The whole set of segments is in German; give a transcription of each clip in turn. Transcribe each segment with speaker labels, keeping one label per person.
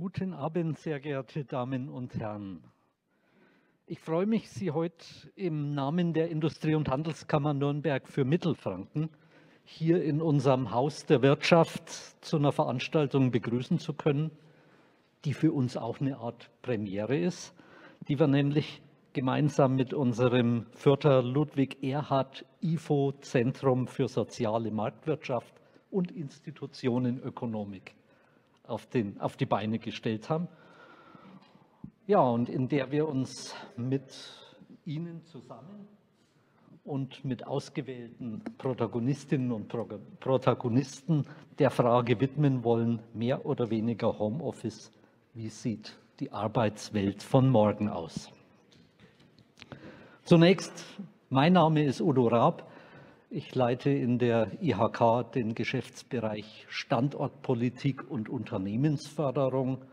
Speaker 1: Guten Abend, sehr geehrte Damen und Herren. Ich freue mich, Sie heute im Namen der Industrie- und Handelskammer Nürnberg für Mittelfranken hier in unserem Haus der Wirtschaft zu einer Veranstaltung begrüßen zu können, die für uns auch eine Art Premiere ist, die wir nämlich gemeinsam mit unserem Fürther Ludwig Erhard IFO Zentrum für soziale Marktwirtschaft und Institutionenökonomik auf, den, auf die Beine gestellt haben. Ja, und in der wir uns mit Ihnen zusammen und mit ausgewählten Protagonistinnen und Protagonisten der Frage widmen wollen, mehr oder weniger Homeoffice, wie sieht die Arbeitswelt von morgen aus? Zunächst, mein Name ist Udo Raab. Ich leite in der IHK den Geschäftsbereich Standortpolitik und Unternehmensförderung.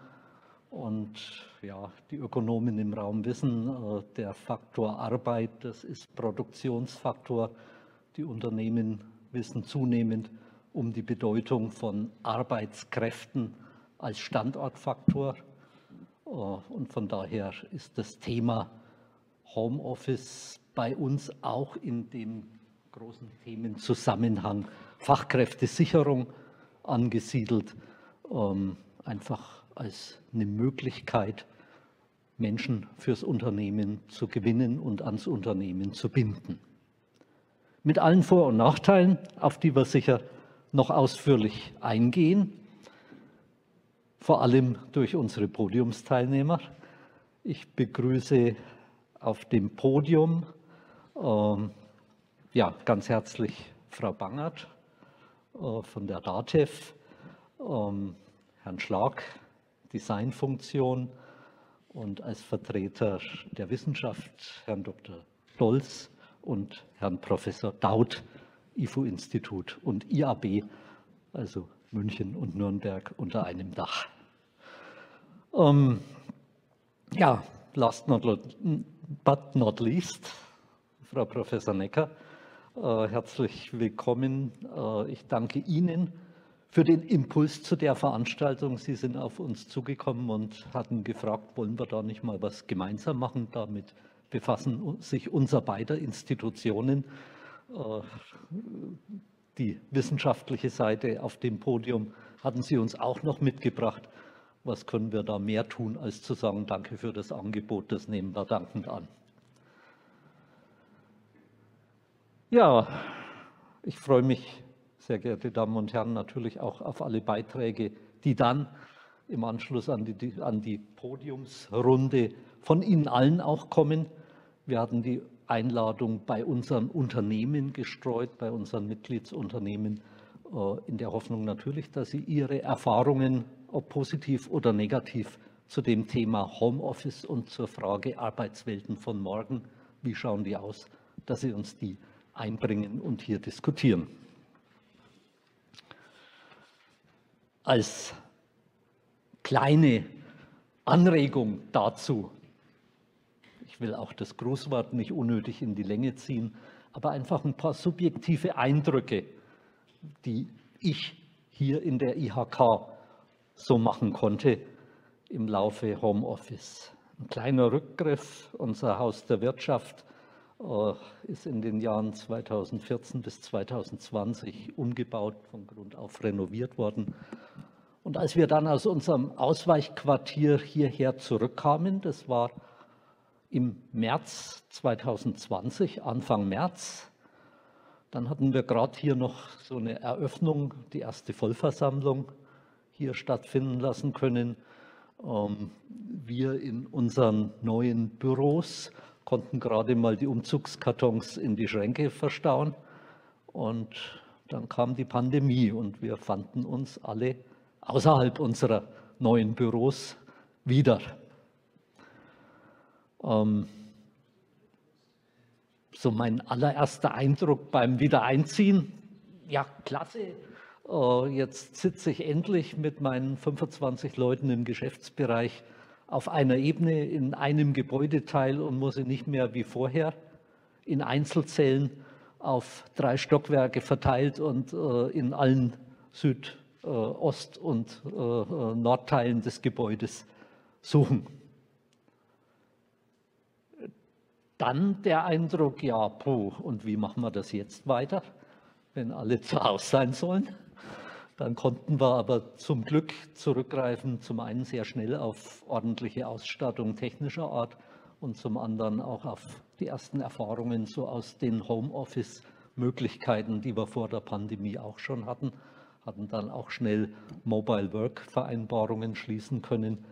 Speaker 1: Und ja, die Ökonomen im Raum wissen, äh, der Faktor Arbeit, das ist Produktionsfaktor. Die Unternehmen wissen zunehmend um die Bedeutung von Arbeitskräften als Standortfaktor. Äh, und von daher ist das Thema Homeoffice bei uns auch in dem großen Themenzusammenhang Fachkräftesicherung angesiedelt, ähm, einfach als eine Möglichkeit, Menschen fürs Unternehmen zu gewinnen und ans Unternehmen zu binden. Mit allen Vor- und Nachteilen, auf die wir sicher noch ausführlich eingehen, vor allem durch unsere Podiumsteilnehmer. Ich begrüße auf dem Podium ähm, ja, ganz herzlich Frau Bangert äh, von der DATEV, ähm, Herrn Schlag, Designfunktion und als Vertreter der Wissenschaft Herrn Dr. Dolz und Herrn Professor Daut, IFO-Institut und IAB, also München und Nürnberg unter einem Dach. Ähm, ja, last not, but not least, Frau Professor Necker, herzlich willkommen. Äh, ich danke Ihnen für den Impuls zu der Veranstaltung. Sie sind auf uns zugekommen und hatten gefragt, wollen wir da nicht mal was gemeinsam machen? Damit befassen sich unser beider Institutionen. Äh, die wissenschaftliche Seite auf dem Podium hatten Sie uns auch noch mitgebracht. Was können wir da mehr tun, als zu sagen, danke für das Angebot, das nehmen wir dankend an. Ja, ich freue mich, sehr geehrte Damen und Herren, natürlich auch auf alle Beiträge, die dann im Anschluss an die, an die Podiumsrunde von Ihnen allen auch kommen. Wir hatten die Einladung bei unseren Unternehmen gestreut, bei unseren Mitgliedsunternehmen, äh, in der Hoffnung natürlich, dass Sie Ihre Erfahrungen, ob positiv oder negativ, zu dem Thema Homeoffice und zur Frage Arbeitswelten von morgen, wie schauen die aus, dass Sie uns die einbringen und hier diskutieren. Als kleine Anregung dazu, ich will auch das Grußwort nicht unnötig in die Länge ziehen, aber einfach ein paar subjektive Eindrücke, die ich hier in der IHK so machen konnte im Laufe Homeoffice. Ein kleiner Rückgriff, unser Haus der Wirtschaft ist in den Jahren 2014 bis 2020 umgebaut, von Grund auf renoviert worden. Und als wir dann aus unserem Ausweichquartier hierher zurückkamen, das war im März 2020, Anfang März, dann hatten wir gerade hier noch so eine Eröffnung, die erste Vollversammlung hier stattfinden lassen können. Ähm, wir in unseren neuen Büros konnten gerade mal die Umzugskartons in die Schränke verstauen. Und dann kam die Pandemie und wir fanden uns alle außerhalb unserer neuen Büros wieder. Ähm, so mein allererster Eindruck beim Wiedereinziehen, ja, klasse, äh, jetzt sitze ich endlich mit meinen 25 Leuten im Geschäftsbereich auf einer Ebene in einem Gebäudeteil und muss sie nicht mehr wie vorher in Einzelzellen auf drei Stockwerke verteilt und äh, in allen Süd- äh, Ost- und äh, äh, Nordteilen des Gebäudes suchen. Dann der Eindruck, ja, puh, und wie machen wir das jetzt weiter, wenn alle zu Hause sein sollen? Dann konnten wir aber zum Glück zurückgreifen, zum einen sehr schnell auf ordentliche Ausstattung technischer Art und zum anderen auch auf die ersten Erfahrungen so aus den Homeoffice-Möglichkeiten, die wir vor der Pandemie auch schon hatten, hatten dann auch schnell Mobile Work-Vereinbarungen schließen können.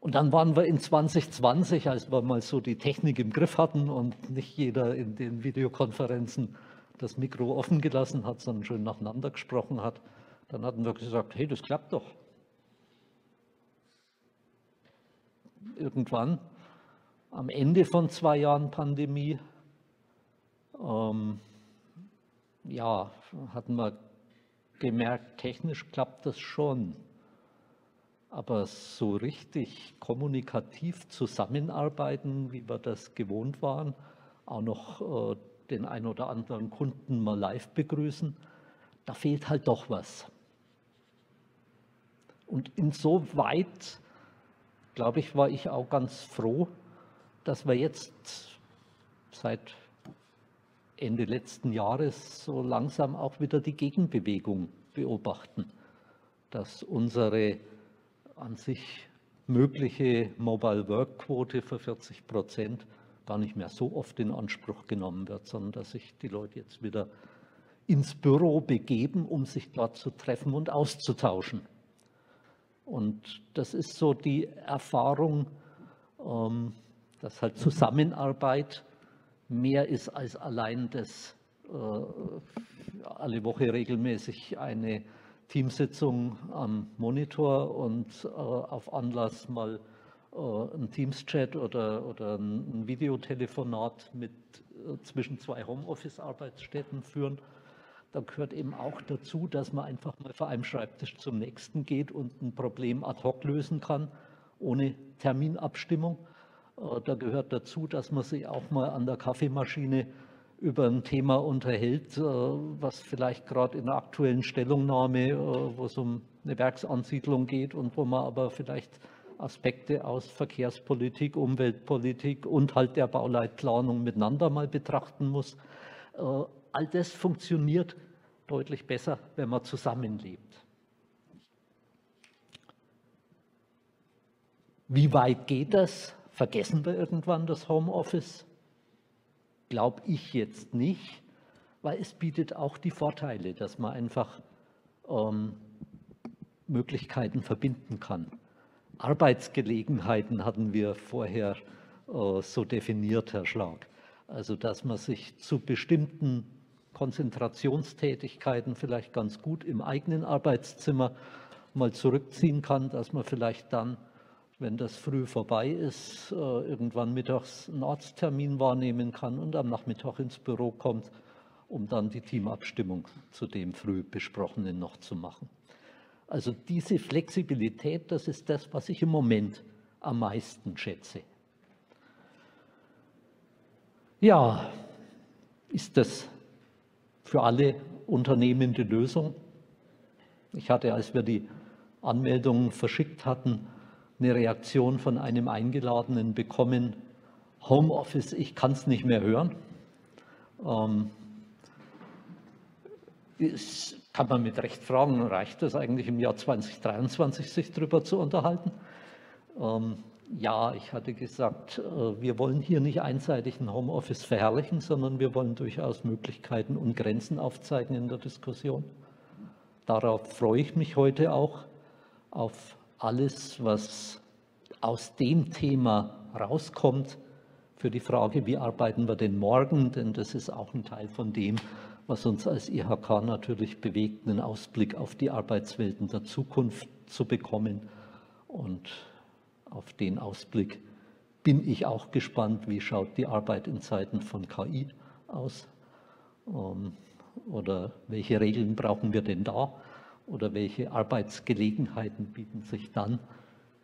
Speaker 1: Und dann waren wir in 2020, als wir mal so die Technik im Griff hatten und nicht jeder in den Videokonferenzen das Mikro offen gelassen hat, sondern schön nacheinander gesprochen hat, dann hatten wir gesagt, hey, das klappt doch. Irgendwann, am Ende von zwei Jahren Pandemie, ähm, ja, hatten wir gemerkt, technisch klappt das schon. Aber so richtig kommunikativ zusammenarbeiten, wie wir das gewohnt waren, auch noch äh, den ein oder anderen Kunden mal live begrüßen, da fehlt halt doch was. Und insoweit, glaube ich, war ich auch ganz froh, dass wir jetzt seit Ende letzten Jahres so langsam auch wieder die Gegenbewegung beobachten, dass unsere an sich mögliche Mobile Work Quote für 40 Prozent gar nicht mehr so oft in Anspruch genommen wird, sondern dass sich die Leute jetzt wieder ins Büro begeben, um sich dort zu treffen und auszutauschen. Und das ist so die Erfahrung, ähm, dass halt Zusammenarbeit mehr ist als allein das äh, alle Woche regelmäßig eine Teamsitzung am Monitor und äh, auf Anlass mal äh, ein Teams-Chat oder, oder ein Videotelefonat mit zwischen zwei Homeoffice-Arbeitsstätten führen. Da gehört eben auch dazu, dass man einfach mal von einem Schreibtisch zum nächsten geht und ein Problem ad hoc lösen kann, ohne Terminabstimmung. Äh, da gehört dazu, dass man sich auch mal an der Kaffeemaschine über ein Thema unterhält, äh, was vielleicht gerade in der aktuellen Stellungnahme, äh, wo es um eine Werksansiedlung geht und wo man aber vielleicht Aspekte aus Verkehrspolitik, Umweltpolitik und halt der Bauleitplanung miteinander mal betrachten muss. All das funktioniert deutlich besser, wenn man zusammenlebt. Wie weit geht das? Vergessen wir irgendwann das Homeoffice? Glaube ich jetzt nicht, weil es bietet auch die Vorteile, dass man einfach ähm, Möglichkeiten verbinden kann. Arbeitsgelegenheiten hatten wir vorher äh, so definiert, Herr Schlag. Also dass man sich zu bestimmten Konzentrationstätigkeiten vielleicht ganz gut im eigenen Arbeitszimmer mal zurückziehen kann, dass man vielleicht dann wenn das früh vorbei ist, äh, irgendwann mittags einen Arzttermin wahrnehmen kann und am Nachmittag ins Büro kommt, um dann die Teamabstimmung zu dem früh besprochenen noch zu machen. Also diese Flexibilität, das ist das, was ich im Moment am meisten schätze. Ja, ist das für alle Unternehmen die Lösung? Ich hatte, als wir die Anmeldungen verschickt hatten, eine Reaktion von einem Eingeladenen bekommen, Homeoffice, ich kann es nicht mehr hören. Ähm, ist, kann man mit Recht fragen, reicht das eigentlich im Jahr 2023, sich darüber zu unterhalten? Ähm, ja, ich hatte gesagt, äh, wir wollen hier nicht einseitig ein Homeoffice verherrlichen, sondern wir wollen durchaus Möglichkeiten und Grenzen aufzeigen in der Diskussion. Darauf freue ich mich heute auch, auf alles, was aus dem Thema rauskommt für die Frage, wie arbeiten wir denn morgen, denn das ist auch ein Teil von dem, was uns als IHK natürlich bewegt, einen Ausblick auf die Arbeitswelten der Zukunft zu bekommen. Und auf den Ausblick bin ich auch gespannt, wie schaut die Arbeit in Zeiten von KI aus ähm, oder welche Regeln brauchen wir denn da oder welche Arbeitsgelegenheiten bieten sich dann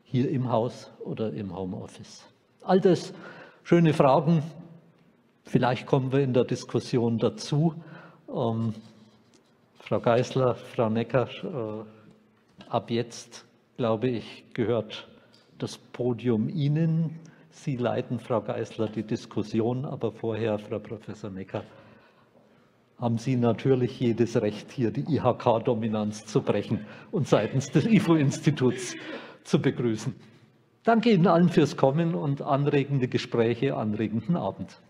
Speaker 1: hier im Haus oder im Homeoffice. All das schöne Fragen. Vielleicht kommen wir in der Diskussion dazu. Ähm, Frau Geisler, Frau Necker, äh, Ab jetzt, glaube ich, gehört das Podium Ihnen. Sie leiten, Frau Geisler, die Diskussion, aber vorher, Frau Professor Necker, haben Sie natürlich jedes Recht, hier die IHK-Dominanz zu brechen und seitens des IFO-Instituts zu begrüßen. Danke Ihnen allen fürs Kommen und anregende Gespräche, anregenden Abend.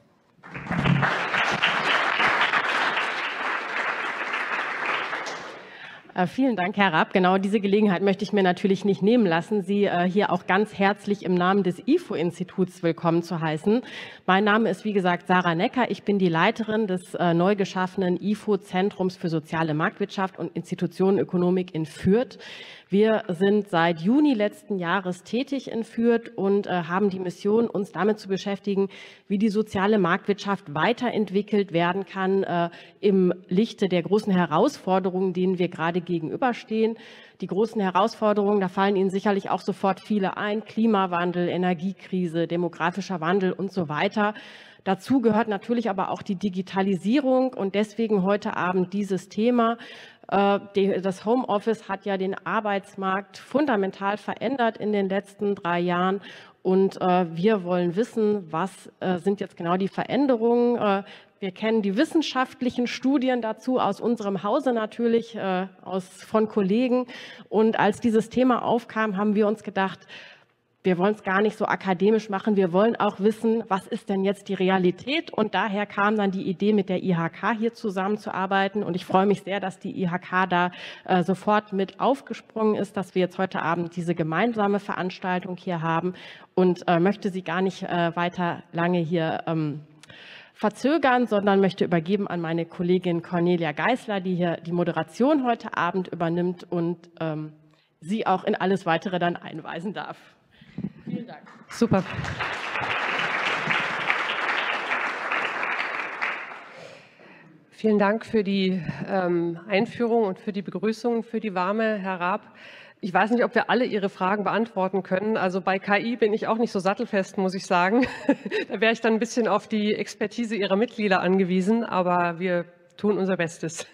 Speaker 2: Vielen Dank, Herr Raab. Genau diese Gelegenheit möchte ich mir natürlich nicht nehmen lassen, Sie äh, hier auch ganz herzlich im Namen des IFO-Instituts willkommen zu heißen. Mein Name ist, wie gesagt, Sarah Necker. Ich bin die Leiterin des äh, neu geschaffenen IFO-Zentrums für soziale Marktwirtschaft und Institutionenökonomik in Fürth. Wir sind seit Juni letzten Jahres tätig in Fürth und äh, haben die Mission, uns damit zu beschäftigen, wie die soziale Marktwirtschaft weiterentwickelt werden kann äh, im Lichte der großen Herausforderungen, denen wir gerade gegenüberstehen. Die großen Herausforderungen, da fallen Ihnen sicherlich auch sofort viele ein. Klimawandel, Energiekrise, demografischer Wandel und so weiter. Dazu gehört natürlich aber auch die Digitalisierung und deswegen heute Abend dieses Thema. Äh, das Homeoffice hat ja den Arbeitsmarkt fundamental verändert in den letzten drei Jahren. Und äh, wir wollen wissen, was äh, sind jetzt genau die Veränderungen. Wir kennen die wissenschaftlichen Studien dazu aus unserem Hause natürlich, aus, von Kollegen. Und als dieses Thema aufkam, haben wir uns gedacht, wir wollen es gar nicht so akademisch machen. Wir wollen auch wissen, was ist denn jetzt die Realität? Und daher kam dann die Idee, mit der IHK hier zusammenzuarbeiten. Und ich freue mich sehr, dass die IHK da äh, sofort mit aufgesprungen ist, dass wir jetzt heute Abend diese gemeinsame Veranstaltung hier haben und äh, möchte Sie gar nicht äh, weiter lange hier ähm, verzögern, sondern möchte übergeben an meine Kollegin Cornelia Geisler, die hier die Moderation heute Abend übernimmt und ähm, Sie auch in alles weitere dann einweisen darf. Dank.
Speaker 3: Super. Vielen Dank für die ähm, Einführung und für die Begrüßung, für die warme, Herr Raab. Ich weiß nicht, ob wir alle Ihre Fragen beantworten können. Also bei KI bin ich auch nicht so sattelfest, muss ich sagen. da wäre ich dann ein bisschen auf die Expertise Ihrer Mitglieder angewiesen, aber wir tun unser Bestes.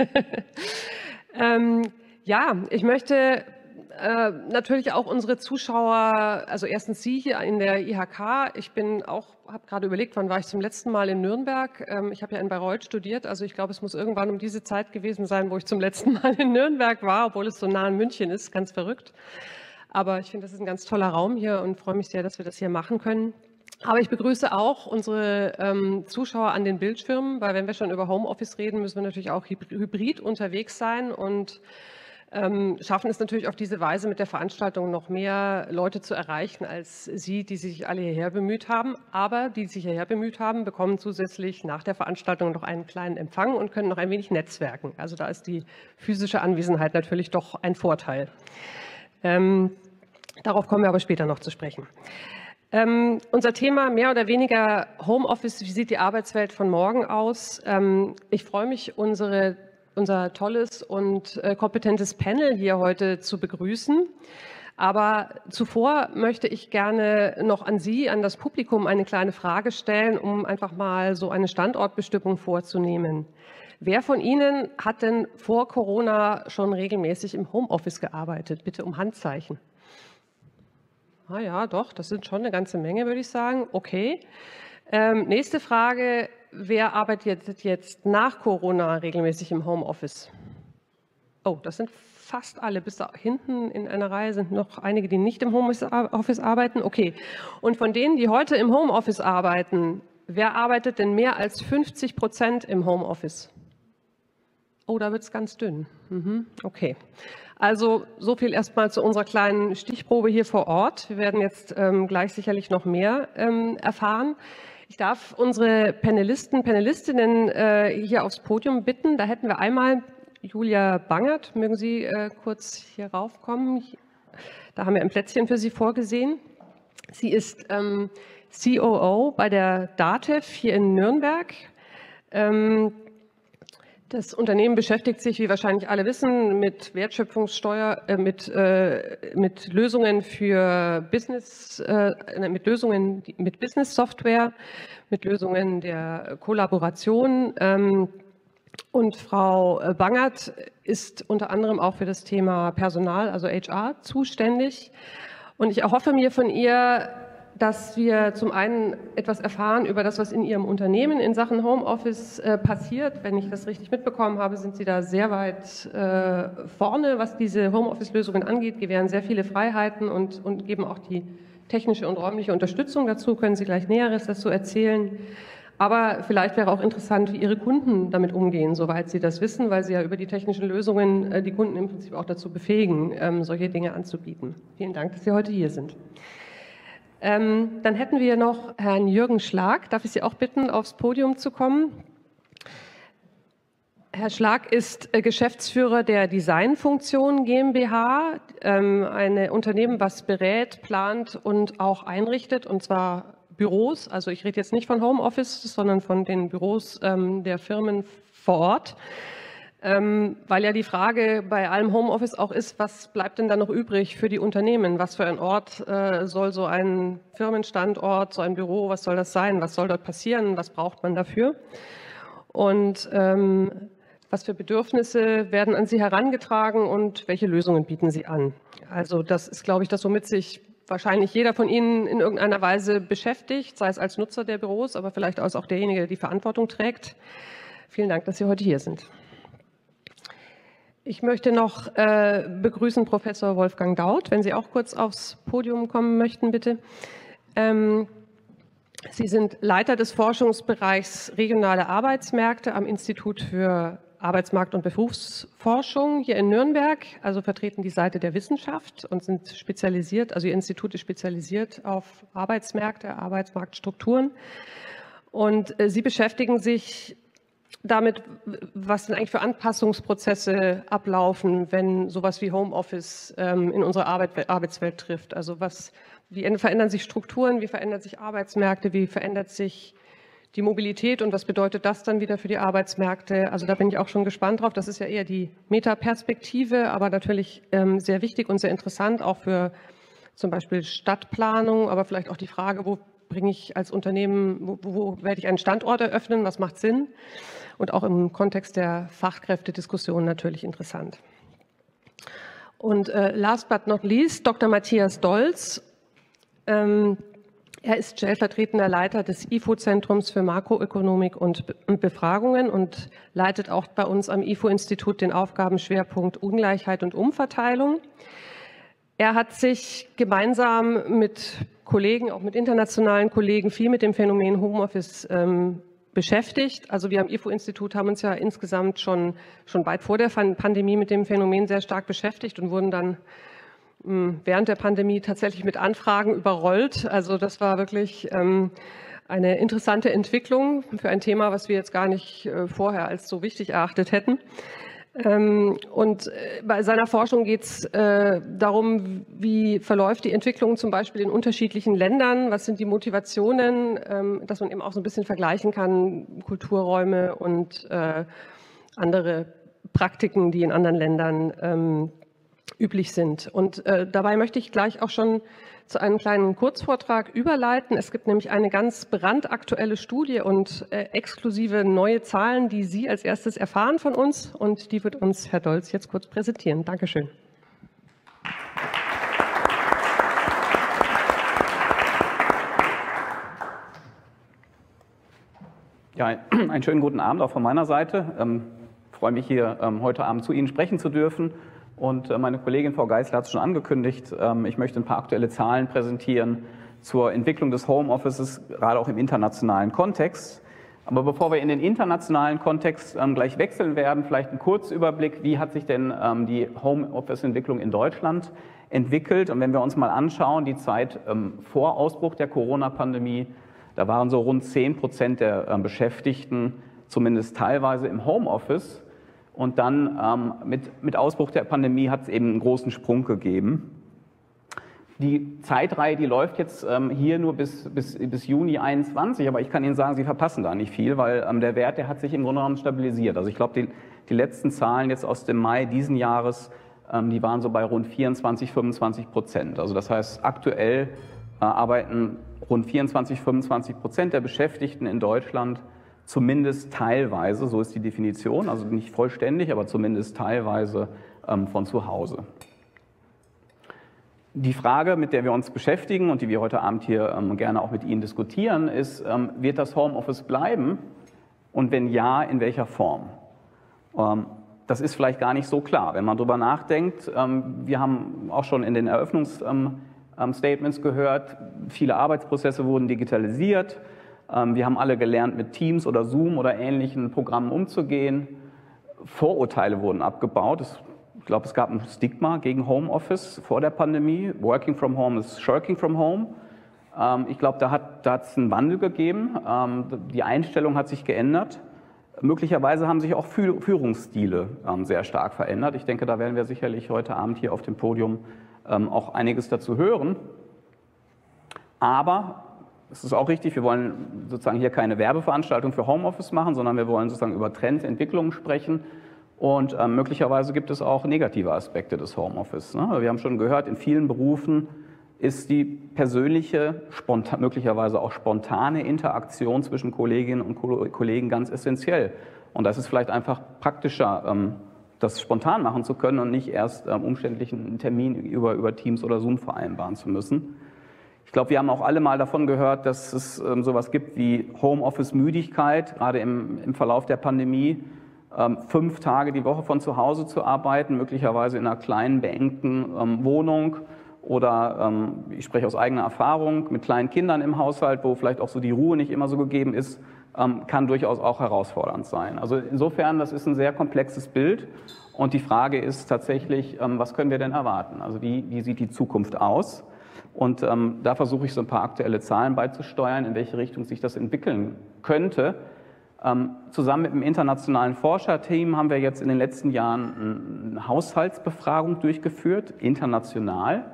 Speaker 3: ähm, ja, ich möchte äh, natürlich auch unsere Zuschauer, also erstens Sie hier in der IHK. Ich bin auch, habe gerade überlegt, wann war ich zum letzten Mal in Nürnberg? Ähm, ich habe ja in Bayreuth studiert, also ich glaube, es muss irgendwann um diese Zeit gewesen sein, wo ich zum letzten Mal in Nürnberg war, obwohl es so nah in München ist, ganz verrückt. Aber ich finde, das ist ein ganz toller Raum hier und freue mich sehr, dass wir das hier machen können. Aber ich begrüße auch unsere ähm, Zuschauer an den Bildschirmen, weil wenn wir schon über Homeoffice reden, müssen wir natürlich auch hybrid unterwegs sein und ähm, schaffen es natürlich auf diese Weise mit der Veranstaltung noch mehr Leute zu erreichen als Sie, die sich alle hierher bemüht haben. Aber die sich hierher bemüht haben, bekommen zusätzlich nach der Veranstaltung noch einen kleinen Empfang und können noch ein wenig netzwerken. Also da ist die physische Anwesenheit natürlich doch ein Vorteil. Ähm, darauf kommen wir aber später noch zu sprechen. Ähm, unser Thema mehr oder weniger Homeoffice, wie sieht die Arbeitswelt von morgen aus? Ähm, ich freue mich, unsere unser tolles und äh, kompetentes Panel hier heute zu begrüßen. Aber zuvor möchte ich gerne noch an Sie, an das Publikum eine kleine Frage stellen, um einfach mal so eine Standortbestimmung vorzunehmen. Wer von Ihnen hat denn vor Corona schon regelmäßig im Homeoffice gearbeitet? Bitte um Handzeichen. Ah ja, doch, das sind schon eine ganze Menge, würde ich sagen. Okay. Ähm, nächste Frage wer arbeitet jetzt nach Corona regelmäßig im Homeoffice? Oh, das sind fast alle. Bis da hinten in einer Reihe sind noch einige, die nicht im Homeoffice arbeiten. Okay. Und von denen, die heute im Homeoffice arbeiten, wer arbeitet denn mehr als 50 Prozent im Homeoffice? Oh, da wird es ganz dünn. Mhm. Okay. Also so viel erstmal zu unserer kleinen Stichprobe hier vor Ort. Wir werden jetzt ähm, gleich sicherlich noch mehr ähm, erfahren. Ich darf unsere Panelisten, Panelistinnen äh, hier aufs Podium bitten. Da hätten wir einmal Julia Bangert. Mögen Sie äh, kurz hier raufkommen? Da haben wir ein Plätzchen für Sie vorgesehen. Sie ist ähm, COO bei der DATEV hier in Nürnberg. Ähm, das Unternehmen beschäftigt sich, wie wahrscheinlich alle wissen, mit Wertschöpfungssteuer, äh, mit, äh, mit Lösungen für Business, äh, mit Lösungen, mit Business Software, mit Lösungen der Kollaboration. Ähm, Und Frau äh, Bangert ist unter anderem auch für das Thema Personal, also HR, zuständig. Und ich erhoffe mir von ihr, dass wir zum einen etwas erfahren über das, was in Ihrem Unternehmen in Sachen Homeoffice äh, passiert. Wenn ich das richtig mitbekommen habe, sind Sie da sehr weit äh, vorne, was diese Homeoffice-Lösungen angeht, gewähren sehr viele Freiheiten und, und geben auch die technische und räumliche Unterstützung dazu. Können Sie gleich Näheres dazu erzählen? Aber vielleicht wäre auch interessant, wie Ihre Kunden damit umgehen, soweit Sie das wissen, weil Sie ja über die technischen Lösungen äh, die Kunden im Prinzip auch dazu befähigen, ähm, solche Dinge anzubieten. Vielen Dank, dass Sie heute hier sind. Ähm, dann hätten wir noch Herrn Jürgen Schlag. Darf ich Sie auch bitten, aufs Podium zu kommen? Herr Schlag ist äh, Geschäftsführer der Designfunktion GmbH, ähm, ein Unternehmen, was berät, plant und auch einrichtet, und zwar Büros. Also ich rede jetzt nicht von Homeoffice, sondern von den Büros ähm, der Firmen vor Ort ähm, weil ja die Frage bei allem Homeoffice auch ist, was bleibt denn da noch übrig für die Unternehmen? Was für ein Ort äh, soll so ein Firmenstandort, so ein Büro, was soll das sein? Was soll dort passieren? Was braucht man dafür? Und ähm, was für Bedürfnisse werden an Sie herangetragen und welche Lösungen bieten Sie an? Also das ist, glaube ich, das, womit sich wahrscheinlich jeder von Ihnen in irgendeiner Weise beschäftigt, sei es als Nutzer der Büros, aber vielleicht auch derjenige, der die Verantwortung trägt. Vielen Dank, dass Sie heute hier sind. Ich möchte noch äh, begrüßen Professor Wolfgang Daut, wenn Sie auch kurz aufs Podium kommen möchten, bitte. Ähm, Sie sind Leiter des Forschungsbereichs regionale Arbeitsmärkte am Institut für Arbeitsmarkt- und Berufsforschung hier in Nürnberg, also vertreten die Seite der Wissenschaft und sind spezialisiert, also Ihr Institut ist spezialisiert auf Arbeitsmärkte, Arbeitsmarktstrukturen. Und äh, Sie beschäftigen sich damit, was denn eigentlich für Anpassungsprozesse ablaufen, wenn sowas wie Homeoffice ähm, in unsere Arbeit, Arbeitswelt trifft. Also was, wie verändern sich Strukturen, wie verändern sich Arbeitsmärkte, wie verändert sich die Mobilität und was bedeutet das dann wieder für die Arbeitsmärkte? Also da bin ich auch schon gespannt drauf. Das ist ja eher die Metaperspektive, aber natürlich ähm, sehr wichtig und sehr interessant, auch für zum Beispiel Stadtplanung, aber vielleicht auch die Frage, wo bringe ich als Unternehmen, wo, wo werde ich einen Standort eröffnen, was macht Sinn? und auch im Kontext der Fachkräftediskussion natürlich interessant. Und äh, last but not least, Dr. Matthias Dolz. Ähm, er ist stellvertretender Leiter des IFO-Zentrums für Makroökonomik und Befragungen und leitet auch bei uns am IFO-Institut den Aufgabenschwerpunkt Ungleichheit und Umverteilung. Er hat sich gemeinsam mit Kollegen, auch mit internationalen Kollegen, viel mit dem Phänomen Homeoffice ähm, beschäftigt. Also wir am IFO-Institut haben uns ja insgesamt schon, schon weit vor der Pandemie mit dem Phänomen sehr stark beschäftigt und wurden dann hm, während der Pandemie tatsächlich mit Anfragen überrollt. Also das war wirklich ähm, eine interessante Entwicklung für ein Thema, was wir jetzt gar nicht äh, vorher als so wichtig erachtet hätten. Ähm, und äh, bei seiner Forschung geht es äh, darum, wie verläuft die Entwicklung zum Beispiel in unterschiedlichen Ländern, was sind die Motivationen, ähm, dass man eben auch so ein bisschen vergleichen kann, Kulturräume und äh, andere Praktiken, die in anderen Ländern ähm, üblich sind. Und dabei möchte ich gleich auch schon zu einem kleinen Kurzvortrag überleiten. Es gibt nämlich eine ganz brandaktuelle Studie und äh, exklusive neue Zahlen, die Sie als erstes erfahren von uns und die wird uns Herr Dolz jetzt kurz präsentieren. Dankeschön.
Speaker 4: Ja, einen schönen guten Abend auch von meiner Seite. Ähm, freue mich hier ähm, heute Abend zu Ihnen sprechen zu dürfen und äh, meine Kollegin Frau Geisler hat es schon angekündigt. Ähm, ich möchte ein paar aktuelle Zahlen präsentieren zur Entwicklung des Homeoffices, gerade auch im internationalen Kontext. Aber bevor wir in den internationalen Kontext ähm, gleich wechseln werden, vielleicht ein Kurzüberblick, wie hat sich denn ähm, die Homeoffice-Entwicklung in Deutschland entwickelt? Und wenn wir uns mal anschauen, die Zeit vor Ausbruch der Corona-Pandemie, da waren so rund 10 Prozent der Beschäftigten zumindest teilweise im Homeoffice. Und dann ähm, mit, mit Ausbruch der Pandemie hat es eben einen großen Sprung gegeben. Die Zeitreihe, die läuft jetzt ähm, hier nur bis, bis, bis Juni 21, aber ich kann Ihnen sagen, Sie verpassen da nicht viel, weil ähm, der Wert, der hat sich im Grunde genommen stabilisiert. Also ich glaube, die, die letzten Zahlen jetzt aus dem Mai diesen Jahres, ähm, die waren so bei rund 24, 25 Prozent. Also das heißt, aktuell äh, arbeiten rund 24, 25 Prozent der Beschäftigten in Deutschland zumindest teilweise, so ist die Definition, also nicht vollständig, aber zumindest teilweise ähm, von zu Hause. Die Frage, mit der wir uns beschäftigen und die wir heute Abend hier ähm, gerne auch mit Ihnen diskutieren, ist, ähm, wird das Homeoffice bleiben und wenn ja, in welcher Form? Das ist vielleicht gar nicht so klar. Wenn man darüber nachdenkt, wir haben auch schon in den Eröffnungsstatements gehört, viele Arbeitsprozesse wurden digitalisiert. Ähm, wir haben alle gelernt, mit Teams oder Zoom oder ähnlichen Programmen umzugehen. Vorurteile wurden abgebaut. Ich glaube, es gab ein Stigma gegen Homeoffice vor der Pandemie. Working from home ist shirking from home. Ich glaube, da hat es einen Wandel gegeben. Die Einstellung hat sich geändert. Möglicherweise haben sich auch Führungsstile ähm, sehr stark verändert. Ich denke, da werden wir sicherlich heute Abend hier auf dem Podium ähm, auch einiges dazu hören. Aber es ist auch richtig, wir wollen sozusagen hier keine Werbeveranstaltung für Homeoffice machen, sondern wir wollen sozusagen über Trends, Entwicklungen sprechen. Und ähm, möglicherweise gibt es auch negative Aspekte des Homeoffice. Ne? Wir haben schon gehört, in vielen Berufen ist die persönliche, möglicherweise auch spontane Interaktion zwischen Kolleginnen und Kollegen ganz essentiell. Und das ist vielleicht einfach praktischer, ähm, das spontan machen zu können und nicht erst ähm, umständlichen Termin über, über Teams oder Zoom vereinbaren zu müssen. Ich glaube, wir haben auch alle mal davon gehört, dass es ähm, sowas gibt wie Homeoffice-Müdigkeit, gerade im, im Verlauf der Pandemie. fünf Tage die Woche von zu Hause zu arbeiten, möglicherweise in einer kleinen, beengten Wohnung oder ähm, ich spreche aus eigener Erfahrung mit kleinen Kindern im Haushalt, wo vielleicht auch so die Ruhe nicht immer so gegeben ist, ähm, kann durchaus auch herausfordernd sein. Also insofern, das ist ein sehr komplexes Bild. Und die Frage ist tatsächlich, ähm, was können wir denn erwarten? Also wie, wie sieht die Zukunft aus? Und ähm, da versuche ich so ein paar aktuelle Zahlen beizusteuern, in welche Richtung sich das entwickeln könnte. Ähm, zusammen mit dem internationalen Forscherteam haben wir jetzt in den letzten Jahren eine Haushaltsbefragung durchgeführt, international.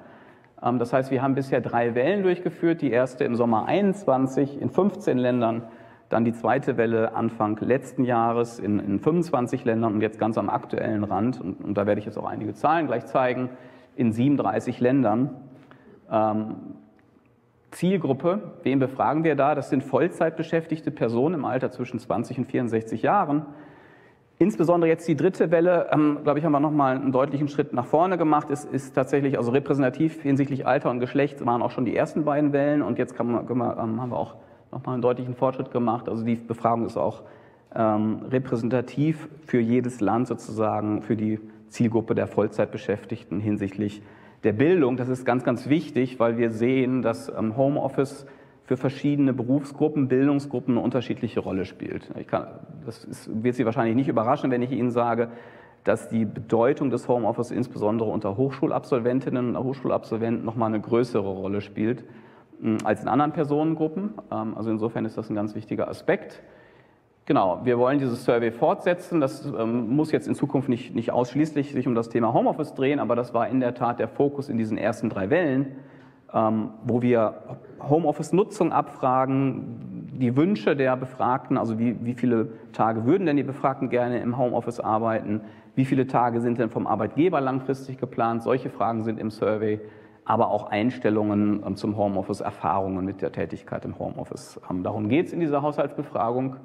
Speaker 4: Ähm, das heißt, wir haben bisher drei Wellen durchgeführt. Die erste im Sommer 21 in 15 Ländern, dann die zweite Welle Anfang letzten Jahres in, in 25 Ländern und jetzt ganz am aktuellen Rand, und, und, da werde ich jetzt auch einige Zahlen gleich zeigen, in 37 Ländern. Ähm, Zielgruppe, wen befragen wir da? Das sind Vollzeitbeschäftigte Personen im Alter zwischen 20 und 64 Jahren. Insbesondere jetzt die dritte Welle, ähm, glaube ich, haben wir nochmal einen deutlichen Schritt nach vorne gemacht. Es ist tatsächlich also repräsentativ hinsichtlich Alter und Geschlecht waren auch schon die ersten beiden Wellen und jetzt man, wir, ähm, haben wir auch nochmal einen deutlichen Fortschritt gemacht. Also die Befragung ist auch ähm, repräsentativ für jedes Land sozusagen, für die Zielgruppe der Vollzeitbeschäftigten hinsichtlich der Bildung. Das ist ganz, ganz wichtig, weil wir sehen, dass ähm, Homeoffice für verschiedene Berufsgruppen, Bildungsgruppen eine unterschiedliche Rolle spielt. Kann, das ist, wird Sie wahrscheinlich nicht überraschen, wenn ich Ihnen sage, dass die Bedeutung des Homeoffice insbesondere unter Hochschulabsolventinnen und Hochschulabsolventen nochmal eine größere Rolle spielt hm, als in anderen Personengruppen. Ähm, also insofern ist das ein ganz wichtiger Aspekt. Genau, wir wollen dieses Survey fortsetzen. Das ähm, muss jetzt in Zukunft nicht, nicht ausschließlich sich um das Thema Homeoffice drehen, aber das war in der Tat der Fokus in diesen ersten drei Wellen ähm, wo wir Homeoffice-Nutzung abfragen, die Wünsche der Befragten, also wie, wie viele Tage würden denn die Befragten gerne im Homeoffice arbeiten, wie viele Tage sind denn vom Arbeitgeber langfristig geplant, solche Fragen sind im Survey, aber auch Einstellungen ähm, zum Homeoffice, Erfahrungen mit der Tätigkeit im Homeoffice. Ähm, darum geht es in dieser Haushaltsbefragung.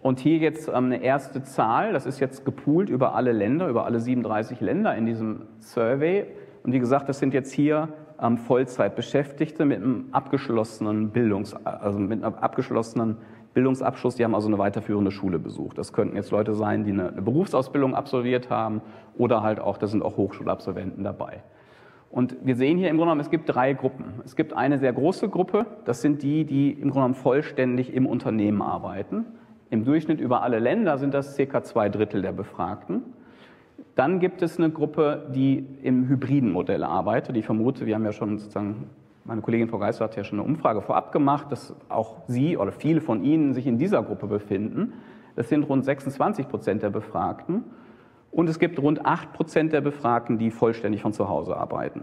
Speaker 4: Und hier jetzt eine erste Zahl, das ist jetzt gepoolt über alle Länder, über alle 37 Länder in diesem Survey. Und wie gesagt, das sind jetzt hier ähm, Vollzeitbeschäftigte mit einem abgeschlossenen Bildungs, also mit einem abgeschlossenen Bildungsabschluss, die haben also eine weiterführende Schule besucht. Das könnten jetzt Leute sein, die eine, eine Berufsausbildung absolviert haben oder halt auch, da sind auch Hochschulabsolventen dabei. Und wir sehen hier im Grunde genommen, es gibt drei Gruppen. Es gibt eine sehr große Gruppe, das sind die, die im Grunde genommen vollständig im Unternehmen arbeiten. Im Durchschnitt über alle Länder sind das circa zwei Drittel der Befragten. Dann gibt es eine Gruppe, die im hybriden Modell arbeitet. Ich vermute, wir haben ja schon sozusagen, meine Kollegin Frau Geisler hat ja schon eine Umfrage vorab gemacht, dass auch Sie oder viele von Ihnen sich in dieser Gruppe befinden. Das sind rund 26 Prozent der Befragten. Und es gibt rund 8 Prozent der Befragten, die vollständig von zu Hause arbeiten.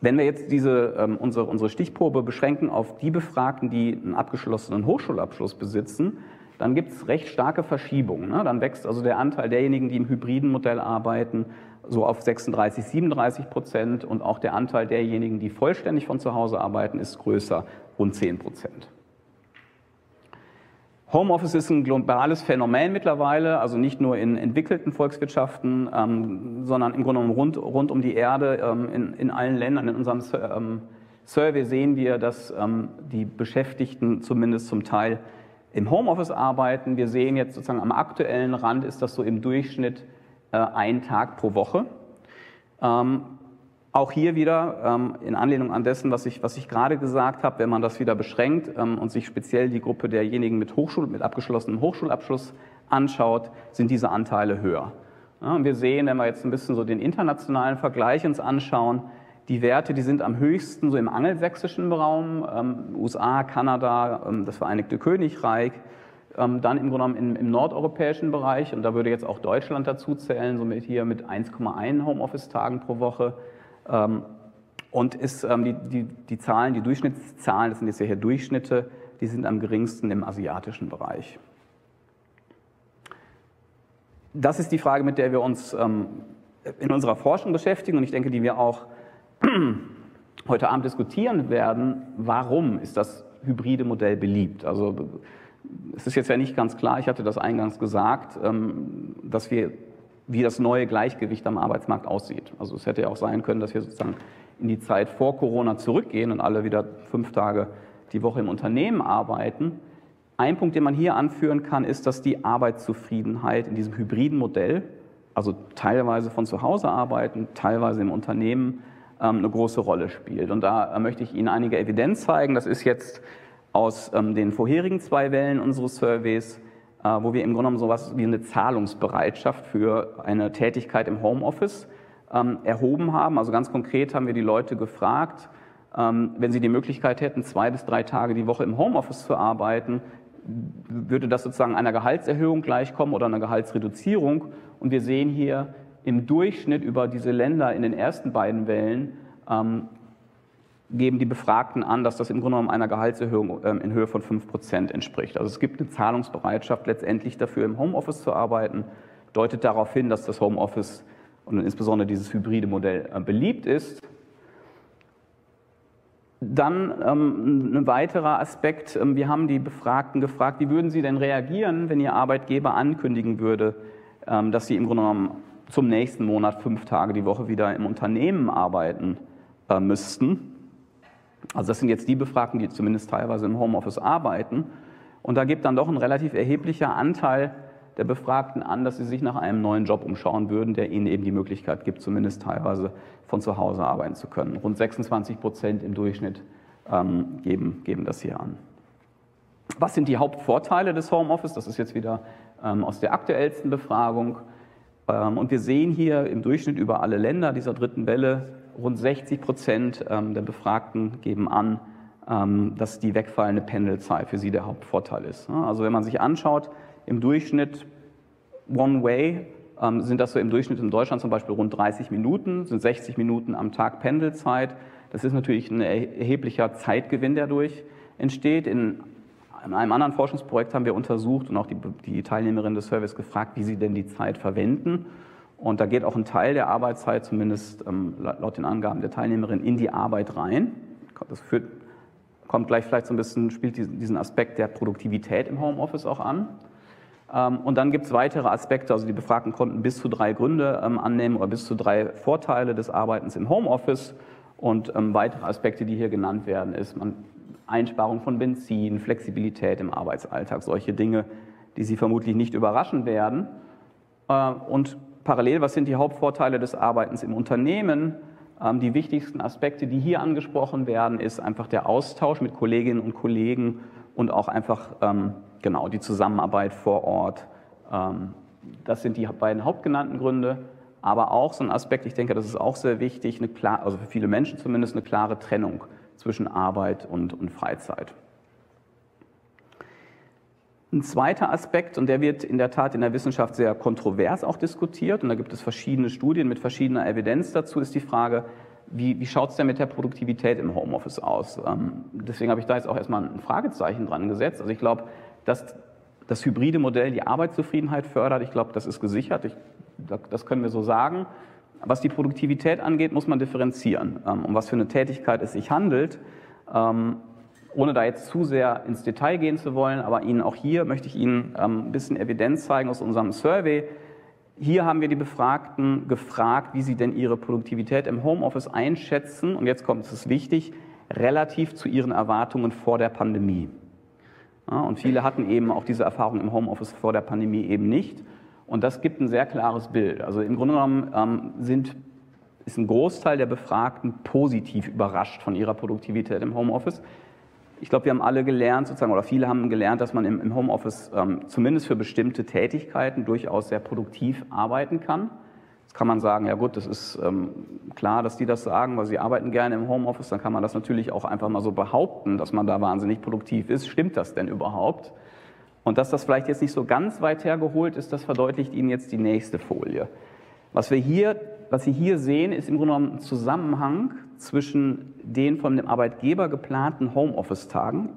Speaker 4: Wenn wir jetzt diese, ähm, unsere, unsere Stichprobe beschränken auf die Befragten, die einen abgeschlossenen Hochschulabschluss besitzen, dann gibt es recht starke Verschiebungen. Ne? Dann wächst also der Anteil derjenigen, die im hybriden Modell arbeiten, so auf 36, 37 Prozent und auch der Anteil derjenigen, die vollständig von zu Hause arbeiten, ist größer, rund 10 Prozent. Homeoffice ist ein globales Phänomen mittlerweile, also nicht nur in entwickelten Volkswirtschaften, ähm, sondern im Grunde genommen rund, rund um die Erde, ähm, in, in allen Ländern. In unserem ähm, Survey sehen wir, dass ähm, die Beschäftigten zumindest zum Teil im Homeoffice arbeiten. Wir sehen jetzt sozusagen am aktuellen Rand ist das so im Durchschnitt äh, ein Tag pro Woche. Ähm, auch hier wieder ähm, in Anlehnung an dessen, was ich, was ich gerade gesagt habe, wenn man das wieder beschränkt ähm, und sich speziell die Gruppe derjenigen mit, Hochschul mit abgeschlossenem Hochschulabschluss anschaut, sind diese Anteile höher. Ja, und wir sehen, wenn wir jetzt ein bisschen so den internationalen Vergleich uns anschauen, die Werte, die sind am höchsten so im angelsächsischen Raum, ähm, USA, Kanada, ähm, das Vereinigte Königreich, ähm, dann im Grunde genommen im, im, nordeuropäischen Bereich, und da würde jetzt auch Deutschland dazu zählen, somit hier mit 1,1 Homeoffice-Tagen pro Woche. Ähm, und ist, ähm, die, die, die Zahlen, die Durchschnittszahlen, das sind jetzt ja hier Durchschnitte, die sind am geringsten im asiatischen Bereich. Das ist die Frage, mit der wir uns ähm, in unserer Forschung beschäftigen und ich denke, die wir auch heute Abend diskutieren werden. Warum ist das hybride Modell beliebt? Also es ist jetzt ja nicht ganz klar, ich hatte das eingangs gesagt, dass wir wie das neue Gleichgewicht am Arbeitsmarkt aussieht. Also es hätte ja auch sein können, dass wir sozusagen in die Zeit vor Corona zurückgehen und alle wieder fünf Tage die Woche im Unternehmen arbeiten. Ein Punkt, den man hier anführen kann, ist, dass die Arbeitszufriedenheit in diesem hybriden Modell, also teilweise von zu Hause arbeiten, teilweise im Unternehmen, ähm, eine große Rolle spielt. Und da äh, möchte ich Ihnen einige Evidenz zeigen. Das ist jetzt aus ähm, den vorherigen zwei Wellen unseres Surveys wo wir im Grunde genommen sowas wie eine Zahlungsbereitschaft für eine Tätigkeit im Homeoffice ähm, erhoben haben. Also ganz konkret haben wir die Leute gefragt, ähm, wenn sie die Möglichkeit hätten, zwei bis drei Tage die Woche im Homeoffice zu arbeiten, würde das sozusagen einer Gehaltserhöhung gleichkommen oder einer Gehaltsreduzierung. Und wir sehen hier im Durchschnitt über diese Länder in den ersten beiden Wellen ähm, geben die Befragten an, dass das im Grunde genommen einer Gehaltserhöhung ähm, in Höhe von 5 Prozent entspricht. Also es gibt eine Zahlungsbereitschaft letztendlich dafür, im Homeoffice zu arbeiten, deutet darauf hin, dass das Homeoffice und insbesondere dieses hybride Modell äh, beliebt ist. Dann ähm, ein weiterer Aspekt, ähm, wir haben die Befragten gefragt, wie würden sie denn reagieren, wenn ihr Arbeitgeber ankündigen würde, ähm, dass sie im Grunde genommen zum nächsten Monat fünf Tage die Woche wieder im Unternehmen arbeiten äh, müssten. Also das sind jetzt die Befragten, die zumindest teilweise im Homeoffice arbeiten. Und da gibt dann doch ein relativ erheblicher Anteil der Befragten an, dass sie sich nach einem neuen Job umschauen würden, der ihnen eben die Möglichkeit gibt, zumindest teilweise von zu Hause arbeiten zu können. Rund 26 Prozent im Durchschnitt ähm, geben, geben das hier an. Was sind die Hauptvorteile des Homeoffice? Das ist jetzt wieder ähm, aus der aktuellsten Befragung. Ähm, und wir sehen hier im Durchschnitt über alle Länder dieser dritten Welle, rund 60 Prozent ähm, der Befragten geben an, ähm, dass die wegfallende Pendelzeit für sie der Hauptvorteil ist. Also wenn man sich anschaut, im Durchschnitt One Way ähm, sind das so im Durchschnitt in Deutschland zum Beispiel rund 30 Minuten, sind 60 Minuten am Tag Pendelzeit. Das ist natürlich ein erheblicher Zeitgewinn, der dadurch entsteht. In in einem anderen Forschungsprojekt haben wir untersucht und auch die, die Teilnehmerinnen des Service gefragt, wie sie denn die Zeit verwenden. Und da geht auch ein Teil der Arbeitszeit, zumindest ähm, laut den Angaben der Teilnehmerin, in die Arbeit rein. Das führt, kommt gleich vielleicht so ein bisschen, spielt diesen Aspekt der Produktivität im Homeoffice auch an. Ähm, und dann gibt es weitere Aspekte, also die Befragten konnten bis zu drei Gründe ähm, annehmen oder bis zu drei Vorteile des Arbeitens im Homeoffice. Und weitere Aspekte, die hier genannt werden, ist man, Einsparung von Benzin, Flexibilität im Arbeitsalltag, solche Dinge, die Sie vermutlich nicht überraschen werden. Äh, und parallel, was sind die Hauptvorteile des Arbeitens im Unternehmen? Ähm, die wichtigsten Aspekte, die hier angesprochen werden, ist einfach der Austausch mit Kolleginnen und Kollegen und auch einfach ähm, genau die Zusammenarbeit vor Ort. Ähm, das sind die beiden hauptgenannten Gründe. Aber auch so ein Aspekt, ich denke, das ist auch sehr wichtig, eine klar, also für viele Menschen zumindest eine klare Trennung zwischen Arbeit und, und Freizeit. Ein zweiter Aspekt, und der wird in der Tat in der Wissenschaft sehr kontrovers auch diskutiert, und da gibt es verschiedene Studien mit verschiedener Evidenz dazu, ist die Frage, wie, wie schaut es denn mit der Produktivität im Homeoffice aus? Ähm, deswegen habe ich da jetzt auch erstmal ein Fragezeichen dran gesetzt. Also ich glaube, dass das hybride Modell die Arbeitszufriedenheit fördert, ich glaube, das ist gesichert, ich, das können wir so sagen. Was die Produktivität angeht, muss man differenzieren, ähm, um was für eine Tätigkeit es sich handelt. Ohne da jetzt zu sehr ins Detail gehen zu wollen, aber Ihnen auch hier möchte ich Ihnen ähm, ein bisschen Evidenz zeigen aus unserem Survey. Hier haben wir die Befragten gefragt, wie sie denn ihre Produktivität im Homeoffice einschätzen. Und jetzt kommt es wichtig, relativ zu ihren Erwartungen vor der Pandemie. Ja, und viele hatten eben auch diese Erfahrung im Homeoffice vor der Pandemie eben nicht. Und das gibt ein sehr klares Bild. Also im Grunde genommen ähm, sind, ist ein Großteil der Befragten positiv überrascht von ihrer Produktivität im Homeoffice. Ich glaube, wir haben alle gelernt, sozusagen, oder viele haben gelernt, dass man im, im Homeoffice ähm, zumindest für bestimmte Tätigkeiten durchaus sehr produktiv arbeiten kann. Jetzt kann man sagen, ja gut, das ist ähm, klar, dass die das sagen, weil sie arbeiten gerne im Homeoffice. Dann kann man das natürlich auch einfach mal so behaupten, dass man da wahnsinnig produktiv ist. Stimmt das denn überhaupt? Und dass das vielleicht jetzt nicht so ganz weit hergeholt ist, das verdeutlicht Ihnen jetzt die nächste Folie. Was wir hier, was Sie hier sehen, ist im Grunde genommen ein Zusammenhang zwischen den von dem Arbeitgeber geplanten Homeoffice-Tagen,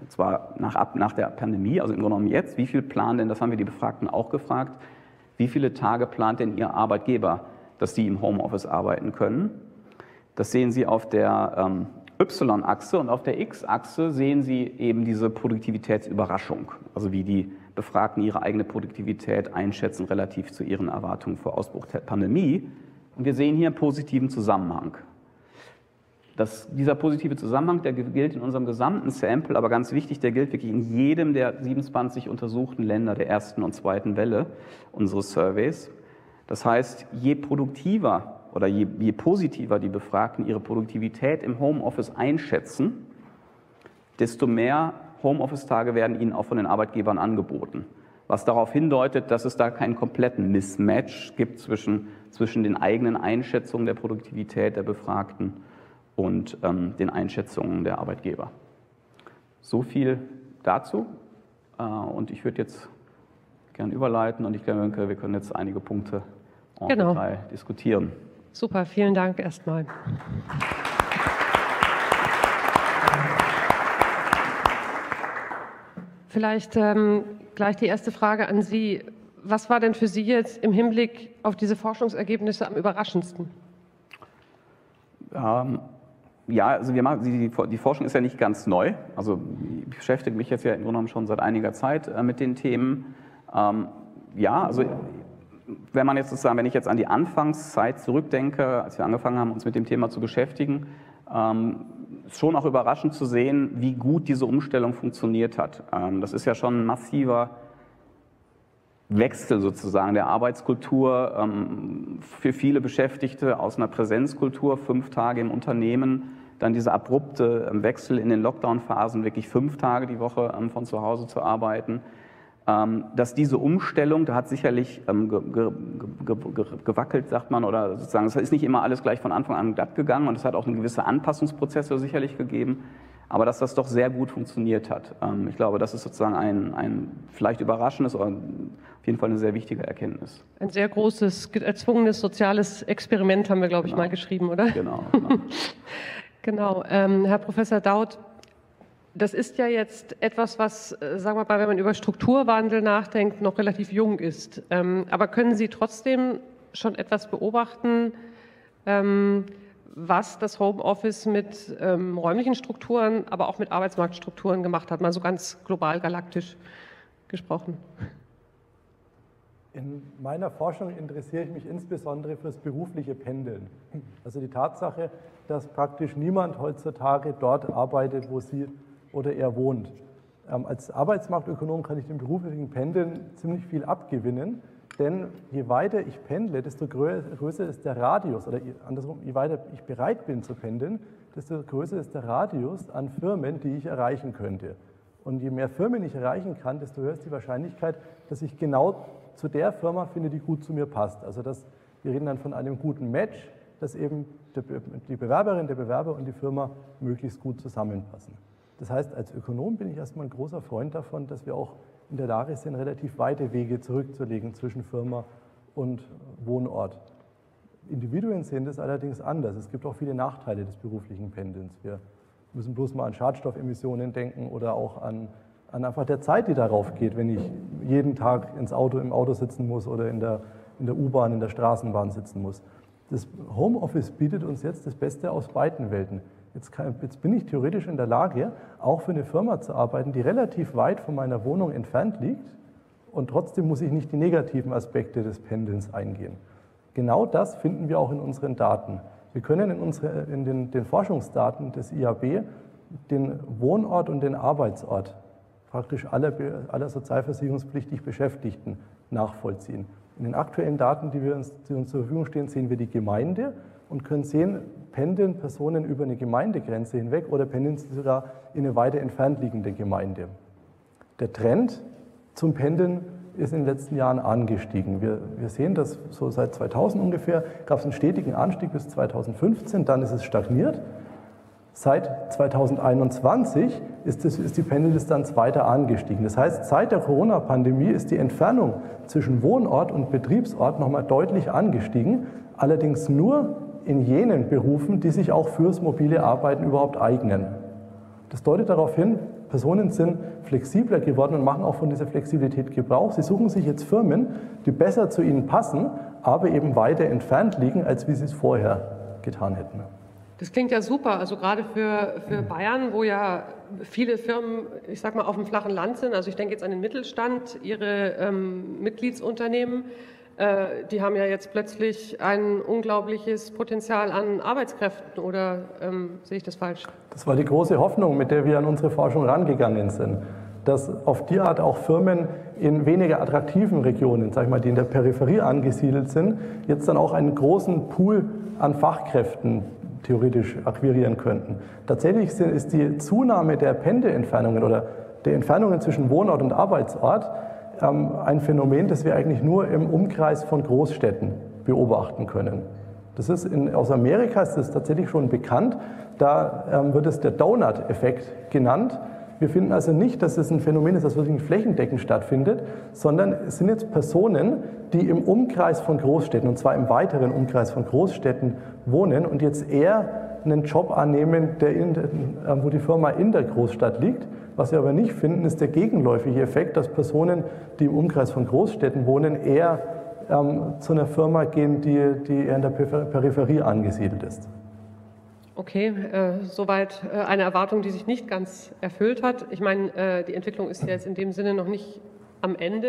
Speaker 4: und zwar nach, nach der Pandemie, also im Grunde genommen jetzt, wie viel planen denn, das haben wir die Befragten auch gefragt, wie viele Tage plant denn Ihr Arbeitgeber, dass Sie im Homeoffice arbeiten können? Das sehen Sie auf der ähm, Y-Achse und auf der X-Achse sehen Sie eben diese Produktivitätsüberraschung, also wie die Befragten ihre eigene Produktivität einschätzen relativ zu ihren Erwartungen vor Ausbruch der Pandemie. Und wir sehen hier einen positiven Zusammenhang. Das, dieser positive Zusammenhang, der gilt in unserem gesamten Sample, aber ganz wichtig, der gilt wirklich in jedem der 27 untersuchten Länder der ersten und zweiten Welle unseres Surveys. Das heißt, je produktiver oder je, je positiver die Befragten ihre Produktivität im Homeoffice einschätzen, desto mehr Homeoffice-Tage werden ihnen auch von den Arbeitgebern angeboten. Was darauf hindeutet, dass es da keinen kompletten Mismatch gibt zwischen, zwischen den eigenen Einschätzungen der Produktivität der Befragten und ähm, den Einschätzungen der Arbeitgeber. So viel dazu. Äh, und ich würde jetzt gern überleiten und ich denke, wir können jetzt einige Punkte en genau. Detail diskutieren.
Speaker 3: Super, vielen Dank erstmal. Vielleicht ähm, gleich die erste Frage an Sie. Was war denn für Sie jetzt im Hinblick auf diese Forschungsergebnisse am überraschendsten?
Speaker 4: Ähm, ja, also wir machen, die, die, Forschung ist ja nicht ganz neu. Also ich beschäftige mich jetzt ja im Grunde genommen schon seit einiger Zeit äh, mit den Themen. Ähm, ja, also wenn man jetzt sozusagen, wenn ich jetzt an die Anfangszeit zurückdenke, als wir angefangen haben, uns mit dem Thema zu beschäftigen, ähm, ist schon auch überraschend zu sehen, wie gut diese Umstellung funktioniert hat. Ähm, das ist ja schon ein massiver Wechsel sozusagen der Arbeitskultur ähm, für viele Beschäftigte aus einer Präsenzkultur, fünf Tage im Unternehmen, dann dieser abrupte ähm, Wechsel in den Lockdown-Phasen, wirklich fünf Tage die Woche ähm, von zu Hause zu arbeiten. Dass diese Umstellung, da hat sicherlich gewackelt, sagt man, oder sozusagen, es ist nicht immer alles gleich von Anfang an glatt gegangen und es hat auch eine gewisse Anpassungsprozesse sicherlich gegeben aber dass das doch sehr gut funktioniert hat. Ähm, ich glaube, das ist sozusagen ein, ein vielleicht überraschendes, aber auf jeden Fall eine sehr wichtige Erkenntnis.
Speaker 3: Ein sehr großes, erzwungenes soziales Experiment haben wir, glaube genau. ich, mal geschrieben, oder?
Speaker 4: Genau. Genau,
Speaker 3: genau. Ähm, Herr Professor Daut, das ist ja jetzt etwas, was, äh, sagen wir mal, wenn man über Strukturwandel nachdenkt, noch relativ jung ist. Ähm, aber können Sie trotzdem schon etwas beobachten, ähm, was das Homeoffice mit ähm, räumlichen Strukturen, aber auch mit Arbeitsmarktstrukturen gemacht hat, mal so ganz global galaktisch gesprochen.
Speaker 5: In meiner Forschung interessiere ich mich insbesondere für das berufliche Pendeln. Also die Tatsache, dass praktisch niemand heutzutage dort arbeitet, wo sie oder er wohnt. Ähm, als Arbeitsmarktökonom kann ich dem beruflichen Pendeln ziemlich viel abgewinnen, denn je weiter ich pendle, desto größer ist der Radius, oder andersrum, je weiter ich bereit bin zu pendeln, desto größer ist der Radius an Firmen, die ich erreichen könnte. Und je mehr Firmen ich erreichen kann, desto höher ist die Wahrscheinlichkeit, dass ich genau zu der Firma finde, die gut zu mir passt. Also das, wir reden dann von einem guten Match, dass eben die Bewerberin, der Bewerber und die Firma möglichst gut zusammenpassen. Das heißt, als Ökonom bin ich erstmal ein großer Freund davon, dass wir auch in der Lage sind, relativ weite Wege zurückzulegen zwischen Firma und Wohnort. Individuen sehen das allerdings anders. Es gibt auch viele Nachteile des beruflichen Pendelns. Wir müssen bloß mal an Schadstoffemissionen denken oder auch an, an einfach der Zeit, die darauf geht, wenn ich jeden Tag ins Auto, im Auto sitzen muss oder in der, in der U-Bahn, in der Straßenbahn sitzen muss. Das Homeoffice bietet uns jetzt das Beste aus beiden Welten. Jetzt, kann, jetzt, bin ich theoretisch in der Lage, auch für eine Firma zu arbeiten, die relativ weit von meiner Wohnung entfernt liegt und trotzdem muss ich nicht die negativen Aspekte des Pendelns eingehen. Genau das finden wir auch in unseren Daten. Wir können in, unsere, in den, den Forschungsdaten des IAB den Wohnort und den Arbeitsort praktisch aller, aller sozialversicherungspflichtig Beschäftigten nachvollziehen. In den aktuellen Daten, die, wir uns, die uns zur Verfügung stehen, sehen wir die Gemeinde und können sehen, pendeln Personen über eine Gemeindegrenze hinweg oder pendeln sie sogar in eine weiter entfernt liegende Gemeinde. Der Trend zum Pendeln ist in den letzten Jahren angestiegen. Wir, wir sehen, dass so seit 2000 ungefähr gab es einen stetigen Anstieg bis 2015, dann ist es stagniert. Seit 2021 ist, das, ist die Pendeldistanz weiter angestiegen. Das heißt, seit der Corona-Pandemie ist die Entfernung zwischen Wohnort und Betriebsort nochmal deutlich angestiegen, allerdings nur in jenen Berufen, die sich auch fürs mobile Arbeiten überhaupt eignen. Das deutet darauf hin, Personen sind flexibler geworden und machen auch von dieser Flexibilität Gebrauch. Sie suchen sich jetzt Firmen, die besser zu ihnen passen, aber eben weiter entfernt liegen, als wie sie es vorher getan hätten.
Speaker 3: Das klingt ja super, also gerade für, für Bayern, wo ja viele Firmen, ich sag mal, auf dem flachen Land sind. Also ich denke jetzt an den Mittelstand, ihre ähm, Mitgliedsunternehmen, die haben ja jetzt plötzlich ein unglaubliches Potenzial an Arbeitskräften. Oder ähm, sehe ich das falsch?
Speaker 5: Das war die große Hoffnung, mit der wir an unsere Forschung rangegangen sind. Dass auf die Art auch Firmen in weniger attraktiven Regionen, sag ich mal, die in der Peripherie angesiedelt sind, jetzt dann auch einen großen Pool an Fachkräften theoretisch akquirieren könnten. Tatsächlich ist die Zunahme der Pendelentfernungen oder der Entfernungen zwischen Wohnort und Arbeitsort ein Phänomen, das wir eigentlich nur im Umkreis von Großstädten beobachten können. Das ist in, aus Amerika ist das tatsächlich schon bekannt. Da ähm, wird es der Donut-Effekt genannt. Wir finden also nicht, dass es ein Phänomen ist, das wirklich flächendeckend stattfindet, sondern es sind jetzt Personen, die im Umkreis von Großstädten, und zwar im weiteren Umkreis von Großstädten wohnen und jetzt eher einen Job annehmen, der in, äh, wo die Firma in der Großstadt liegt. Was wir aber nicht finden, ist der gegenläufige Effekt, dass Personen, die im Umkreis von Großstädten wohnen, eher ähm, zu einer Firma gehen, die, die eher in der Peripherie angesiedelt ist.
Speaker 3: Okay, äh, soweit äh, eine Erwartung, die sich nicht ganz erfüllt hat. Ich meine, äh, die Entwicklung ist ja jetzt in dem Sinne noch nicht am Ende.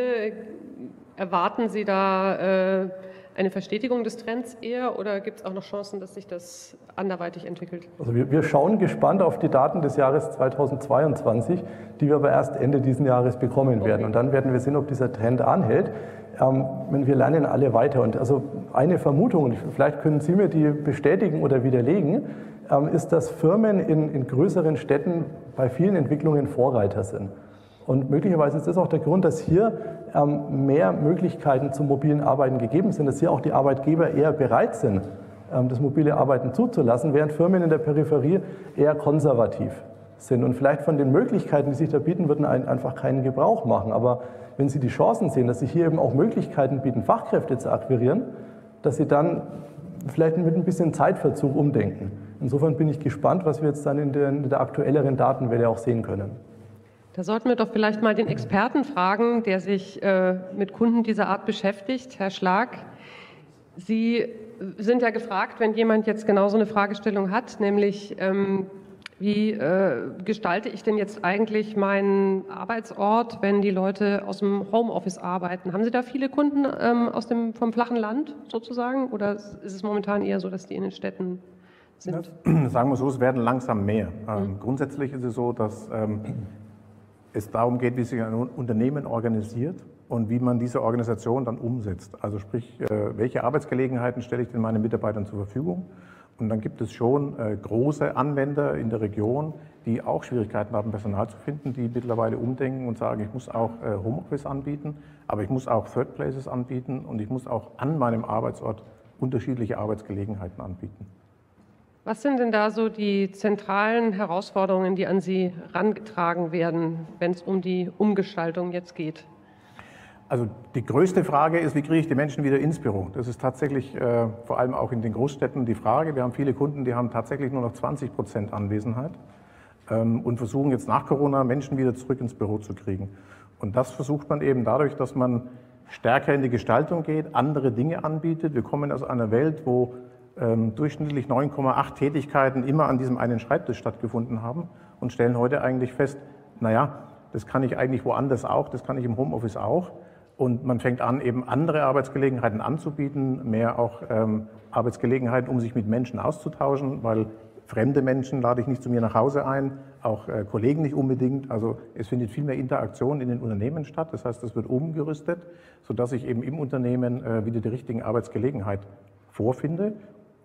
Speaker 3: Erwarten Sie da äh, eine Verstetigung des Trends eher oder gibt es auch noch Chancen, dass sich das anderweitig entwickelt?
Speaker 5: Also wir, wir, schauen gespannt auf die Daten des Jahres 2022, die wir aber erst Ende dieses Jahres bekommen okay. werden. Und dann werden wir sehen, ob dieser Trend anhält. Ähm, wir lernen alle weiter. Und also eine Vermutung, und vielleicht können Sie mir die bestätigen oder widerlegen, ähm, ist, dass Firmen in, in größeren Städten bei vielen Entwicklungen Vorreiter sind. Und möglicherweise ist das auch der Grund, dass hier mehr Möglichkeiten zum mobilen Arbeiten gegeben sind, dass hier auch die Arbeitgeber eher bereit sind, ähm, das mobile Arbeiten zuzulassen, während Firmen in der Peripherie eher konservativ sind und vielleicht von den Möglichkeiten, die sich da bieten würden, einfach keinen Gebrauch machen. Aber wenn Sie die Chancen sehen, dass sich hier eben auch Möglichkeiten bieten, Fachkräfte zu akquirieren, dass Sie dann vielleicht mit ein bisschen Zeitverzug umdenken. Insofern bin ich gespannt, was wir jetzt dann in der, in der aktuelleren Datenwelle auch sehen können.
Speaker 3: Da sollten wir doch vielleicht mal den Experten fragen, der sich äh, mit Kunden dieser Art beschäftigt. Herr Schlag, Sie sind ja gefragt, wenn jemand jetzt genau so eine Fragestellung hat, nämlich ähm, wie äh, gestalte ich denn jetzt eigentlich meinen Arbeitsort, wenn die Leute aus dem Homeoffice arbeiten? Haben Sie da viele Kunden ähm, aus dem, vom flachen Land sozusagen oder ist es momentan eher so, dass die in den Städten sind?
Speaker 6: Ja, sagen wir so, es werden langsam mehr. Ähm, mhm. Grundsätzlich ist es so, dass ähm, es darum geht, wie sich ein Unternehmen organisiert und wie man diese Organisation dann umsetzt. Also sprich, äh, welche Arbeitsgelegenheiten stelle ich denn meinen Mitarbeitern zur Verfügung? Und dann gibt es schon äh, große Anwender in der Region, die auch Schwierigkeiten haben, Personal zu finden, die mittlerweile umdenken und sagen, ich muss auch äh, Homeoffice anbieten, aber ich muss auch Third Places anbieten und ich muss auch an meinem Arbeitsort unterschiedliche Arbeitsgelegenheiten anbieten.
Speaker 3: Was sind denn da so die zentralen Herausforderungen, die an Sie herangetragen werden, wenn es um die Umgestaltung jetzt geht?
Speaker 6: Also die größte Frage ist, wie kriege ich die Menschen wieder ins Büro? Das ist tatsächlich äh, vor allem auch in den Großstädten die Frage. Wir haben viele Kunden, die haben tatsächlich nur noch 20 Prozent Anwesenheit ähm, und versuchen jetzt nach Corona Menschen wieder zurück ins Büro zu kriegen. Und das versucht man eben dadurch, dass man stärker in die Gestaltung geht, andere Dinge anbietet. Wir kommen aus einer Welt, wo durchschnittlich 9,8 Tätigkeiten immer an diesem einen Schreibtisch stattgefunden haben und stellen heute eigentlich fest, naja, das kann ich eigentlich woanders auch, das kann ich im Homeoffice auch. Und man fängt an, eben andere Arbeitsgelegenheiten anzubieten, mehr auch ähm, Arbeitsgelegenheiten, um sich mit Menschen auszutauschen, weil fremde Menschen lade ich nicht zu mir nach Hause ein, auch äh, Kollegen nicht unbedingt. Also es findet viel mehr Interaktion in den Unternehmen statt. Das heißt, es wird umgerüstet, sodass ich eben im Unternehmen äh, wieder die richtigen Arbeitsgelegenheit vorfinde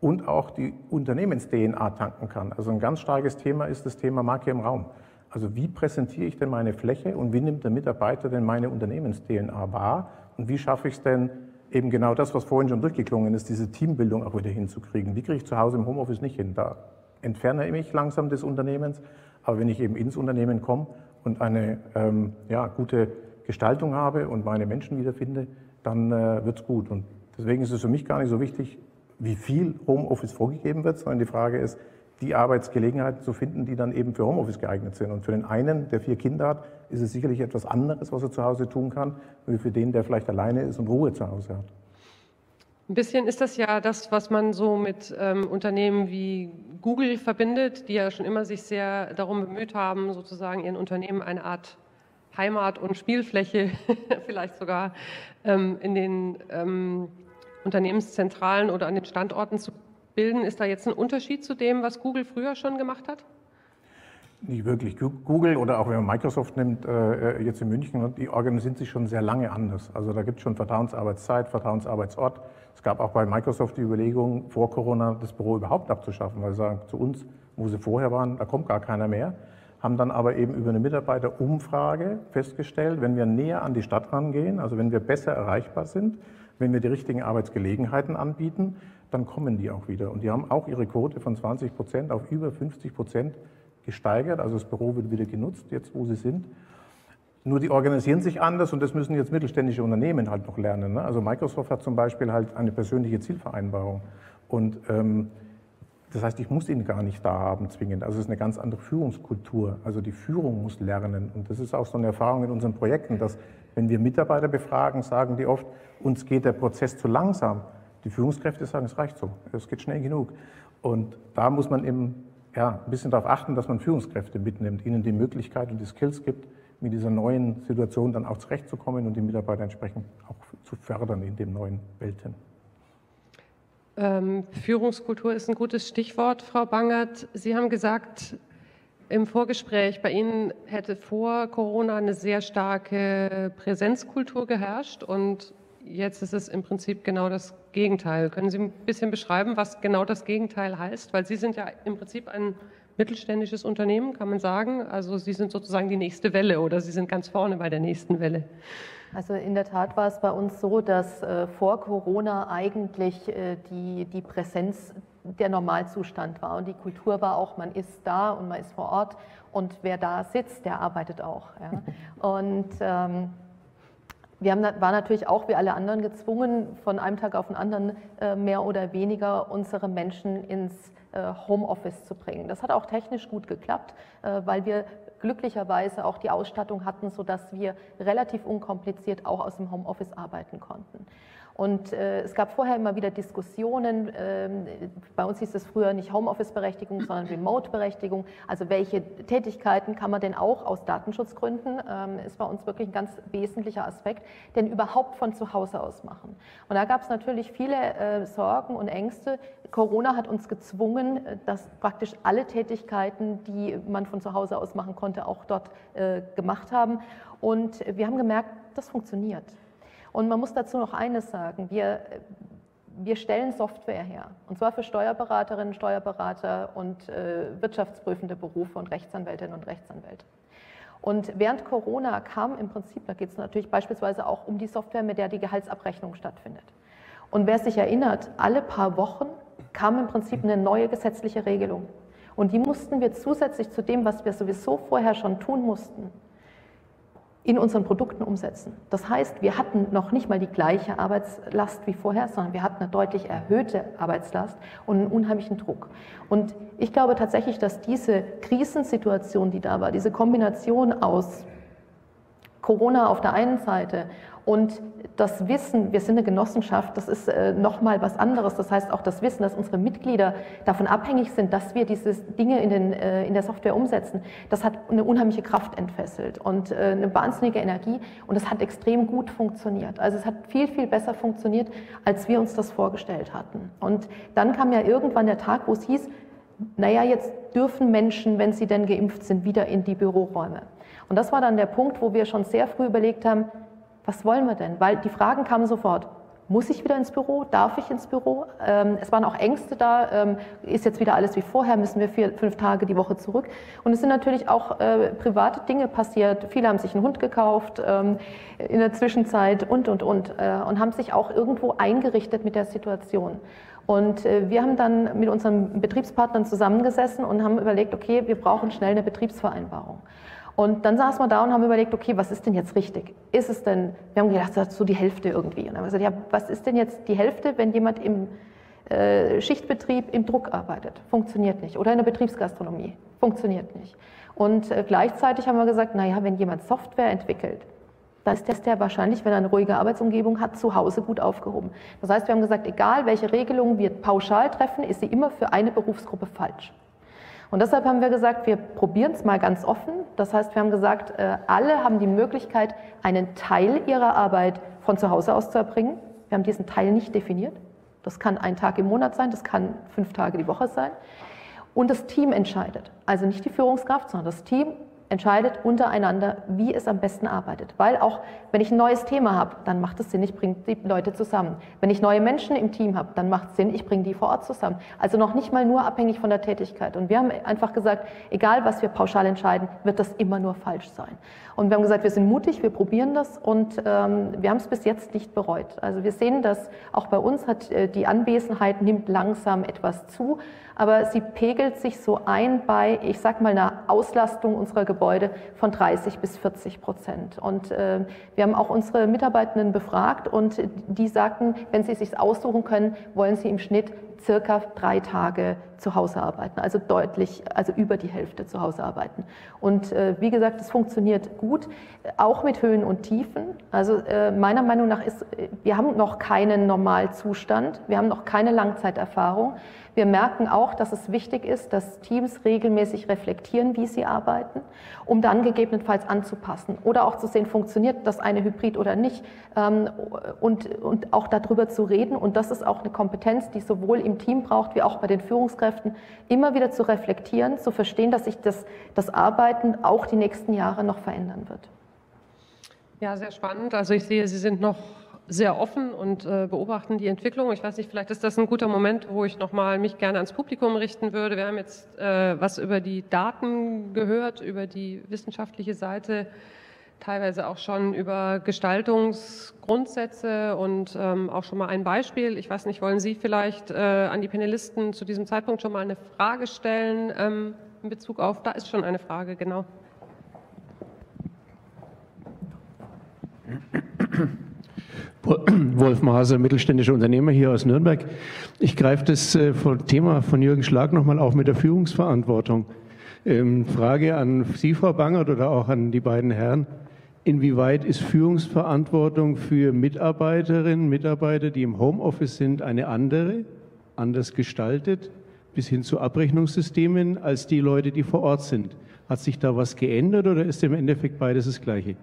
Speaker 6: und auch die Unternehmens-DNA tanken kann. Also ein ganz starkes Thema ist das Thema Marke im Raum. Also wie präsentiere ich denn meine Fläche und wie nimmt der Mitarbeiter denn meine Unternehmens-DNA wahr und wie schaffe ich es denn, eben genau das, was vorhin schon durchgeklungen ist, diese Teambildung auch wieder hinzukriegen. Die kriege ich zu Hause im Homeoffice nicht hin. Da entferne ich mich langsam des Unternehmens. Aber wenn ich eben ins Unternehmen komme und eine ähm, ja, gute Gestaltung habe und meine Menschen wiederfinde, dann äh, wird es gut. Und deswegen ist es für mich gar nicht so wichtig, wie viel Homeoffice vorgegeben wird, sondern die Frage ist, die Arbeitsgelegenheiten zu finden, die dann eben für Homeoffice geeignet sind. Und für den einen, der vier Kinder hat, ist es sicherlich etwas anderes, was er zu Hause tun kann, wie für den, der vielleicht alleine ist und Ruhe zu Hause hat.
Speaker 3: Ein bisschen ist das ja das, was man so mit ähm, Unternehmen wie Google verbindet, die ja schon immer sich sehr darum bemüht haben, sozusagen ihren Unternehmen eine Art Heimat und Spielfläche vielleicht sogar ähm, in den ähm, Unternehmenszentralen oder an den Standorten zu bilden. Ist da jetzt ein Unterschied zu dem, was Google früher schon gemacht hat?
Speaker 6: Nicht wirklich. Google oder auch wenn man Microsoft nimmt, äh, jetzt in München, die organisieren sich schon sehr lange anders. Also da gibt es schon Vertrauensarbeitszeit, Vertrauensarbeitsort. Es gab auch bei Microsoft die Überlegung, vor Corona das Büro überhaupt abzuschaffen, weil sie sagen, zu uns, wo sie vorher waren, da kommt gar keiner mehr. Haben dann aber eben über eine Mitarbeiterumfrage festgestellt, wenn wir näher an die Stadt rangehen, also wenn wir besser erreichbar sind, wenn wir die richtigen Arbeitsgelegenheiten anbieten, dann kommen die auch wieder. Und die haben auch ihre Quote von 20 Prozent auf über 50 Prozent gesteigert. Also das Büro wird wieder genutzt, jetzt wo sie sind. Nur die organisieren sich anders und das müssen jetzt mittelständische Unternehmen halt noch lernen. Ne? Also Microsoft hat zum Beispiel halt eine persönliche Zielvereinbarung. Und ähm, das heißt, ich muss ihn gar nicht da haben zwingend. Also es ist eine ganz andere Führungskultur. Also die Führung muss lernen. Und das ist auch so eine Erfahrung in unseren Projekten, dass wenn wir Mitarbeiter befragen, sagen die oft, uns geht der Prozess zu langsam. Die Führungskräfte sagen, es reicht so, es geht schnell genug. Und da muss man eben ja, ein bisschen darauf achten, dass man Führungskräfte mitnimmt, ihnen die Möglichkeit und die Skills gibt, mit dieser neuen Situation dann auch zurechtzukommen und die Mitarbeiter entsprechend auch zu fördern in den neuen Welten.
Speaker 3: Ähm, Führungskultur ist ein gutes Stichwort, Frau Bangert. Sie haben gesagt, im Vorgespräch, bei Ihnen hätte vor Corona eine sehr starke Präsenzkultur geherrscht und jetzt ist es im Prinzip genau das Gegenteil. Können Sie ein bisschen beschreiben, was genau das Gegenteil heißt? Weil Sie sind ja im Prinzip ein mittelständisches Unternehmen, kann man sagen. Also Sie sind sozusagen die nächste Welle oder Sie sind ganz vorne bei der nächsten Welle.
Speaker 7: Also in der Tat war es bei uns so, dass äh, vor Corona eigentlich äh, die, die Präsenz der Normalzustand war. Und die Kultur war auch, man ist da und man ist vor Ort und wer da sitzt, der arbeitet auch. Ja. Und ähm, wir haben, waren natürlich auch wie alle anderen gezwungen, von einem Tag auf den anderen äh, mehr oder weniger unsere Menschen ins äh, Homeoffice zu bringen. Das hat auch technisch gut geklappt, äh, weil wir glücklicherweise auch die Ausstattung hatten, sodass wir relativ unkompliziert auch aus dem Homeoffice arbeiten konnten. Und äh, es gab vorher immer wieder Diskussionen. Ähm, bei uns hieß es früher nicht Homeoffice-Berechtigung, sondern Remote-Berechtigung. Also welche Tätigkeiten kann man denn auch aus Datenschutzgründen, ähm, ist bei uns wirklich ein ganz wesentlicher Aspekt, denn überhaupt von zu Hause aus machen. Und da gab es natürlich viele äh, Sorgen und Ängste. Corona hat uns gezwungen, äh, dass praktisch alle Tätigkeiten, die man von zu Hause aus machen konnte, auch dort äh, gemacht haben. Und wir haben gemerkt, das funktioniert. Und man muss dazu noch eines sagen. Wir, wir stellen Software her, und zwar für Steuerberaterinnen, Steuerberater und äh, wirtschaftsprüfende Berufe und Rechtsanwältinnen und Rechtsanwälte. Und während Corona kam im Prinzip, da geht es natürlich beispielsweise auch um die Software, mit der die Gehaltsabrechnung stattfindet. Und wer sich erinnert, alle paar Wochen kam im Prinzip eine neue gesetzliche Regelung. Und die mussten wir zusätzlich zu dem, was wir sowieso vorher schon tun mussten, in unseren Produkten umsetzen. Das heißt, wir hatten noch nicht mal die gleiche Arbeitslast wie vorher, sondern wir hatten eine deutlich erhöhte Arbeitslast und einen unheimlichen Druck. Und ich glaube tatsächlich, dass diese Krisensituation, die da war, diese Kombination aus Corona auf der einen Seite Und das Wissen, wir sind eine Genossenschaft, das ist äh, nochmal was anderes. Das heißt auch das Wissen, dass unsere Mitglieder davon abhängig sind, dass wir diese Dinge in, den, äh, in der Software umsetzen, das hat eine unheimliche Kraft entfesselt und äh, eine wahnsinnige Energie und es hat extrem gut funktioniert. Also es hat viel, viel besser funktioniert, als wir uns das vorgestellt hatten. Und dann kam ja irgendwann der Tag, wo es hieß, naja, jetzt dürfen Menschen, wenn sie denn geimpft sind, wieder in die Büroräume. Und das war dann der Punkt, wo wir schon sehr früh überlegt haben, was wollen wir denn? Weil die Fragen kamen sofort. Muss ich wieder ins Büro? Darf ich ins Büro? Ähm, es waren auch Ängste da. Ähm, ist jetzt wieder alles wie vorher? Müssen wir vier, fünf Tage die Woche zurück? Und es sind natürlich auch äh, private Dinge passiert. Viele haben sich einen Hund gekauft ähm, in der Zwischenzeit und, und, und. Äh, und haben sich auch irgendwo eingerichtet mit der Situation. Und äh, wir haben dann mit unseren Betriebspartnern zusammengesessen und haben überlegt, okay, wir brauchen schnell eine Betriebsvereinbarung. Und dann saßen wir da und haben überlegt, okay, was ist denn jetzt richtig? Ist es denn, wir haben gedacht, das so die Hälfte irgendwie. Und dann haben wir gesagt, ja, was ist denn jetzt die Hälfte, wenn jemand im äh, Schichtbetrieb im Druck arbeitet? Funktioniert nicht. Oder in der Betriebsgastronomie? Funktioniert nicht. Und äh, gleichzeitig haben wir gesagt, naja, wenn jemand Software entwickelt, dann ist der wahrscheinlich, wenn er eine ruhige Arbeitsumgebung hat, zu Hause gut aufgehoben. Das heißt, wir haben gesagt, egal welche Regelung wir pauschal treffen, ist sie immer für eine Berufsgruppe falsch. Und deshalb haben wir gesagt, wir probieren es mal ganz offen. Das heißt, wir haben gesagt, äh, alle haben die Möglichkeit, einen Teil ihrer Arbeit von zu Hause aus zu erbringen. Wir haben diesen Teil nicht definiert. Das kann ein Tag im Monat sein, das kann fünf Tage die Woche sein. Und das Team entscheidet. Also nicht die Führungskraft, sondern das Team entscheidet untereinander, wie es am besten arbeitet. Weil auch, wenn ich ein neues Thema habe, dann macht es Sinn, ich bringe die Leute zusammen. Wenn ich neue Menschen im Team habe, dann macht es Sinn, ich bringe die vor Ort zusammen. Also noch nicht mal nur abhängig von der Tätigkeit. Und wir haben einfach gesagt, egal was wir pauschal entscheiden, wird das immer nur falsch sein. Und wir haben gesagt, wir sind mutig, wir probieren das und ähm, wir haben es bis jetzt nicht bereut. Also wir sehen, dass auch bei uns hat äh, die Anwesenheit nimmt langsam etwas zu aber sie pegelt sich so ein bei, ich sag mal, einer Auslastung unserer Gebäude von 30 bis 40 Prozent. Und äh, wir haben auch unsere Mitarbeitenden befragt und die sagten, wenn sie sich aussuchen können, wollen sie im Schnitt circa drei Tage zu Hause arbeiten, also deutlich, also über die Hälfte zu Hause arbeiten. Und äh, wie gesagt, es funktioniert gut, auch mit Höhen und Tiefen. Also äh, meiner Meinung nach ist, wir haben noch keinen Normalzustand, wir haben noch keine Langzeiterfahrung. Wir merken auch, dass es wichtig ist, dass Teams regelmäßig reflektieren, wie sie arbeiten, um dann gegebenenfalls anzupassen oder auch zu sehen, funktioniert das eine Hybrid oder nicht ähm, und, und auch darüber zu reden. Und das ist auch eine Kompetenz, die sowohl im Team braucht, wie auch bei den Führungskräften, immer wieder zu reflektieren, zu verstehen, dass sich das, das Arbeiten auch die nächsten Jahre noch verändern wird.
Speaker 3: Ja, sehr spannend. Also ich sehe, Sie sind noch sehr offen und äh, beobachten die Entwicklung. Ich weiß nicht, vielleicht ist das ein guter Moment, wo ich nochmal mich gerne ans Publikum richten würde. Wir haben jetzt äh, was über die Daten gehört, über die wissenschaftliche Seite, teilweise auch schon über Gestaltungsgrundsätze und ähm, auch schon mal ein Beispiel. Ich weiß nicht, wollen Sie vielleicht äh, an die Panelisten zu diesem Zeitpunkt schon mal eine Frage stellen ähm, in Bezug auf, da ist schon eine Frage, genau.
Speaker 8: Wolf Maser, mittelständischer Unternehmer hier aus Nürnberg. Ich greife das äh, Thema von Jürgen Schlag nochmal auf mit der Führungsverantwortung. Ähm, Frage an Sie, Frau Bangert, oder auch an die beiden Herren. Inwieweit ist Führungsverantwortung für Mitarbeiterinnen, Mitarbeiter, die im Homeoffice sind, eine andere, anders gestaltet, bis hin zu Abrechnungssystemen, als die Leute, die vor Ort sind? Hat sich da was geändert oder ist im Endeffekt beides das Gleiche?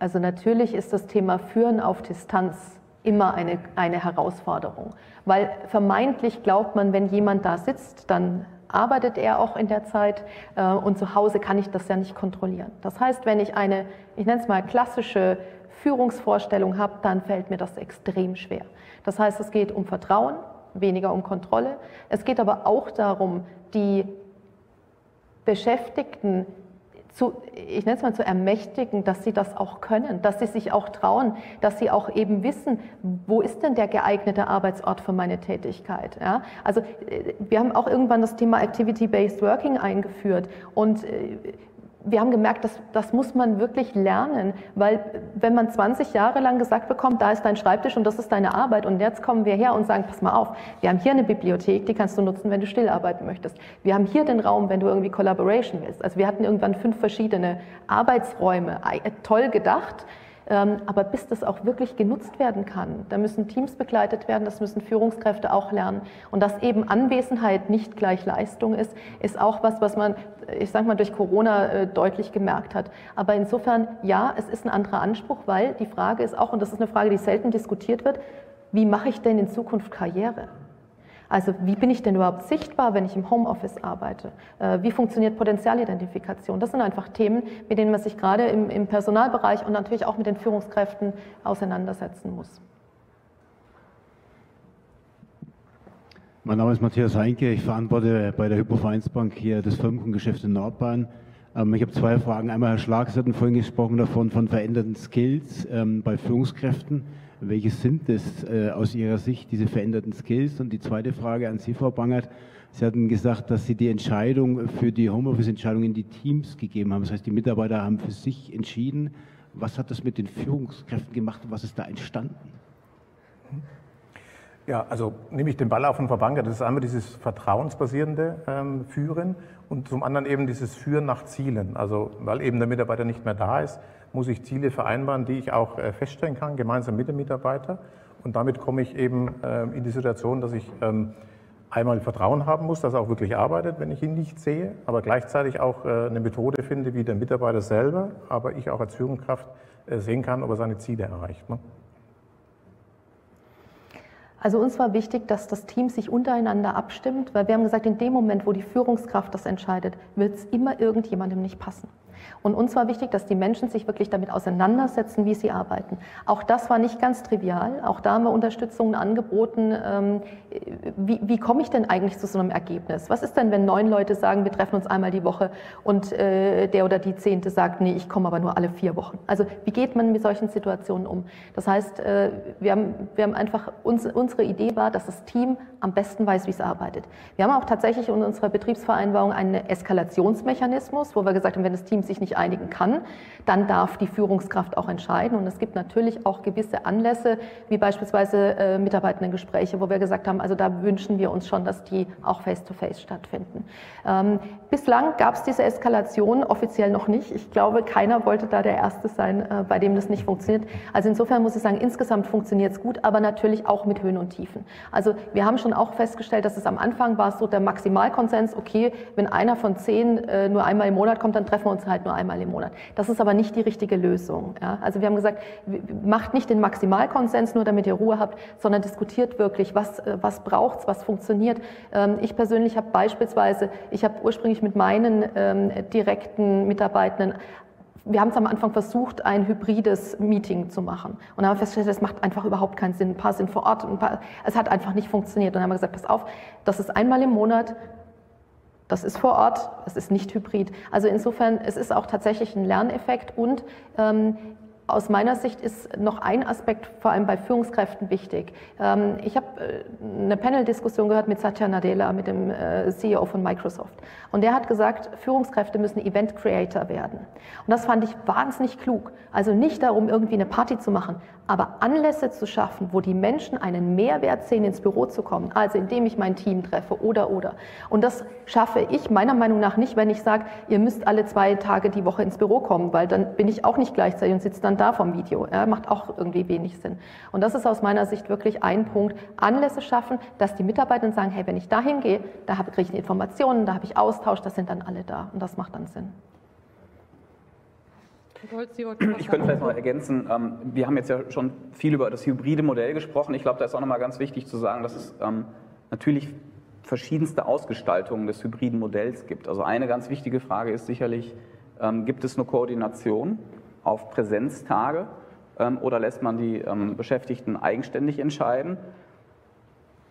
Speaker 7: Also natürlich ist das Thema Führen auf Distanz immer eine, eine Herausforderung, weil vermeintlich glaubt man, wenn jemand da sitzt, dann arbeitet er auch in der Zeit äh, und zu Hause kann ich das ja nicht kontrollieren. Das heißt, wenn ich eine, ich nenne es mal klassische Führungsvorstellung habe, dann fällt mir das extrem schwer. Das heißt, es geht um Vertrauen, weniger um Kontrolle. Es geht aber auch darum, die Beschäftigten zu, ich nenne es mal zu ermächtigen, dass sie das auch können, dass sie sich auch trauen, dass sie auch eben wissen, wo ist denn der geeignete Arbeitsort für meine Tätigkeit. Ja? Also äh, wir haben auch irgendwann das Thema Activity-Based Working eingeführt und äh, wir haben gemerkt, das, das muss man wirklich lernen, weil wenn man 20 Jahre lang gesagt bekommt, da ist dein Schreibtisch und das ist deine Arbeit und jetzt kommen wir her und sagen, pass mal auf, wir haben hier eine Bibliothek, die kannst du nutzen, wenn du still arbeiten möchtest. Wir haben hier den Raum, wenn du irgendwie Collaboration willst. Also wir hatten irgendwann fünf verschiedene Arbeitsräume, toll gedacht. Ähm, aber bis das auch wirklich genutzt werden kann, da müssen Teams begleitet werden, das müssen Führungskräfte auch lernen. Und dass eben Anwesenheit nicht gleich Leistung ist, ist auch was, was man, ich sage mal, durch Corona äh, deutlich gemerkt hat. Aber insofern, ja, es ist ein anderer Anspruch, weil die Frage ist auch, und das ist eine Frage, die selten diskutiert wird, wie mache ich denn in Zukunft Karriere? Also wie bin ich denn überhaupt sichtbar, wenn ich im Homeoffice arbeite? Äh, wie funktioniert Potenzialidentifikation? Das sind einfach Themen, mit denen man sich gerade im, im Personalbereich und natürlich auch mit den Führungskräften auseinandersetzen muss.
Speaker 9: Mein Name ist Matthias Heinke, ich verantworte bei der Hypovereinsbank hier das Firmenkundengeschäft in Nordbahn. Ähm, ich habe zwei Fragen. Einmal Herr Schlag, Sie hatten vorhin gesprochen davon, von veränderten Skills ähm, bei Führungskräften. Welche sind es äh, aus Ihrer Sicht, diese veränderten Skills? Und die zweite Frage an Sie, Frau Bangert. Sie hatten gesagt, dass Sie die Entscheidung für die Homeoffice-Entscheidung in die Teams gegeben haben. Das heißt, die Mitarbeiter haben für sich entschieden. Was hat das mit den Führungskräften gemacht und was ist da entstanden?
Speaker 6: Ja, also nehme ich den Ball auf von Frau Bangert. Das ist einmal dieses vertrauensbasierende ähm, Führen und zum anderen eben dieses Führen nach Zielen. Also weil eben der Mitarbeiter nicht mehr da ist, muss ich Ziele vereinbaren, die ich auch äh, feststellen kann, gemeinsam mit dem Mitarbeiter. Und damit komme ich eben ähm, in die Situation, dass ich ähm, einmal Vertrauen haben muss, dass er auch wirklich arbeitet, wenn ich ihn nicht sehe, aber gleichzeitig auch äh, eine Methode finde, wie der Mitarbeiter selber, aber ich auch als Führungskraft äh, sehen kann, ob er seine Ziele erreicht.
Speaker 7: Also uns war wichtig, dass das Team sich untereinander abstimmt, weil wir haben gesagt, in dem Moment, wo die Führungskraft das entscheidet, wird es immer irgendjemandem nicht passen. Und uns war wichtig, dass die Menschen sich wirklich damit auseinandersetzen, wie sie arbeiten. Auch das war nicht ganz trivial. Auch da haben wir Unterstützungen angeboten. Ähm, wie, wie komme ich denn eigentlich zu so einem Ergebnis? Was ist denn, wenn neun Leute sagen, wir treffen uns einmal die Woche und äh, der oder die Zehnte sagt, nee, ich komme aber nur alle vier Wochen? Also wie geht man mit solchen Situationen um? Das heißt, äh, wir, haben, wir haben einfach, uns, unsere Idee war, dass das Team am besten weiß, wie es arbeitet. Wir haben auch tatsächlich in unserer Betriebsvereinbarung einen Eskalationsmechanismus, wo wir gesagt haben, wenn das Team sich nicht einigen kann, dann darf die Führungskraft auch entscheiden. Und es gibt natürlich auch gewisse Anlässe, wie beispielsweise äh, Mitarbeitendengespräche, wo wir gesagt haben, also da wünschen wir uns schon, dass die auch face-to-face -face stattfinden. Ähm, bislang gab es diese Eskalation offiziell noch nicht. Ich glaube, keiner wollte da der Erste sein, äh, bei dem das nicht funktioniert. Also insofern muss ich sagen, insgesamt funktioniert es gut, aber natürlich auch mit Höhen und Tiefen. Also wir haben schon auch festgestellt, dass es am Anfang war so der Maximalkonsens, okay, wenn einer von zehn äh, nur einmal im Monat kommt, dann treffen wir uns halt nur einmal im Monat. Das ist aber nicht die richtige Lösung. Ja? Also wir haben gesagt, macht nicht den Maximalkonsens nur, damit ihr Ruhe habt, sondern diskutiert wirklich, was, äh, was braucht es, was funktioniert. Ähm, ich persönlich habe beispielsweise, ich habe ursprünglich mit meinen ähm, direkten Mitarbeitenden wir haben es am Anfang versucht, ein hybrides Meeting zu machen. Und haben festgestellt, das macht einfach überhaupt keinen Sinn. Ein paar sind vor Ort, paar, es hat einfach nicht funktioniert. Und dann haben wir gesagt, pass auf, das ist einmal im Monat, das ist vor Ort, es ist nicht hybrid. Also insofern, es ist auch tatsächlich ein Lerneffekt und ähm, aus meiner Sicht ist noch ein Aspekt vor allem bei Führungskräften wichtig. Ähm, ich habe äh, eine Panel-Diskussion gehört mit Satya Nadella, mit dem äh, CEO von Microsoft. Und der hat gesagt, Führungskräfte müssen Event Creator werden. Und das fand ich wahnsinnig klug. Also nicht darum, irgendwie eine Party zu machen, aber Anlässe zu schaffen, wo die Menschen einen Mehrwert sehen, ins Büro zu kommen, also indem ich mein Team treffe oder oder. Und das schaffe ich meiner Meinung nach nicht, wenn ich sage, ihr müsst alle zwei Tage die Woche ins Büro kommen, weil dann bin ich auch nicht gleichzeitig und sitze dann da vom Video. Ja, macht auch irgendwie wenig Sinn. Und das ist aus meiner Sicht wirklich ein Punkt, Anlässe schaffen, dass die Mitarbeiter sagen, hey, wenn ich da hingehe, da kriege ich Informationen, da habe ich Austausch, da sind dann alle da. Und das macht dann Sinn.
Speaker 4: Ich könnte vielleicht noch ergänzen, ähm, wir haben jetzt ja schon viel über das hybride Modell gesprochen. Ich glaube, da ist auch nochmal ganz wichtig zu sagen, dass es ähm, natürlich verschiedenste Ausgestaltungen des hybriden Modells gibt. Also eine ganz wichtige Frage ist sicherlich, ähm, gibt es eine Koordination auf Präsenztage oder lässt man die Beschäftigten eigenständig entscheiden?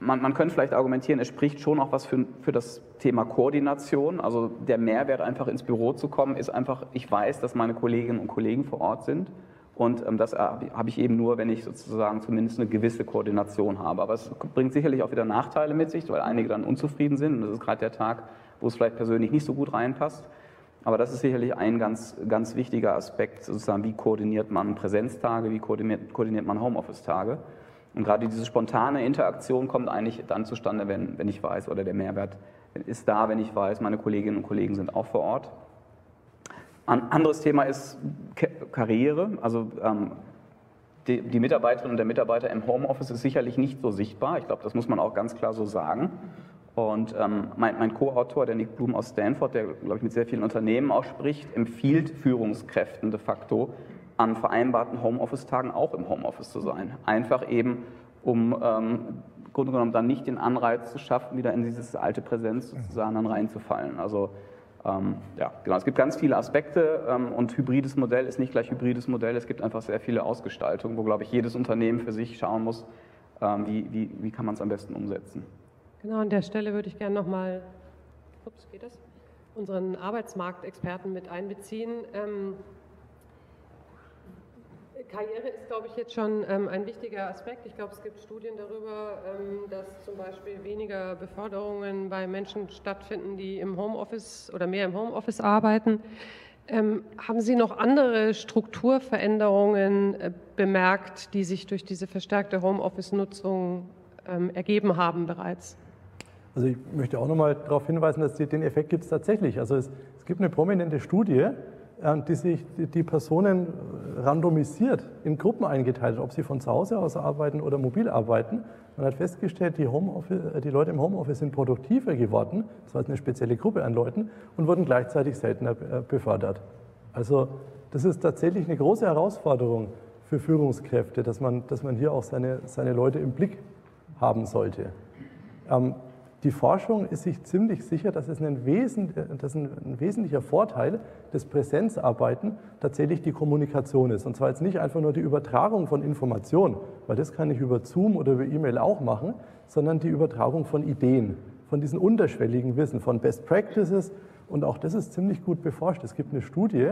Speaker 4: man, man könnte vielleicht argumentieren, es spricht schon auch was für, für das Thema Koordination. Also der Mehrwert, einfach ins Büro zu kommen, ist einfach, ich weiß, dass meine Kolleginnen und Kollegen vor Ort sind. Und ähm, das habe ich eben nur, wenn ich sozusagen zumindest eine gewisse Koordination habe. Aber es bringt sicherlich auch wieder Nachteile mit sich, weil einige dann unzufrieden sind. Und das ist gerade der Tag, wo es vielleicht persönlich nicht so gut reinpasst. Aber das ist sicherlich ein ganz, ganz wichtiger Aspekt, sozusagen, wie koordiniert man Präsenztage, wie koordiniert, koordiniert man Homeoffice-Tage. Und gerade diese spontane Interaktion kommt eigentlich dann zustande, wenn, wenn ich weiß, oder der Mehrwert ist da, wenn ich weiß, meine Kolleginnen und Kollegen sind auch vor Ort. Ein anderes Thema ist Karriere. Also ähm, die, die Mitarbeiterin und der Mitarbeiter im Homeoffice ist sicherlich nicht so sichtbar. Ich glaube, das muss man auch ganz klar so sagen. Und ähm, mein, mein Co-Autor, der Nick Blum aus Stanford, der, glaube ich, mit sehr vielen Unternehmen auch spricht, empfiehlt Führungskräften de facto, an vereinbarten Homeoffice-Tagen auch im Homeoffice zu sein. Einfach eben, um ähm, im Grunde genommen dann nicht den Anreiz zu schaffen, wieder in dieses alte Präsenz sozusagen dann reinzufallen. Also ähm, ja, genau. Es gibt ganz viele Aspekte ähm, und hybrides Modell ist nicht gleich hybrides Modell. Es gibt einfach sehr viele Ausgestaltungen, wo, glaube ich, jedes Unternehmen für sich schauen muss, ähm, wie, wie, wie kann man es am besten umsetzen.
Speaker 3: Genau, an der Stelle würde ich gerne nochmal, unseren Arbeitsmarktexperten mit einbeziehen. Ähm, Karriere ist, glaube ich, jetzt schon ähm, ein wichtiger Aspekt. Ich glaube, es gibt Studien darüber, ähm, dass zum Beispiel weniger Beförderungen bei Menschen stattfinden, die im Homeoffice oder mehr im Homeoffice arbeiten. Ähm, haben Sie noch andere Strukturveränderungen äh, bemerkt, die sich durch diese verstärkte Homeoffice-Nutzung ähm, ergeben haben bereits?
Speaker 5: Also ich möchte auch noch mal darauf hinweisen, dass die, den Effekt gibt es tatsächlich. Also es, es gibt eine prominente Studie, äh, die sich die Personen randomisiert in Gruppen eingeteilt ob sie von zu Hause aus arbeiten oder mobil arbeiten. Man hat festgestellt, die, äh, die Leute im Homeoffice sind produktiver geworden, das war eine spezielle Gruppe an Leuten, und wurden gleichzeitig seltener äh, befördert. Also das ist tatsächlich eine große Herausforderung für Führungskräfte, dass man, dass man hier auch seine, seine Leute im Blick haben sollte. Ähm, die Forschung ist sich ziemlich sicher, dass es ein, Wesen, dass ein, wesentlicher Vorteil des Präsenzarbeiten tatsächlich die Kommunikation ist. Und zwar jetzt nicht einfach nur die Übertragung von Informationen, weil das kann ich über Zoom oder über E-Mail auch machen, sondern die Übertragung von Ideen, von diesen unterschwelligen Wissen, von Best Practices. Und auch das ist ziemlich gut beforscht. Es gibt eine Studie,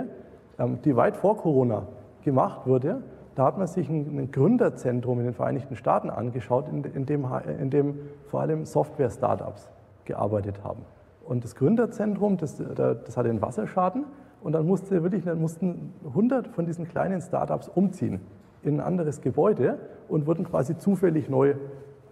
Speaker 5: ähm, die weit vor Corona gemacht wurde, da hat man sich ein, Gründerzentrum in den Vereinigten Staaten angeschaut, in, dem, in dem vor allem Software-Startups gearbeitet haben. Und das Gründerzentrum, das, das hatte einen Wasserschaden und dann musste wirklich, dann mussten 100 von diesen kleinen Startups umziehen in ein anderes Gebäude und wurden quasi zufällig neu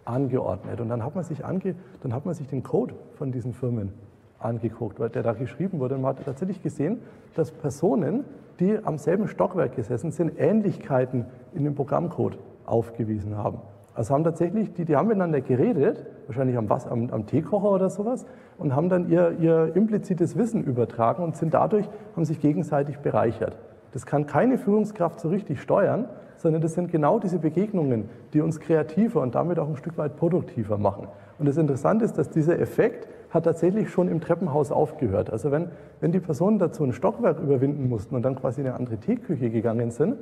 Speaker 5: angeordnet. Und dann hat man sich, ange, dann hat man sich den Code von diesen Firmen angeguckt, der da geschrieben wurde. Und man hat tatsächlich gesehen, dass Personen, die am selben Stockwerk gesessen sind, Ähnlichkeiten in dem Programmcode aufgewiesen haben. Also haben tatsächlich, die, die haben miteinander geredet, wahrscheinlich am, was, am, am Teekocher oder sowas, und haben dann ihr, ihr implizites Wissen übertragen und sind dadurch, haben sich gegenseitig bereichert. Das kann keine Führungskraft so richtig steuern, sondern das sind genau diese Begegnungen, die uns kreativer und damit auch ein Stück weit produktiver machen. Und das Interessante ist, dass dieser Effekt hat tatsächlich schon im Treppenhaus aufgehört. Also wenn, wenn die Personen dazu ein Stockwerk überwinden mussten und dann quasi in eine andere Teeküche gegangen sind,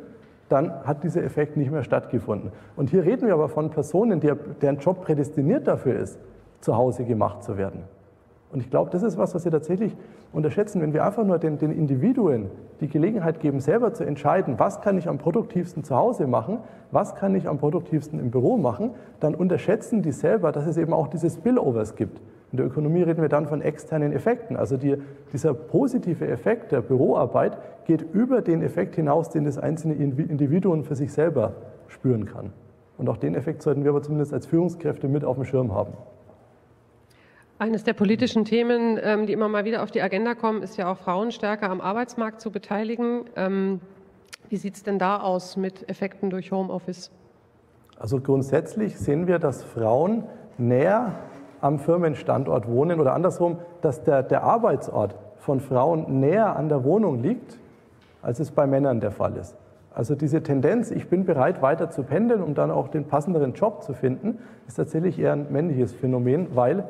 Speaker 5: dann hat dieser Effekt nicht mehr stattgefunden. Und hier reden wir aber von Personen, die, deren Job prädestiniert dafür ist, zu Hause gemacht zu werden. Und ich glaube, das ist was, was wir tatsächlich unterschätzen. Wenn wir einfach nur den, den, Individuen die Gelegenheit geben, selber zu entscheiden, was kann ich am produktivsten zu Hause machen, was kann ich am produktivsten im Büro machen, dann unterschätzen die selber, dass es eben auch diese Spillovers gibt. In der Ökonomie reden wir dann von externen Effekten. Also die, dieser positive Effekt der Büroarbeit geht über den Effekt hinaus, den das einzelne Individuum für sich selber spüren kann. Und auch den Effekt sollten wir aber zumindest als Führungskräfte mit auf dem Schirm haben.
Speaker 3: Eines der politischen Themen, ähm, die immer mal wieder auf die Agenda kommen, ist ja auch Frauen stärker am Arbeitsmarkt zu beteiligen. Ähm, wie sieht es denn da aus mit Effekten durch Homeoffice?
Speaker 5: Also grundsätzlich sehen wir, dass Frauen näher am Firmenstandort wohnen oder andersrum, dass der, der Arbeitsort von Frauen näher an der Wohnung liegt, als es bei Männern der Fall ist. Also diese Tendenz, ich bin bereit weiter zu pendeln, um dann auch den passenderen Job zu finden, ist tatsächlich eher ein männliches Phänomen, weil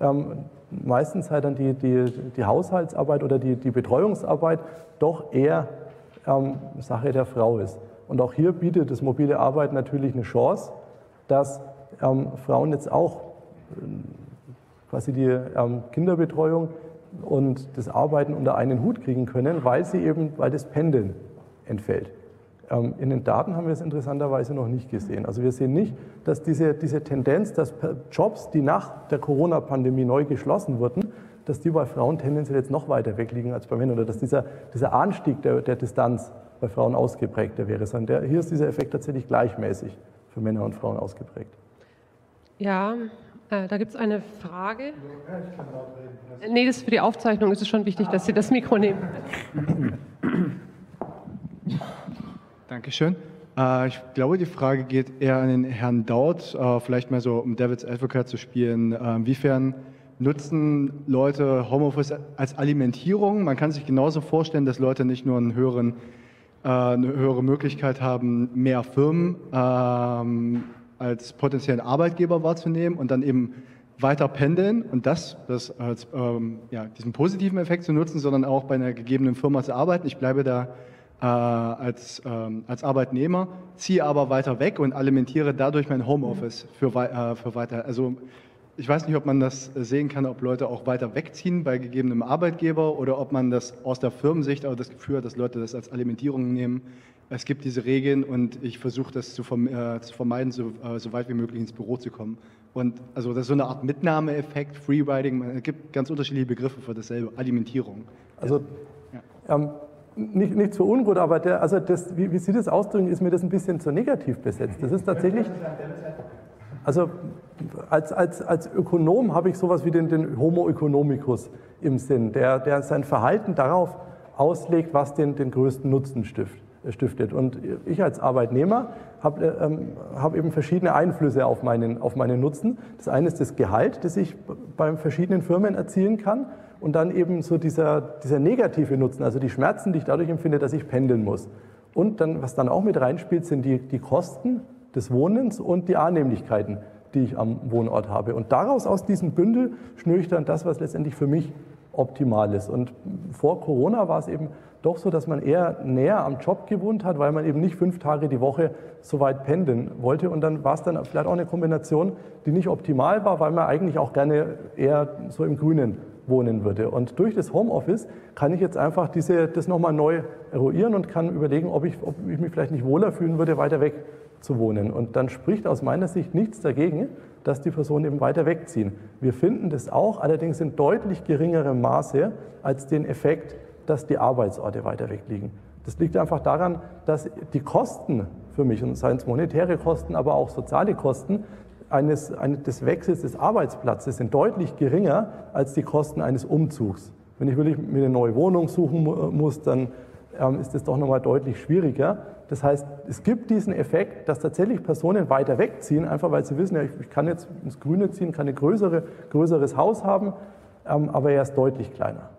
Speaker 5: ähm, meistens halt dann die, die, die Haushaltsarbeit oder die, die Betreuungsarbeit doch eher ähm, Sache der Frau ist. Und auch hier bietet das mobile Arbeiten natürlich eine Chance, dass ähm, Frauen jetzt auch quasi die ähm, Kinderbetreuung und das Arbeiten unter einen Hut kriegen können, weil sie eben, weil das Pendeln entfällt. Ähm, in den Daten haben wir es interessanterweise noch nicht gesehen. Also wir sehen nicht, dass diese, diese Tendenz, dass Jobs, die nach der Corona-Pandemie neu geschlossen wurden, dass die bei Frauen tendenziell jetzt noch weiter weg liegen als bei Männern oder dass dieser, dieser Anstieg der, der Distanz bei Frauen ausgeprägter wäre. Der, hier ist dieser Effekt tatsächlich gleichmäßig für Männer und Frauen ausgeprägt.
Speaker 3: Ja, äh, da gibt es eine Frage. Nee, das für die Aufzeichnung ist es schon wichtig, dass Sie das Mikro nehmen.
Speaker 10: Dankeschön. Äh, ich glaube, die Frage geht eher an den Herrn Daut, äh, vielleicht mal so, um Davids Advocate zu spielen. Inwiefern nutzen Leute Homeoffice als Alimentierung? Man kann sich genauso vorstellen, dass Leute nicht nur einen höheren, eine höhere Möglichkeit haben, mehr Firmen ähm, als potenziellen Arbeitgeber wahrzunehmen und dann eben weiter pendeln und das, das als, ähm, ja, diesen positiven Effekt zu nutzen, sondern auch bei einer gegebenen Firma zu arbeiten. Ich bleibe da äh, als, ähm, als Arbeitnehmer, ziehe aber weiter weg und alimentiere dadurch mein Homeoffice für, äh, für weiter. Also ich weiß nicht, ob man das sehen kann, ob Leute auch weiter wegziehen bei gegebenem Arbeitgeber oder ob man das aus der Firmensicht aber das Gefühl hat, dass Leute das als Alimentierung nehmen. Es gibt diese Regeln und ich versuche das zu, äh, vermeiden, so, äh, so, weit wie möglich ins Büro zu kommen. Und also das ist so eine Art Mitnahmeeffekt, Freeriding. Es gibt ganz unterschiedliche Begriffe für dasselbe, Alimentierung.
Speaker 5: Also ja. ähm, nicht, nicht so ungut, aber der, also das, wie, wie Sie das ausdrücken, ist mir das ein bisschen zu negativ besetzt. Das ist tatsächlich, also als, als, als Ökonom habe ich sowas wie den, den Homo economicus im Sinn, der, der sein Verhalten darauf auslegt, was den, den größten Nutzen stiftet stiftet. Und ich als Arbeitnehmer habe äh, ähm, hab eben verschiedene Einflüsse auf meinen, auf meinen Nutzen. Das eine ist das Gehalt, das ich bei verschiedenen Firmen erzielen kann und dann eben so dieser, dieser negative Nutzen, also die Schmerzen, die ich dadurch empfinde, dass ich pendeln muss. Und dann, was dann auch mit reinspielt, sind die, die Kosten des Wohnens und die Annehmlichkeiten, die ich am Wohnort habe. Und daraus, aus diesem Bündel, schnüre ich dann das, was letztendlich für mich optimal ist. Und vor Corona war es eben doch so, dass man eher näher am Job gewohnt hat, weil man eben nicht fünf Tage die Woche so weit pendeln wollte. Und dann war es dann vielleicht auch eine Kombination, die nicht optimal war, weil man eigentlich auch gerne eher so im Grünen wohnen würde. Und durch das Homeoffice kann ich jetzt einfach diese, das nochmal neu eruieren und kann überlegen, ob ich, ob ich mich vielleicht nicht wohler fühlen würde, weiter weg zu wohnen. Und dann spricht aus meiner Sicht nichts dagegen, dass die Personen eben weiter wegziehen. Wir finden das auch, allerdings in deutlich geringerem Maße als den Effekt, dass die Arbeitsorte weiter weg liegen. Das liegt einfach daran, dass die Kosten für mich, und seien es monetäre Kosten, aber auch soziale Kosten, eines, eines, des Wechsels des Arbeitsplatzes sind deutlich geringer als die Kosten eines Umzugs. Wenn ich wirklich mir eine neue Wohnung suchen muss, dann ähm, ist das doch nochmal deutlich schwieriger. Das heißt, es gibt diesen Effekt, dass tatsächlich Personen weiter wegziehen, einfach weil sie wissen, ja, ich kann jetzt ins Grüne ziehen, kann ein größere, größeres Haus haben, ähm, aber er ist deutlich kleiner.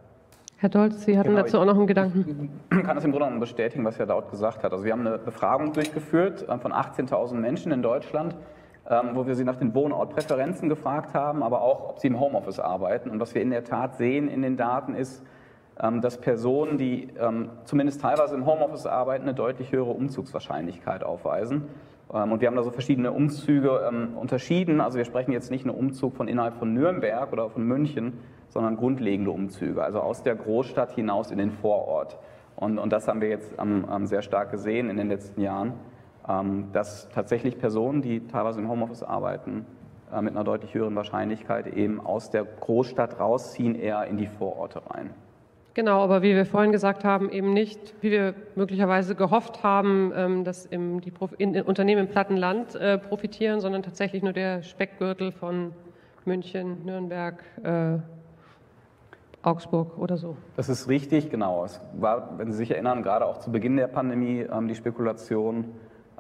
Speaker 3: Herr Dolz, Sie hatten genau, dazu auch noch einen Gedanken.
Speaker 4: Ich kann das im Grunde genommen bestätigen, was Herr Daut gesagt hat. Also wir haben eine Befragung durchgeführt äh, von 18.000 Menschen in Deutschland ähm, wo wir sie nach den Wohnortpräferenzen gefragt haben, aber auch, ob sie im Homeoffice arbeiten. Und was wir in der Tat sehen in den Daten ist, ähm, dass Personen, die ähm, zumindest teilweise im Homeoffice arbeiten, eine deutlich höhere Umzugswahrscheinlichkeit aufweisen. Und wir haben da so verschiedene Umzüge unterschieden. Also wir sprechen jetzt nicht nur Umzug von innerhalb von Nürnberg oder von München, sondern grundlegende Umzüge, also aus der Großstadt hinaus in den Vorort. Und, und das haben wir jetzt sehr stark gesehen in den letzten Jahren. Ähm, dass tatsächlich Personen, die teilweise im Homeoffice arbeiten, äh, mit einer deutlich höheren Wahrscheinlichkeit eben aus der Großstadt rausziehen, eher in die Vororte rein.
Speaker 3: Genau, aber wie wir vorhin gesagt haben, eben nicht, wie wir möglicherweise gehofft haben, ähm, dass die Unternehmen im Plattenland äh, profitieren, sondern tatsächlich nur der Speckgürtel von München, Nürnberg, äh, Augsburg oder so.
Speaker 4: Das ist richtig, genau. Es war, wenn Sie sich erinnern, gerade auch zu Beginn der Pandemie ähm, die Spekulation,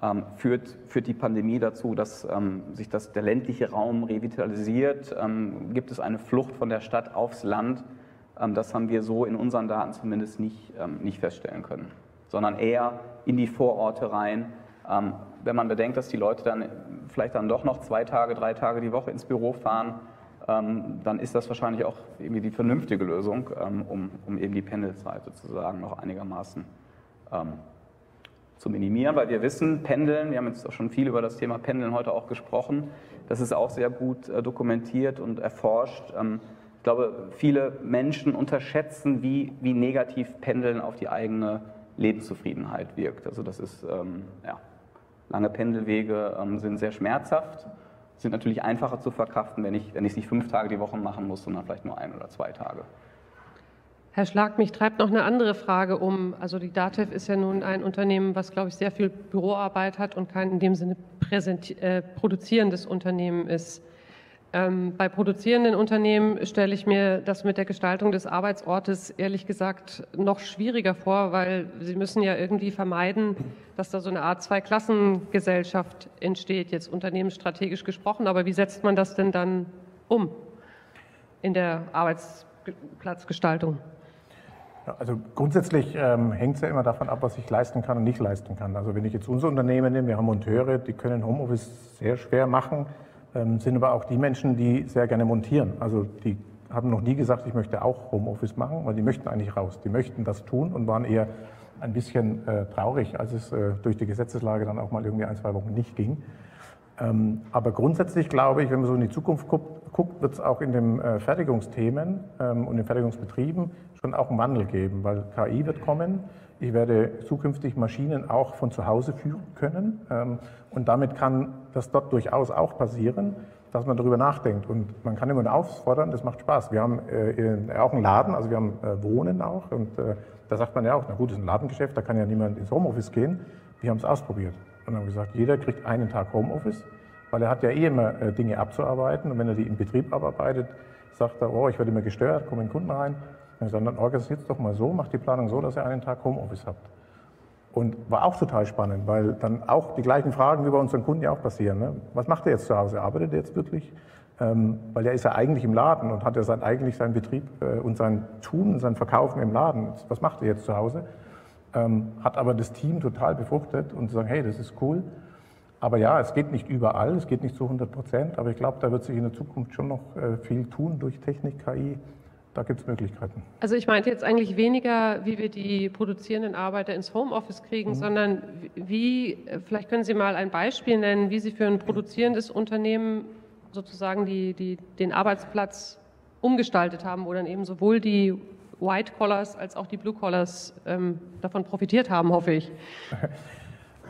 Speaker 4: ähm, führt, führt die Pandemie dazu, dass sich das, der ländliche Raum revitalisiert? Gibt es eine Flucht von der Stadt aufs Land? Ähm, das haben wir so in unseren Daten zumindest nicht, ähm, nicht feststellen können, sondern eher in die Vororte rein. Ähm, wenn man bedenkt, dass die Leute dann vielleicht dann doch noch zwei Tage, drei Tage die Woche ins Büro fahren, dann ist das wahrscheinlich auch irgendwie die vernünftige Lösung, um, um eben die Pendelzeit sozusagen noch einigermaßen zu minimieren, weil wir wissen, Pendeln, wir haben jetzt auch schon viel über das Thema Pendeln heute auch gesprochen, das ist auch sehr gut äh, dokumentiert und erforscht. Ich glaube, viele Menschen unterschätzen, wie, wie negativ Pendeln auf die eigene Lebenszufriedenheit wirkt. Also das ist, ähm, ja, lange Pendelwege ähm, sind sehr schmerzhaft sind natürlich einfacher zu verkraften, wenn ich, wenn ich es nicht fünf Tage die Woche machen muss, sondern vielleicht nur ein oder zwei Tage.
Speaker 3: Herr Schlag, mich treibt noch eine andere Frage um. Also die DATEV ist ja nun ein Unternehmen, was, glaube ich, sehr viel Büroarbeit hat und kein in dem Sinne äh, produzierendes Unternehmen ist. Ähm, bei produzierenden Unternehmen stelle ich mir das mit der Gestaltung des Arbeitsortes ehrlich gesagt noch schwieriger vor, weil sie müssen ja irgendwie vermeiden, dass da so eine Art Zweiklassengesellschaft entsteht, jetzt unternehmensstrategisch gesprochen. Aber wie setzt man das denn dann um in der Arbeitsplatzgestaltung?
Speaker 6: Also grundsätzlich ähm, hängt es ja immer davon ab, was ich leisten kann und nicht leisten kann. Also wenn ich jetzt unser Unternehmen nehme, wir haben Monteure, die können Homeoffice sehr schwer machen sind aber auch die Menschen, die sehr gerne montieren. Also die haben noch nie gesagt, ich möchte auch Homeoffice machen, weil die möchten eigentlich raus. Die möchten das tun und waren eher ein bisschen äh, traurig, als es äh, durch die Gesetzeslage dann auch mal irgendwie ein, zwei Wochen nicht ging. Ähm, aber grundsätzlich glaube ich, wenn man so in die Zukunft guckt, guckt wird es auch in den äh, Fertigungsthemen ähm, und den Fertigungsbetrieben schon auch einen Wandel geben, weil KI wird kommen. Ich werde zukünftig Maschinen auch von zu Hause führen können. Ähm, und damit kann das dort durchaus auch passieren, dass man darüber nachdenkt. Und man kann immer auffordern, das macht Spaß. Wir haben äh, auch einen Laden, also wir haben äh, Wohnen auch. Und äh, da sagt man ja auch, na gut, das ist ein Ladengeschäft, da kann ja niemand ins Homeoffice gehen. Wir haben es ausprobiert und haben gesagt, jeder kriegt einen Tag Homeoffice, weil er hat ja eh immer Dinge abzuarbeiten. Und wenn er die im Betrieb abarbeitet, sagt er, oh, ich werde immer gestört, kommen Kunden rein. Sondern organisiert es doch mal so, macht die Planung so, dass ihr einen Tag Homeoffice habt. Und war auch total spannend, weil dann auch die gleichen Fragen bei unseren Kunden ja auch passieren. Ne? Was macht er jetzt zu Hause? Arbeitet er jetzt wirklich? Ähm, weil er ist ja eigentlich im Laden und hat ja sein, eigentlich seinen Betrieb äh, und sein Tun, sein Verkaufen im Laden. Was macht er jetzt zu Hause? Ähm, hat aber das Team total befruchtet und sagen, hey, das ist cool. Aber ja, es geht nicht überall, es geht nicht zu 100 Prozent, aber ich glaube, da wird sich in der Zukunft schon noch äh, viel tun durch Technik, KI da gibt es Möglichkeiten.
Speaker 3: Also ich meinte jetzt eigentlich weniger, wie wir die produzierenden Arbeiter ins Homeoffice kriegen, mhm. sondern wie, vielleicht können Sie mal ein Beispiel nennen, wie Sie für ein produzierendes Unternehmen sozusagen die, die, den Arbeitsplatz umgestaltet haben, wo dann eben sowohl die White Collars als auch die Blue Collars ähm, davon profitiert haben, hoffe ich.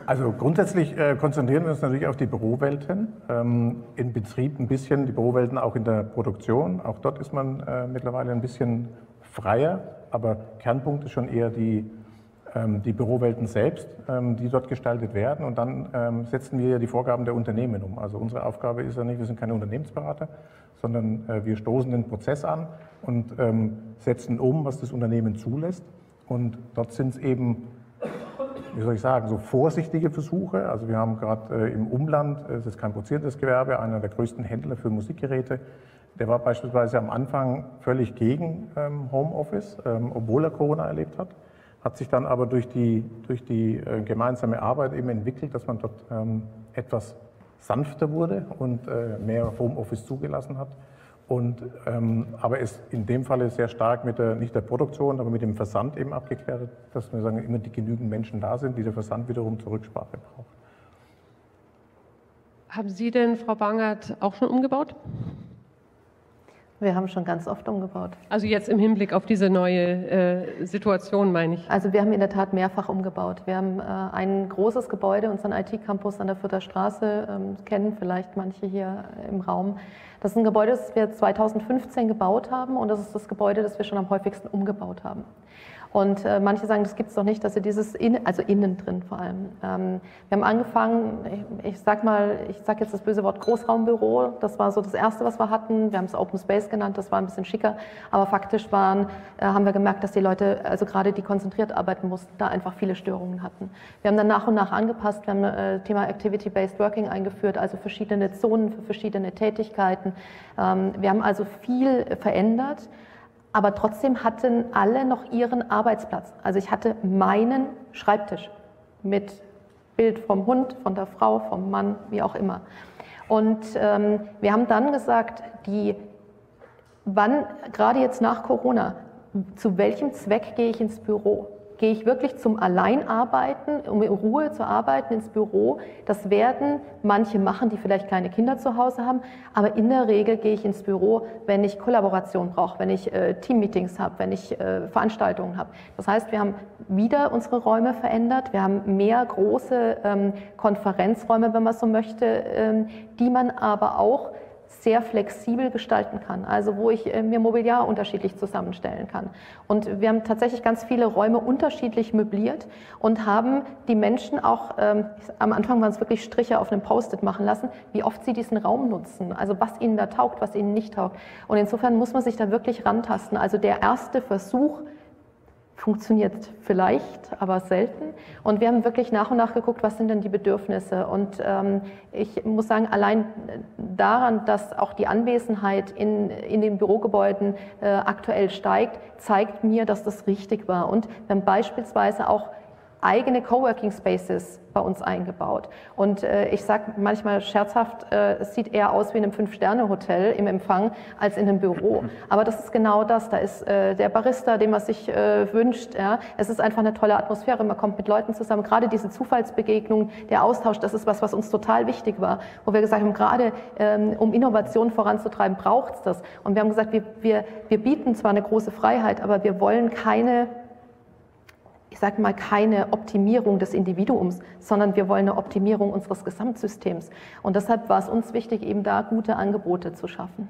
Speaker 6: Also grundsätzlich äh, konzentrieren wir uns natürlich auf die Bürowelten. Ähm, in Betrieb ein bisschen, die Bürowelten auch in der Produktion. Auch dort ist man äh, mittlerweile ein bisschen freier, aber Kernpunkt ist schon eher die, ähm, die Bürowelten selbst, ähm, die dort gestaltet werden. Und dann ähm, setzen wir ja die Vorgaben der Unternehmen um. Also unsere Aufgabe ist ja nicht, wir sind keine Unternehmensberater, sondern äh, wir stoßen den Prozess an und ähm, setzen um, was das Unternehmen zulässt. Und dort sind es eben wie soll ich sagen, so vorsichtige Versuche. Also wir haben gerade äh, im Umland, es ist kein produzierendes Gewerbe, einer der größten Händler für Musikgeräte, der war beispielsweise am Anfang völlig gegen ähm, Homeoffice, ähm, obwohl er Corona erlebt hat, hat sich dann aber durch die, durch die äh, gemeinsame Arbeit eben entwickelt, dass man dort ähm, etwas sanfter wurde und äh, mehr Homeoffice zugelassen hat. Und, ähm, aber ist in dem Fall sehr stark mit der, nicht der Produktion, aber mit dem Versand eben abgeklärt, dass wir sagen, immer die genügend Menschen da sind, die der Versand wiederum zur Rücksprache braucht.
Speaker 3: Haben Sie denn, Frau Bangert, auch schon umgebaut?
Speaker 7: Wir haben schon ganz oft umgebaut.
Speaker 3: Also jetzt im Hinblick auf diese neue äh, Situation, meine ich.
Speaker 7: Also wir haben in der Tat mehrfach umgebaut. Wir haben äh, ein großes Gebäude, unseren IT-Campus an der Fürther Straße, ähm, kennen vielleicht manche hier im Raum. Das ist ein Gebäude, das wir 2015 gebaut haben und das ist das Gebäude, das wir schon am häufigsten umgebaut haben. Und äh, manche sagen, das gibt es doch nicht, dass sie dieses, in, also innen drin vor allem. Ähm, wir haben angefangen, ich, ich sag mal, ich sag jetzt das böse Wort Großraumbüro, das war so das erste, was wir hatten. Wir haben es Open Space genannt, das war ein bisschen schicker, aber faktisch waren, äh, haben wir gemerkt, dass die Leute, also gerade die konzentriert arbeiten mussten, da einfach viele Störungen hatten. Wir haben dann nach und nach angepasst, wir haben äh, Thema Activity-Based Working eingeführt, also verschiedene Zonen für verschiedene Tätigkeiten. Ähm, wir haben also viel verändert aber trotzdem hatten alle noch ihren Arbeitsplatz. Also ich hatte meinen Schreibtisch mit Bild vom Hund, von der Frau, vom Mann, wie auch immer. Und ähm, wir haben dann gesagt, die, wann, gerade jetzt nach Corona, zu welchem Zweck gehe ich ins Büro? Gehe ich wirklich zum Alleinarbeiten, um in Ruhe zu arbeiten ins Büro. Das werden manche machen, die vielleicht kleine Kinder zu Hause haben, aber in der Regel gehe ich ins Büro, wenn ich Kollaboration brauche, wenn ich äh, Teammeetings habe, wenn ich äh, Veranstaltungen habe. Das heißt, wir haben wieder unsere Räume verändert. Wir haben mehr große ähm, Konferenzräume, wenn man so möchte, ähm, die man aber auch sehr flexibel gestalten kann, also wo ich äh, mir Mobiliar unterschiedlich zusammenstellen kann. Und wir haben tatsächlich ganz viele Räume unterschiedlich möbliert und haben die Menschen auch, ähm, am Anfang waren es wirklich Striche auf einem Post-it machen lassen, wie oft sie diesen Raum nutzen, also was ihnen da taugt, was ihnen nicht taugt. Und insofern muss man sich da wirklich rantasten. Also der erste Versuch, funktioniert vielleicht, aber selten. Und wir haben wirklich nach und nach geguckt, was sind denn die Bedürfnisse. Und ähm, ich muss sagen, allein daran, dass auch die Anwesenheit in, in den Bürogebäuden äh, aktuell steigt, zeigt mir, dass das richtig war. Und haben beispielsweise auch eigene Coworking Spaces bei uns eingebaut. Und äh, ich sage manchmal scherzhaft, äh, es sieht eher aus wie in einem Fünf-Sterne-Hotel im Empfang als in einem Büro. Aber das ist genau das. Da ist äh, der Barista, den man sich äh, wünscht. Ja. Es ist einfach eine tolle Atmosphäre. Man kommt mit Leuten zusammen. Gerade diese Zufallsbegegnung, der Austausch, das ist was, was uns total wichtig war. Wo wir gesagt haben, gerade ähm, um Innovation voranzutreiben, braucht es das. Und wir haben gesagt, wir, wir, wir bieten zwar eine große Freiheit, aber wir wollen keine ich sage mal, keine Optimierung des Individuums, sondern wir wollen eine Optimierung unseres Gesamtsystems. Und deshalb war es uns wichtig, eben da gute Angebote zu schaffen.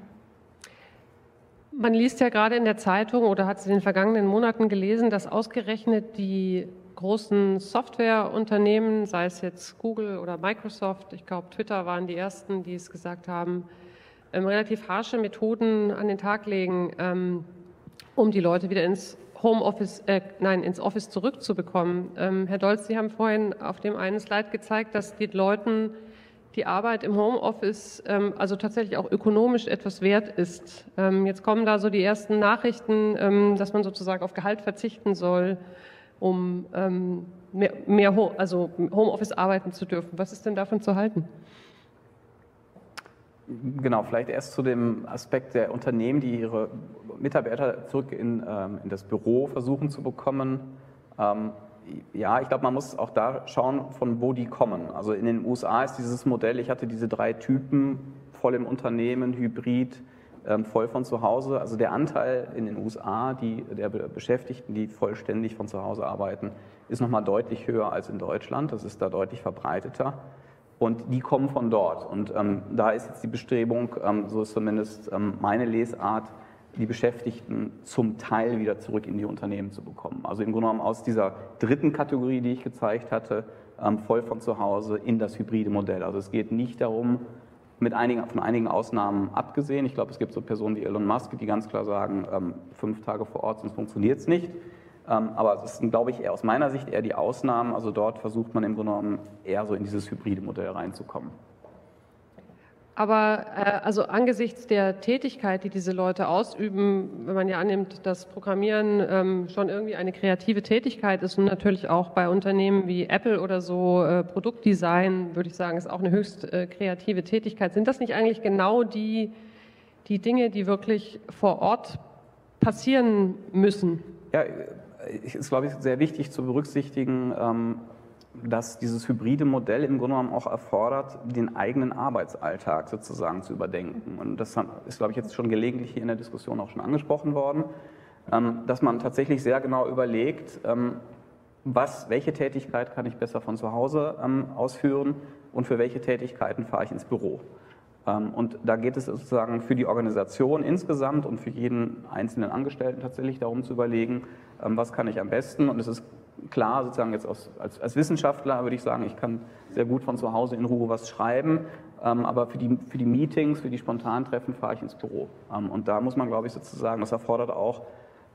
Speaker 3: Man liest ja gerade in der Zeitung oder hat es in den vergangenen Monaten gelesen, dass ausgerechnet die großen Softwareunternehmen, sei es jetzt Google oder Microsoft, ich glaube Twitter waren die ersten, die es gesagt haben, ähm, relativ harsche Methoden an den Tag legen, ähm, um die Leute wieder ins Homeoffice, äh, nein, ins Office zurückzubekommen. Ähm, Herr Dolz, Sie haben vorhin auf dem einen Slide gezeigt, dass die Leuten die Arbeit im Homeoffice ähm, also tatsächlich auch ökonomisch etwas wert ist. Ähm, jetzt kommen da so die ersten Nachrichten, ähm, dass man sozusagen auf Gehalt verzichten soll, um ähm, mehr, mehr Ho also Homeoffice arbeiten zu dürfen. Was ist denn davon zu halten?
Speaker 4: Genau, vielleicht erst zu dem Aspekt der Unternehmen, die ihre Mitarbeiter zurück in, ähm, in das Büro versuchen zu bekommen. Ähm, ja, ich glaube, man muss auch da schauen, von wo die kommen. Also in den USA ist dieses Modell, ich hatte diese drei Typen, voll im Unternehmen, Hybrid, ähm, voll von zu Hause. Also der Anteil in den USA die, der Beschäftigten, die vollständig von zu Hause arbeiten, ist nochmal deutlich höher als in Deutschland. Das ist da deutlich verbreiteter. Und die kommen von dort. Und ähm, da ist jetzt die Bestrebung, ähm, so ist zumindest ähm, meine Lesart, die Beschäftigten zum Teil wieder zurück in die Unternehmen zu bekommen. Also im Grunde genommen aus dieser dritten Kategorie, die ich gezeigt hatte, ähm, voll von zu Hause in das hybride Modell. Also es geht nicht darum, mit einigen, von einigen Ausnahmen abgesehen. Ich glaube, es gibt so Personen wie Elon Musk, die ganz klar sagen, ähm, fünf Tage vor Ort, sonst funktioniert es nicht. Ähm, aber das sind, glaube ich, eher aus meiner Sicht eher die Ausnahmen. Also dort versucht man im Grunde genommen eher so in dieses hybride Modell reinzukommen.
Speaker 3: Aber äh, also angesichts der Tätigkeit, die diese Leute ausüben, wenn man ja annimmt, dass Programmieren ähm, schon irgendwie eine kreative Tätigkeit ist und natürlich auch bei Unternehmen wie Apple oder so äh, Produktdesign, würde ich sagen, ist auch eine höchst äh, kreative Tätigkeit. Sind das nicht eigentlich genau die, die Dinge, die wirklich vor Ort passieren müssen?
Speaker 4: Ja, ist, glaube ich, sehr wichtig zu berücksichtigen, ähm, dass dieses hybride Modell im Grunde genommen auch erfordert, den eigenen Arbeitsalltag sozusagen zu überdenken. Und das ist, glaube ich, jetzt schon gelegentlich hier in der Diskussion auch schon angesprochen worden, ähm, dass man tatsächlich sehr genau überlegt, ähm, was, welche Tätigkeit kann ich besser von zu Hause ausführen und für welche Tätigkeiten fahre ich ins Büro. Und da geht es sozusagen für die Organisation insgesamt und für jeden einzelnen Angestellten tatsächlich darum zu überlegen, was kann ich am besten. Und es ist klar, sozusagen jetzt als, als, Wissenschaftler würde ich sagen, ich kann sehr gut von zu Hause in Ruhe was schreiben, ähm, aber für die, für die Meetings, für die spontanen Treffen fahre ich ins Büro. Ähm, und da muss man, glaube ich, sozusagen, das erfordert auch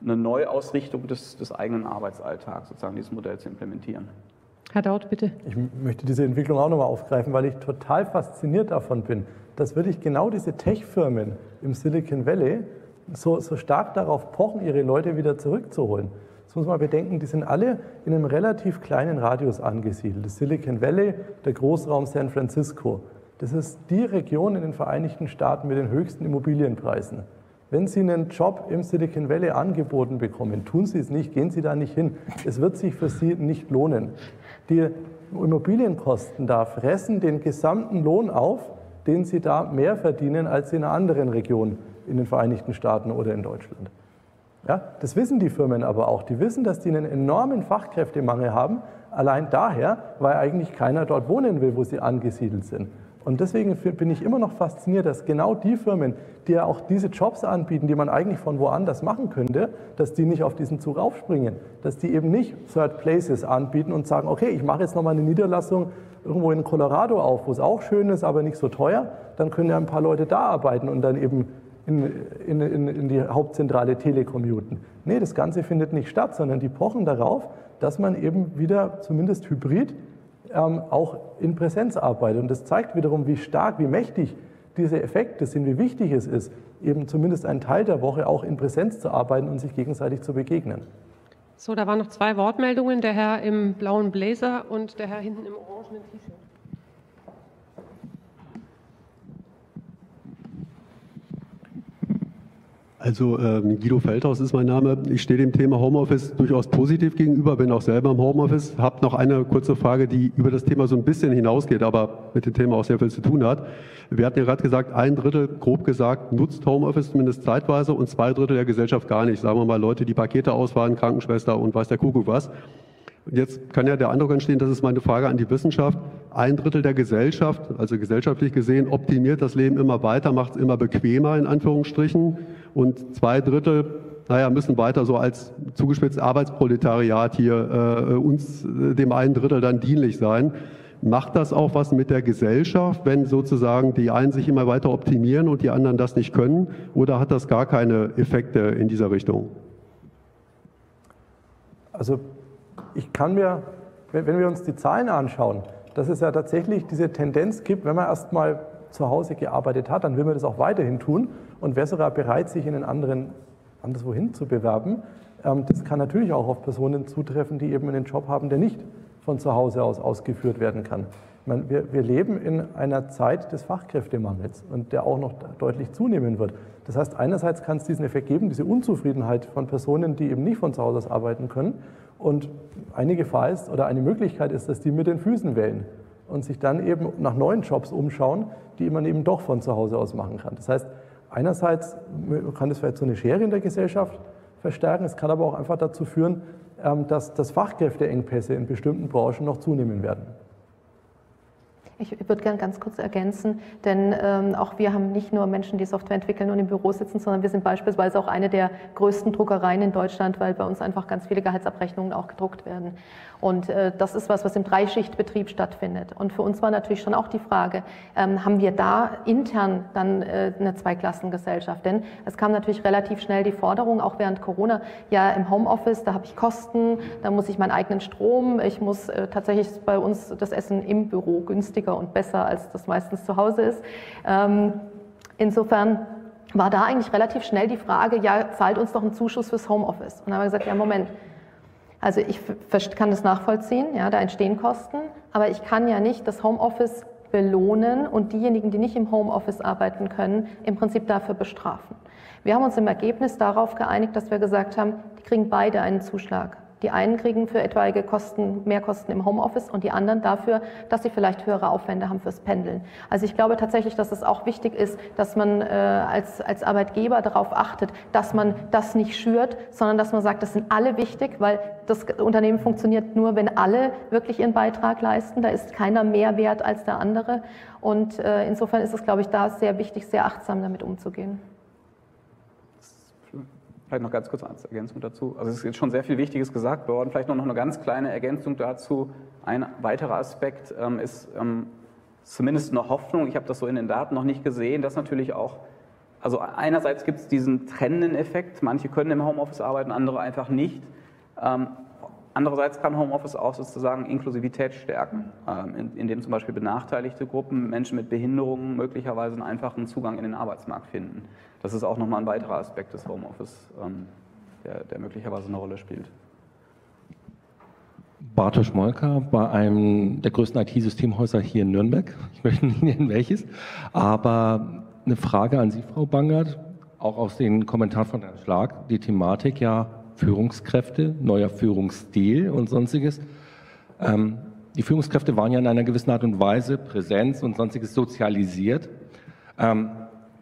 Speaker 4: eine Neuausrichtung des, des eigenen Arbeitsalltags, sozusagen dieses Modell zu implementieren.
Speaker 3: Herr Daut, bitte.
Speaker 5: Ich möchte diese Entwicklung auch nochmal aufgreifen, weil ich total fasziniert davon bin, dass wirklich genau diese Tech-Firmen im Silicon Valley so, so stark darauf pochen, ihre Leute wieder zurückzuholen. Das muss man bedenken, die sind alle in einem relativ kleinen Radius angesiedelt. Das Silicon Valley, der Großraum San Francisco. Das ist die Region in den Vereinigten Staaten mit den höchsten Immobilienpreisen. Wenn Sie einen Job im Silicon Valley angeboten bekommen, tun Sie es nicht, gehen Sie da nicht hin. Es wird sich für Sie nicht lohnen. Die Immobilienkosten da fressen den gesamten Lohn auf, den Sie da mehr verdienen als in einer anderen Region in den Vereinigten Staaten oder in Deutschland. Ja, das wissen die Firmen aber auch. Die wissen, dass die einen enormen Fachkräftemangel haben, allein daher, weil eigentlich keiner dort wohnen will, wo sie angesiedelt sind. Und deswegen bin ich immer noch fasziniert, dass genau die Firmen, die ja auch diese Jobs anbieten, die man eigentlich von woanders machen könnte, dass die nicht auf diesen Zug aufspringen, dass die eben nicht Third Places anbieten und sagen, okay, ich mache jetzt nochmal eine Niederlassung irgendwo in Colorado auf, wo es auch schön ist, aber nicht so teuer, dann können ja ein paar Leute da arbeiten und dann eben in, in, in, in die Hauptzentrale telecommuten. Nee, das Ganze findet nicht statt, sondern die pochen darauf, dass man eben wieder zumindest hybrid auch in Präsenz arbeitet. Und das zeigt wiederum, wie stark, wie mächtig diese Effekte sind, wie wichtig es ist, eben zumindest einen Teil der Woche auch in Präsenz zu arbeiten und sich gegenseitig zu begegnen.
Speaker 3: So, da waren noch zwei Wortmeldungen, der Herr im blauen Blazer und der Herr hinten im orangenen T-Shirt.
Speaker 11: Also ähm, Guido Feldhaus ist mein Name. Ich stehe dem Thema Homeoffice durchaus positiv gegenüber, bin auch selber im Homeoffice. Habe noch eine kurze Frage, die über das Thema so ein bisschen hinausgeht, aber mit dem Thema auch sehr viel zu tun hat. Wir hatten ja gerade gesagt, ein Drittel, grob gesagt, nutzt Homeoffice zumindest zeitweise und zwei Drittel der Gesellschaft gar nicht. Sagen wir mal Leute, die Pakete ausfahren, Krankenschwester und weiß der Kuckuck was. Jetzt kann ja der Eindruck entstehen, das ist meine Frage an die Wissenschaft. Ein Drittel der Gesellschaft, also gesellschaftlich gesehen, optimiert das Leben immer weiter, macht es immer bequemer in Anführungsstrichen. Und zwei Drittel, naja, müssen weiter so als zugespitzt Arbeitsproletariat hier äh, uns, äh, dem einen Drittel dann dienlich sein. Macht das auch was mit der Gesellschaft, wenn sozusagen die einen sich immer weiter optimieren und die anderen das nicht können? Oder hat das gar keine Effekte in dieser Richtung?
Speaker 5: Also ich kann mir, wenn wir uns die Zahlen anschauen, dass es ja tatsächlich diese Tendenz gibt, wenn man erst mal zu Hause gearbeitet hat, dann will man das auch weiterhin tun und wäre sogar bereit, sich in einen anderen, anderswohin zu bewerben. Ähm, das kann natürlich auch auf Personen zutreffen, die eben einen Job haben, der nicht von zu Hause aus ausgeführt werden kann. Meine, wir, wir, leben in einer Zeit des Fachkräftemangels und der auch noch deutlich zunehmen wird. Das heißt, einerseits kann es diesen Effekt geben, diese Unzufriedenheit von Personen, die eben nicht von zu Hause aus arbeiten können. Und eine Gefahr ist oder eine Möglichkeit ist, dass die mit den Füßen wählen und sich dann eben nach neuen Jobs umschauen, die man eben doch von zu Hause aus machen kann. Das heißt, einerseits kann das vielleicht so eine Schere in der Gesellschaft verstärken, es kann aber auch einfach dazu führen, ähm, dass, dass Fachkräfteengpässe in bestimmten Branchen noch zunehmen werden.
Speaker 7: Ich würde gerne ganz kurz ergänzen, denn ähm, auch wir haben nicht nur Menschen, die Software entwickeln und im Büro sitzen, sondern wir sind beispielsweise auch eine der größten Druckereien in Deutschland, weil bei uns einfach ganz viele Gehaltsabrechnungen auch gedruckt werden. Und äh, das ist was, was im Dreischichtbetrieb stattfindet. Und für uns war natürlich schon auch die Frage, ähm, haben wir da intern dann äh, eine Zweiklassengesellschaft? Denn es kam natürlich relativ schnell die Forderung, auch während Corona, ja im Homeoffice, da habe ich Kosten, da muss ich meinen eigenen Strom, ich muss äh, tatsächlich bei uns das Essen im Büro günstiger und besser, als das meistens zu Hause ist. Ähm, insofern war da eigentlich relativ schnell die Frage, ja, zahlt uns doch einen Zuschuss fürs Homeoffice. Und dann haben wir gesagt, ja, Moment, also ich kann das nachvollziehen, ja, da entstehen Kosten, aber ich kann ja nicht das Homeoffice belohnen und diejenigen, die nicht im Homeoffice arbeiten können, im Prinzip dafür bestrafen. Wir haben uns im Ergebnis darauf geeinigt, dass wir gesagt haben, die kriegen beide einen Zuschlag. Die einen kriegen für etwaige Kosten, Mehrkosten im Homeoffice und die anderen dafür, dass sie vielleicht höhere Aufwände haben fürs Pendeln. Also ich glaube tatsächlich, dass es auch wichtig ist, dass man äh, als, als Arbeitgeber darauf achtet, dass man das nicht schürt, sondern dass man sagt, das sind alle wichtig, weil das Unternehmen funktioniert nur, wenn alle wirklich ihren Beitrag leisten. Da ist keiner mehr wert als der andere. Und äh, insofern ist es, glaube ich, da sehr wichtig, sehr achtsam damit umzugehen.
Speaker 4: Vielleicht noch ganz kurz als Ergänzung dazu. Also es ist jetzt schon sehr viel Wichtiges gesagt worden. Vielleicht noch eine ganz kleine Ergänzung dazu. Ein weiterer Aspekt ähm, ist ähm, zumindest eine Hoffnung, ich habe das so in den Daten noch nicht gesehen, dass natürlich auch, also einerseits gibt es diesen trennenden Effekt, manche können im Homeoffice arbeiten, andere einfach nicht. Ähm, andererseits kann Homeoffice auch sozusagen Inklusivität stärken, ähm, indem zum Beispiel benachteiligte Gruppen, Menschen mit Behinderungen möglicherweise einen einfachen Zugang in den Arbeitsmarkt finden. Das ist auch nochmal ein weiterer Aspekt des Homeoffice, ähm, der, der möglicherweise eine Rolle spielt.
Speaker 12: Bartosz Molka bei einem der größten IT-Systemhäuser hier in Nürnberg. Ich möchte nicht nennen welches, aber eine Frage an Sie, Frau Bangert. auch aus den Kommentaren von Herrn Schlag, die Thematik ja Führungskräfte, neuer Führungsstil und sonstiges. Ähm, die Führungskräfte waren ja in einer gewissen Art und Weise Präsenz und sonstiges sozialisiert. Ähm,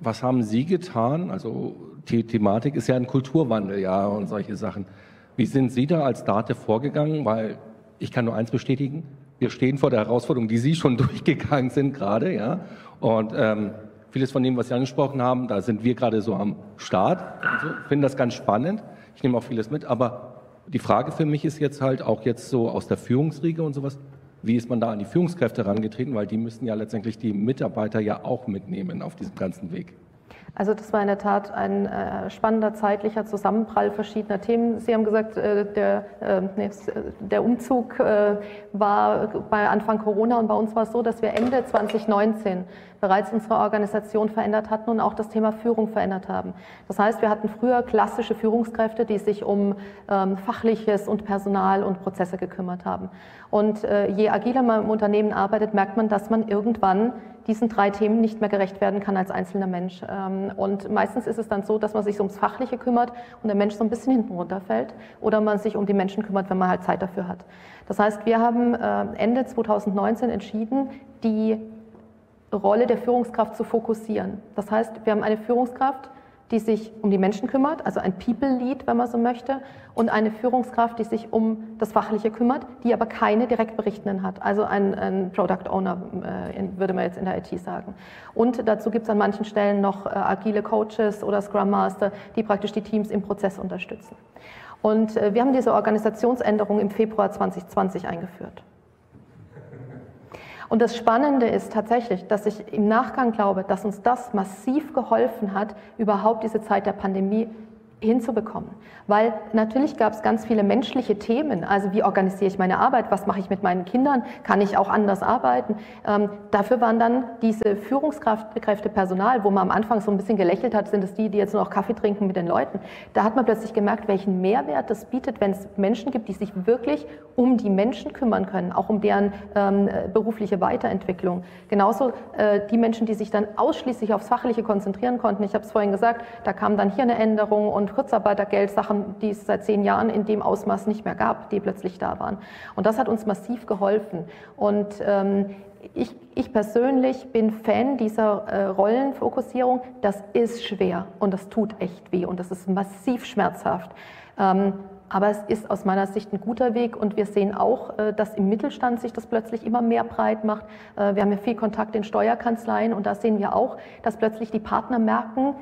Speaker 12: was haben Sie getan? Also die Thematik ist ja ein Kulturwandel, ja, und solche Sachen. Wie sind Sie da als Date vorgegangen? Weil ich kann nur eins bestätigen, wir stehen vor der Herausforderung, die Sie schon durchgegangen sind gerade, ja. Und ähm, vieles von dem, was Sie angesprochen haben, da sind wir gerade so am Start. Ich so. finde das ganz spannend. Ich nehme auch vieles mit, aber die Frage für mich ist jetzt halt auch jetzt so aus der Führungsriege und sowas, wie ist man da an die Führungskräfte herangetreten, weil die müssen ja letztendlich die Mitarbeiter ja auch mitnehmen auf diesem ganzen Weg.
Speaker 7: Also das war in der Tat ein äh, spannender zeitlicher Zusammenprall verschiedener Themen. Sie haben gesagt, äh, der, äh, nee, der, Umzug äh, war bei Anfang Corona und bei uns war es so, dass wir Ende 2019 bereits unsere Organisation verändert hatten und auch das Thema Führung verändert haben. Das heißt, wir hatten früher klassische Führungskräfte, die sich um ähm, Fachliches und Personal und Prozesse gekümmert haben. Und äh, je agiler man im Unternehmen arbeitet, merkt man, dass man irgendwann diesen drei Themen nicht mehr gerecht werden kann als einzelner Mensch. Ähm, und meistens ist es dann so, dass man sich ums Fachliche kümmert und der Mensch so ein bisschen hinten runterfällt oder man sich um die Menschen kümmert, wenn man halt Zeit dafür hat. Das heißt, wir haben äh, Ende 2019 entschieden, die Rolle der Führungskraft zu fokussieren. Das heißt, wir haben eine Führungskraft, die sich um die Menschen kümmert, also ein People Lead, wenn man so möchte, und eine Führungskraft, die sich um das Fachliche kümmert, die aber keine Direktberichtenden hat, also ein, ein Product Owner, äh, würde man jetzt in der IT sagen. Und dazu gibt es an manchen Stellen noch äh, agile Coaches oder Scrum Master, die praktisch die Teams im Prozess unterstützen. Und äh, wir haben diese Organisationsänderung im Februar 2020 eingeführt. Und das Spannende ist tatsächlich, dass ich im Nachgang glaube, dass uns das massiv geholfen hat, überhaupt diese Zeit der Pandemie hinzubekommen. Weil natürlich gab es ganz viele menschliche Themen. Also wie organisiere ich meine Arbeit? Was mache ich mit meinen Kindern? Kann ich auch anders arbeiten? Ähm, dafür waren dann diese Führungskräfte Personal, wo man am Anfang so ein bisschen gelächelt hat, sind es die, die jetzt nur noch Kaffee trinken mit den Leuten. Da hat man plötzlich gemerkt, welchen Mehrwert das bietet, wenn es Menschen gibt, die sich wirklich um die Menschen kümmern können, auch um deren ähm, berufliche Weiterentwicklung. Genauso äh, die Menschen, die sich dann ausschließlich aufs Fachliche konzentrieren konnten. Ich habe es vorhin gesagt, da kam dann hier eine Änderung und Kurzarbeitergeld, Sachen, die es seit zehn Jahren in dem Ausmaß nicht mehr gab, die plötzlich da waren. Und das hat uns massiv geholfen. Und ähm, ich, ich, persönlich bin Fan dieser äh, Rollenfokussierung. Das ist schwer und das tut echt weh und das ist massiv schmerzhaft. Ähm, aber es ist aus meiner Sicht ein guter Weg und wir sehen auch, äh, dass im Mittelstand sich das plötzlich immer mehr breit macht. Äh, wir haben ja viel Kontakt in Steuerkanzleien und da sehen wir auch, dass plötzlich die Partner merken,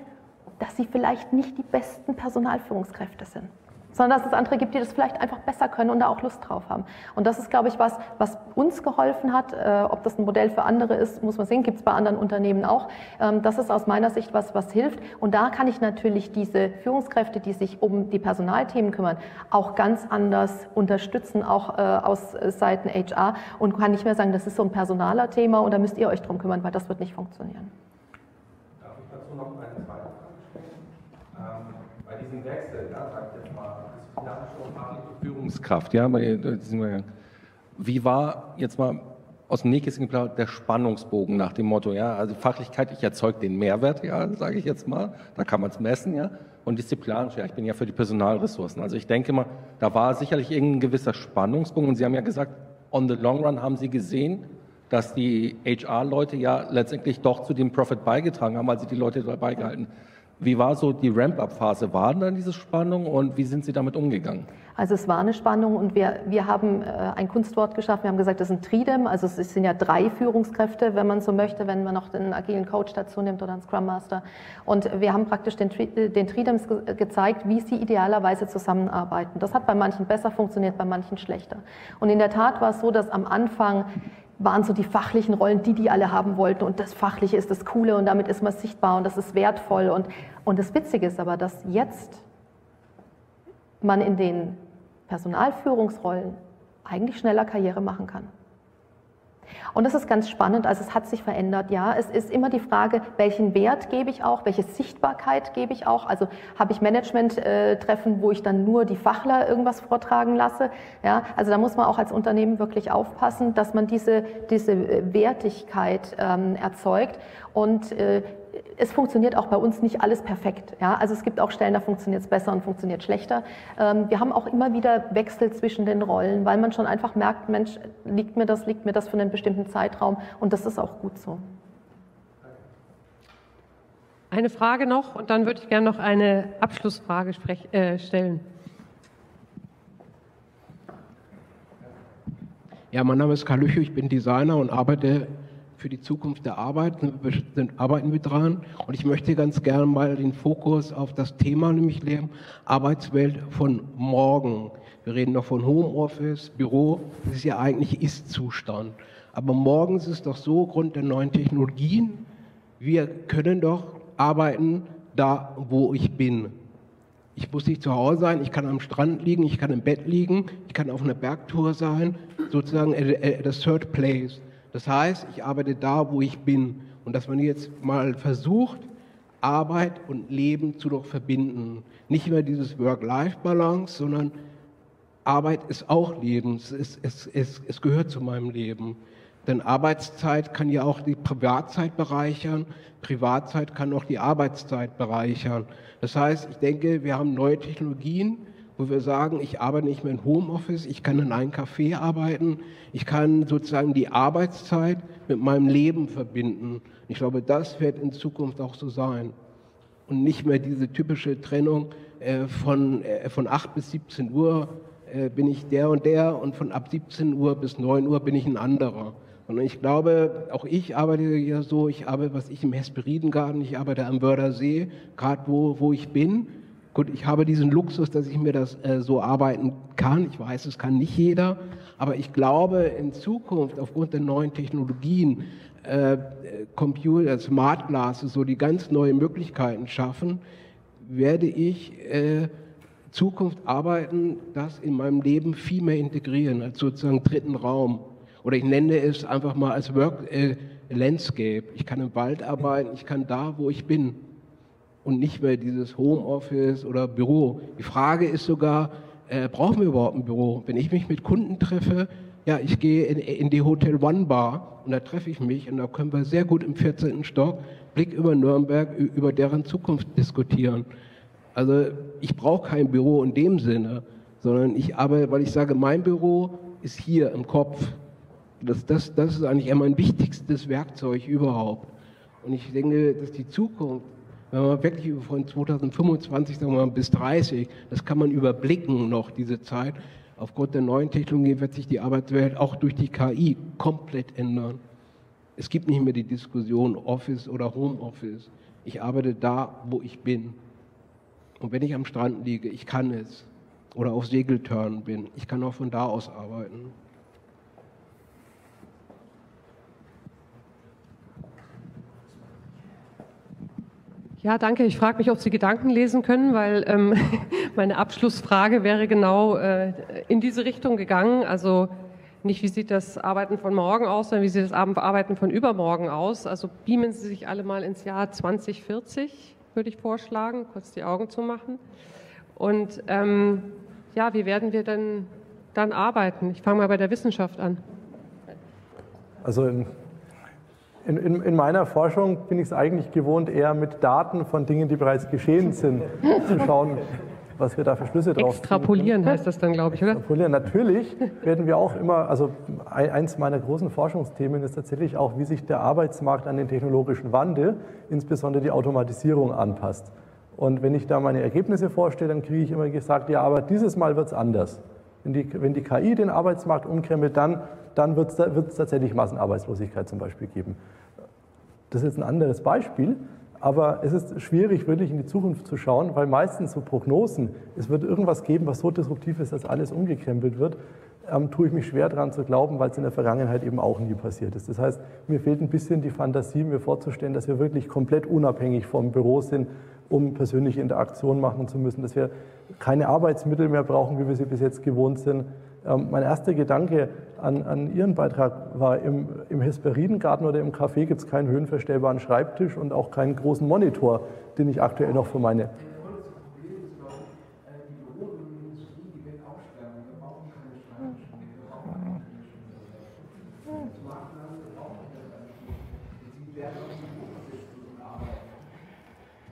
Speaker 7: dass sie vielleicht nicht die besten Personalführungskräfte sind, sondern dass es andere gibt, die das vielleicht einfach besser können und da auch Lust drauf haben. Und das ist, glaube ich, was, was uns geholfen hat. Äh, ob das ein Modell für andere ist, muss man sehen, gibt es bei anderen Unternehmen auch. Ähm, das ist aus meiner Sicht was, was hilft. Und da kann ich natürlich diese Führungskräfte, die sich um die Personalthemen kümmern, auch ganz anders unterstützen, auch äh, aus Seiten HR und kann nicht mehr sagen, das ist so ein personaler Thema und da müsst ihr euch drum kümmern, weil das wird nicht funktionieren.
Speaker 12: Darf ich dazu noch eine zweite diesen Wechsel, ja, sag ich jetzt mal, disziplinarische und Führungskraft, ja, wie war jetzt mal aus dem Nähkästchen geplaudert der Spannungsbogen nach dem Motto, ja, also Fachlichkeit, ich erzeuge den Mehrwert, ja, sage ich jetzt mal, da kann man es messen, ja, und disziplinarisch, ja, ich bin ja für die Personalressourcen. Also ich denke mal, da war sicherlich irgendein gewisser Spannungsbogen und Sie haben ja gesagt, on the long run haben Sie gesehen, dass die HR-Leute ja letztendlich doch zu dem Profit beigetragen haben, weil sie die Leute dabei gehalten haben. Wie war so die Ramp-up-Phase? Waren dann diese Spannungen und wie sind Sie damit umgegangen?
Speaker 7: Also es war eine Spannung und wir, wir haben äh, ein Kunstwort geschaffen. Wir haben gesagt, das ist ein Tridem. Also es sind ja drei Führungskräfte, wenn man so möchte, wenn man noch den agilen Coach dazu nimmt oder einen Scrum Master. Und wir haben praktisch den, den Tridems ge gezeigt, wie sie idealerweise zusammenarbeiten. Das hat bei manchen besser funktioniert, bei manchen schlechter. Und in der Tat war es so, dass am Anfang waren so die fachlichen Rollen, die die alle haben wollten. Und das Fachliche ist das Coole und damit ist man sichtbar und das ist wertvoll. Und, und das Witzige ist aber, dass jetzt man in den Personalführungsrollen eigentlich schneller Karriere machen kann. Und das ist ganz spannend, also es hat sich verändert, ja. Es ist immer die Frage, welchen Wert gebe ich auch, welche Sichtbarkeit gebe ich auch. Also habe ich Management-Treffen, wo ich dann nur die Fachler irgendwas vortragen lasse. Ja? Also da muss man auch als Unternehmen wirklich aufpassen, dass man diese, diese Wertigkeit ähm, erzeugt. Und äh, es funktioniert auch bei uns nicht alles perfekt. Ja? Also es gibt auch Stellen, da funktioniert es besser und funktioniert schlechter. Ähm, wir haben auch immer wieder Wechsel zwischen den Rollen, weil man schon einfach merkt, Mensch, liegt mir das, liegt mir das für einen bestimmten Zeitraum und das ist auch gut so.
Speaker 3: Eine Frage noch und dann würde ich gerne noch eine Abschlussfrage sprech, äh, stellen.
Speaker 13: Ja, mein Name ist Karl Lüchow, ich bin Designer und arbeite für die Zukunft der Arbeit, sind, arbeiten wir dran. Und ich möchte ganz gerne mal den Fokus auf das Thema nämlich legen, Arbeitswelt von morgen. Wir reden noch von Homeoffice, Büro, das ist ja eigentlich Ist-Zustand. Aber morgens ist es doch so, aufgrund der neuen Technologien, wir können doch arbeiten da, wo ich bin. Ich muss nicht zu Hause sein, ich kann am Strand liegen, ich kann im Bett liegen, ich kann auf einer Bergtour sein, sozusagen das Third Place. Das heißt, ich arbeite da, wo ich bin. Und dass man jetzt mal versucht, Arbeit und Leben zu doch verbinden. Nicht immer dieses Work-Life-Balance, sondern Arbeit ist auch Leben. Es, ist, es, es, es gehört zu meinem Leben. Denn Arbeitszeit kann ja auch die Privatzeit bereichern. Privatzeit kann auch die Arbeitszeit bereichern. Das heißt, ich denke, wir haben neue Technologien, wo wir sagen, ich arbeite nicht mehr im Homeoffice, ich kann in einem Café arbeiten, ich kann sozusagen die Arbeitszeit mit meinem Leben verbinden. Ich glaube, das wird in Zukunft auch so sein. Und nicht mehr diese typische Trennung äh, von, äh, von 8 bis 17 Uhr äh, bin ich der und der und von ab 17 Uhr bis 9 Uhr bin ich ein anderer. Und ich glaube, auch ich arbeite ja so, ich arbeite, was ich im Hesperidengarten, ich arbeite am Wördersee, gerade wo, wo ich bin. Gut, ich habe diesen Luxus, dass ich mir das äh, so arbeiten kann. Ich weiß, es kann nicht jeder, aber ich glaube, in Zukunft aufgrund der neuen Technologien, äh, Computer, Smart Glasses, so die ganz neue Möglichkeiten schaffen, werde ich äh, Zukunft arbeiten, das in meinem Leben viel mehr integrieren als sozusagen dritten Raum. Oder ich nenne es einfach mal als Work äh, Landscape. Ich kann im Wald arbeiten, ich kann da, wo ich bin und nicht mehr dieses Homeoffice oder Büro. Die Frage ist sogar, äh, brauchen wir überhaupt ein Büro? Wenn ich mich mit Kunden treffe, ja, ich gehe in, in, die Hotel One Bar und da treffe ich mich und da können wir sehr gut im 14. Stock Blick über Nürnberg, über deren Zukunft diskutieren. Also ich brauche kein Büro in dem Sinne, sondern ich arbeite, weil ich sage, mein Büro ist hier im Kopf. Das, das, das ist eigentlich mein wichtigstes Werkzeug überhaupt. Und ich denke, dass die Zukunft wenn man wirklich von 2025 sagen wir mal, bis 30, das kann man überblicken noch, diese Zeit. Aufgrund der neuen Technologie wird sich die Arbeitswelt auch durch die KI komplett ändern. Es gibt nicht mehr die Diskussion Office oder Homeoffice. Ich arbeite da, wo ich bin. Und wenn ich am Strand liege, ich kann es. Oder auf Segeltörn bin, ich kann auch von da aus arbeiten.
Speaker 3: Ja, danke. Ich frage mich, ob Sie Gedanken lesen können, weil ähm, meine Abschlussfrage wäre genau äh, in diese Richtung gegangen. Also nicht, wie sieht das Arbeiten von morgen aus, sondern wie sieht das Arbeiten von übermorgen aus. Also beamen Sie sich alle mal ins Jahr 2040, würde ich vorschlagen, kurz die Augen zu machen. Und ähm, ja, wie werden wir denn dann arbeiten? Ich fange mal bei der Wissenschaft an.
Speaker 5: Also in in, in, in, meiner Forschung bin ich es eigentlich gewohnt, eher mit Daten von Dingen, die bereits geschehen sind, zu schauen, was wir da für Schlüsse drauf
Speaker 3: Extrapolieren heißt das dann, glaube ich, oder?
Speaker 5: Extrapolieren. Natürlich werden wir auch immer, also eins meiner großen Forschungsthemen ist tatsächlich auch, wie sich der Arbeitsmarkt an den technologischen Wandel, insbesondere die Automatisierung, anpasst. Und wenn ich da meine Ergebnisse vorstelle, dann kriege ich immer gesagt, ja, aber dieses Mal wird es anders. Wenn die, wenn die KI den Arbeitsmarkt umkrempelt, dann, dann wird es tatsächlich Massenarbeitslosigkeit zum Beispiel geben. Das ist jetzt ein anderes Beispiel, aber es ist schwierig, wirklich in die Zukunft zu schauen, weil meistens so Prognosen, es wird irgendwas geben, was so disruptiv ist, dass alles umgekrempelt wird, ähm, tue ich mich schwer daran zu glauben, weil es in der Vergangenheit eben auch nie passiert ist. Das heißt, mir fehlt ein bisschen die Fantasie, mir vorzustellen, dass wir wirklich komplett unabhängig vom Büro sind, um persönliche Interaktion machen zu müssen, dass wir keine Arbeitsmittel mehr brauchen, wie wir sie bis jetzt gewohnt sind, mein erster Gedanke an, an Ihren Beitrag war, im, im Hesperidengarten oder im Café gibt es keinen höhenverstellbaren Schreibtisch und auch keinen großen Monitor, den ich aktuell noch für meine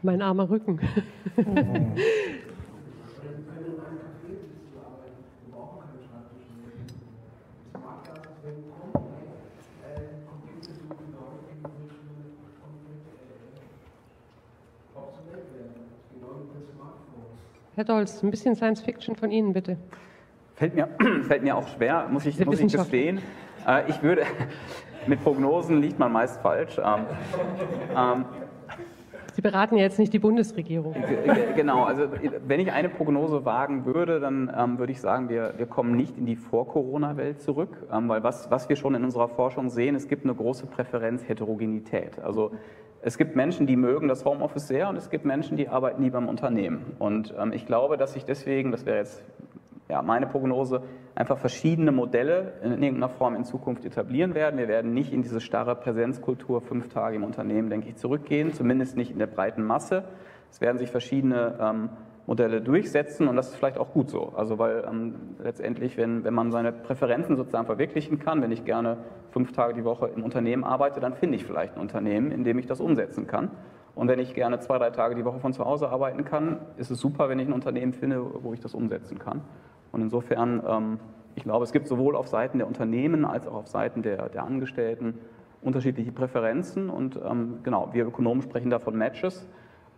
Speaker 3: Mein armer Rücken. Dolz, ein bisschen Science Fiction von Ihnen, bitte.
Speaker 4: Fällt mir, fällt mir auch schwer, muss ich, muss ich gestehen. Äh, ich würde, mit Prognosen liegt man meist falsch. Ähm,
Speaker 3: ähm, Sie beraten ja jetzt nicht die Bundesregierung.
Speaker 4: Genau, also wenn ich eine Prognose wagen würde, dann ähm, würde ich sagen, wir, wir kommen nicht in die Vor-Corona-Welt zurück, ähm, weil was, was wir schon in unserer Forschung sehen, es gibt eine große Präferenz Heterogenität. Also es gibt Menschen, die mögen das Homeoffice sehr und es gibt Menschen, die arbeiten lieber im Unternehmen. Und ähm, ich glaube, dass sich deswegen, das wäre jetzt ja, meine Prognose, einfach verschiedene Modelle in irgendeiner Form in Zukunft etablieren werden. Wir werden nicht in diese starre Präsenzkultur fünf Tage im Unternehmen, denke ich, zurückgehen, zumindest nicht in der breiten Masse. Es werden sich verschiedene ähm, Modelle durchsetzen und das ist vielleicht auch gut so. Also weil ähm, letztendlich, wenn, wenn man seine Präferenzen sozusagen verwirklichen kann, wenn ich gerne fünf Tage die Woche im Unternehmen arbeite, dann finde ich vielleicht ein Unternehmen, in dem ich das umsetzen kann. Und wenn ich gerne zwei, drei Tage die Woche von zu Hause arbeiten kann, ist es super, wenn ich ein Unternehmen finde, wo ich das umsetzen kann. Und insofern, ähm, ich glaube, es gibt sowohl auf Seiten der Unternehmen als auch auf Seiten der, der Angestellten unterschiedliche Präferenzen. Und ähm, genau, wir Ökonomen sprechen da von Matches.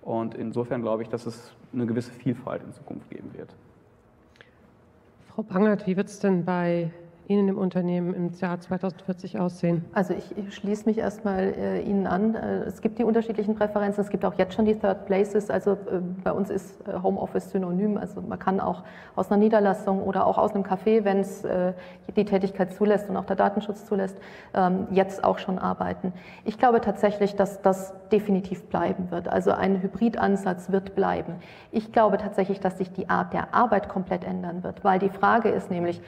Speaker 4: Und insofern glaube ich, dass es eine gewisse Vielfalt in Zukunft geben wird.
Speaker 3: Frau Bangert, wie wird es denn bei Ihnen im Unternehmen im Jahr 2040 aussehen?
Speaker 7: Also ich, schließe mich erstmal äh, Ihnen an. Äh, es gibt die unterschiedlichen Präferenzen. Es gibt auch jetzt schon die Third Places. Also äh, bei uns ist äh, Homeoffice synonym. Also man kann auch aus einer Niederlassung oder auch aus einem Café, wenn es äh, die Tätigkeit zulässt und auch der Datenschutz zulässt, ähm, jetzt auch schon arbeiten. Ich glaube tatsächlich, dass das definitiv bleiben wird. Also ein Hybridansatz wird bleiben. Ich glaube tatsächlich, dass sich die Art der Arbeit komplett ändern wird, weil die Frage ist nämlich,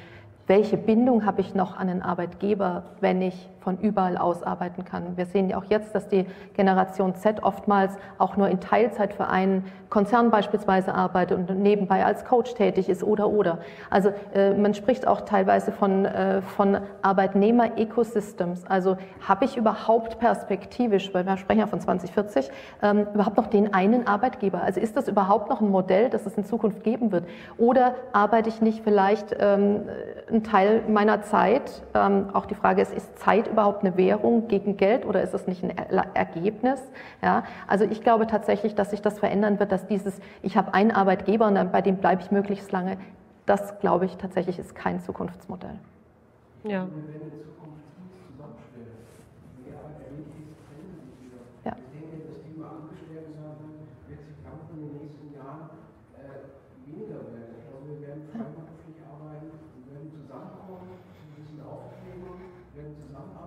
Speaker 7: welche Bindung habe ich noch an den Arbeitgeber, wenn ich von überall aus arbeiten kann. Wir sehen ja auch jetzt, dass die Generation Z oftmals auch nur in Teilzeit für einen Konzern beispielsweise arbeitet und nebenbei als Coach tätig ist oder oder. Also äh, man spricht auch teilweise von, äh, von Arbeitnehmer-Ecosystems. Also habe ich überhaupt perspektivisch, weil wir sprechen ja von 2040, ähm, überhaupt noch den einen Arbeitgeber? Also ist das überhaupt noch ein Modell, das es in Zukunft geben wird? Oder arbeite ich nicht vielleicht ähm, einen Teil meiner Zeit, ähm, auch die Frage ist, ist Zeit überhaupt eine Währung gegen Geld oder ist es nicht ein Ergebnis? Ja, also ich glaube tatsächlich, dass sich das verändern wird, dass dieses, ich habe einen Arbeitgeber und bei dem bleibe ich möglichst lange, das glaube ich tatsächlich ist kein Zukunftsmodell.
Speaker 3: Ja.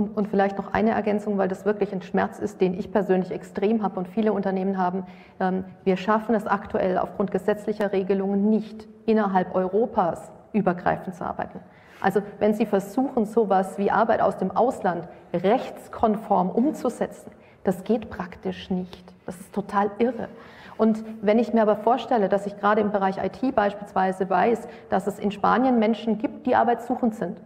Speaker 7: und, und vielleicht noch eine Ergänzung, weil das wirklich ein Schmerz ist, den ich persönlich extrem habe und viele Unternehmen haben. Ähm, wir schaffen es aktuell aufgrund gesetzlicher Regelungen nicht, innerhalb Europas übergreifend zu arbeiten. Also wenn Sie versuchen, sowas wie Arbeit aus dem Ausland rechtskonform umzusetzen, das geht praktisch nicht. Das ist total irre. Und wenn ich mir aber vorstelle, dass ich gerade im Bereich IT beispielsweise weiß, dass es in Spanien Menschen gibt, die arbeitssuchend sind,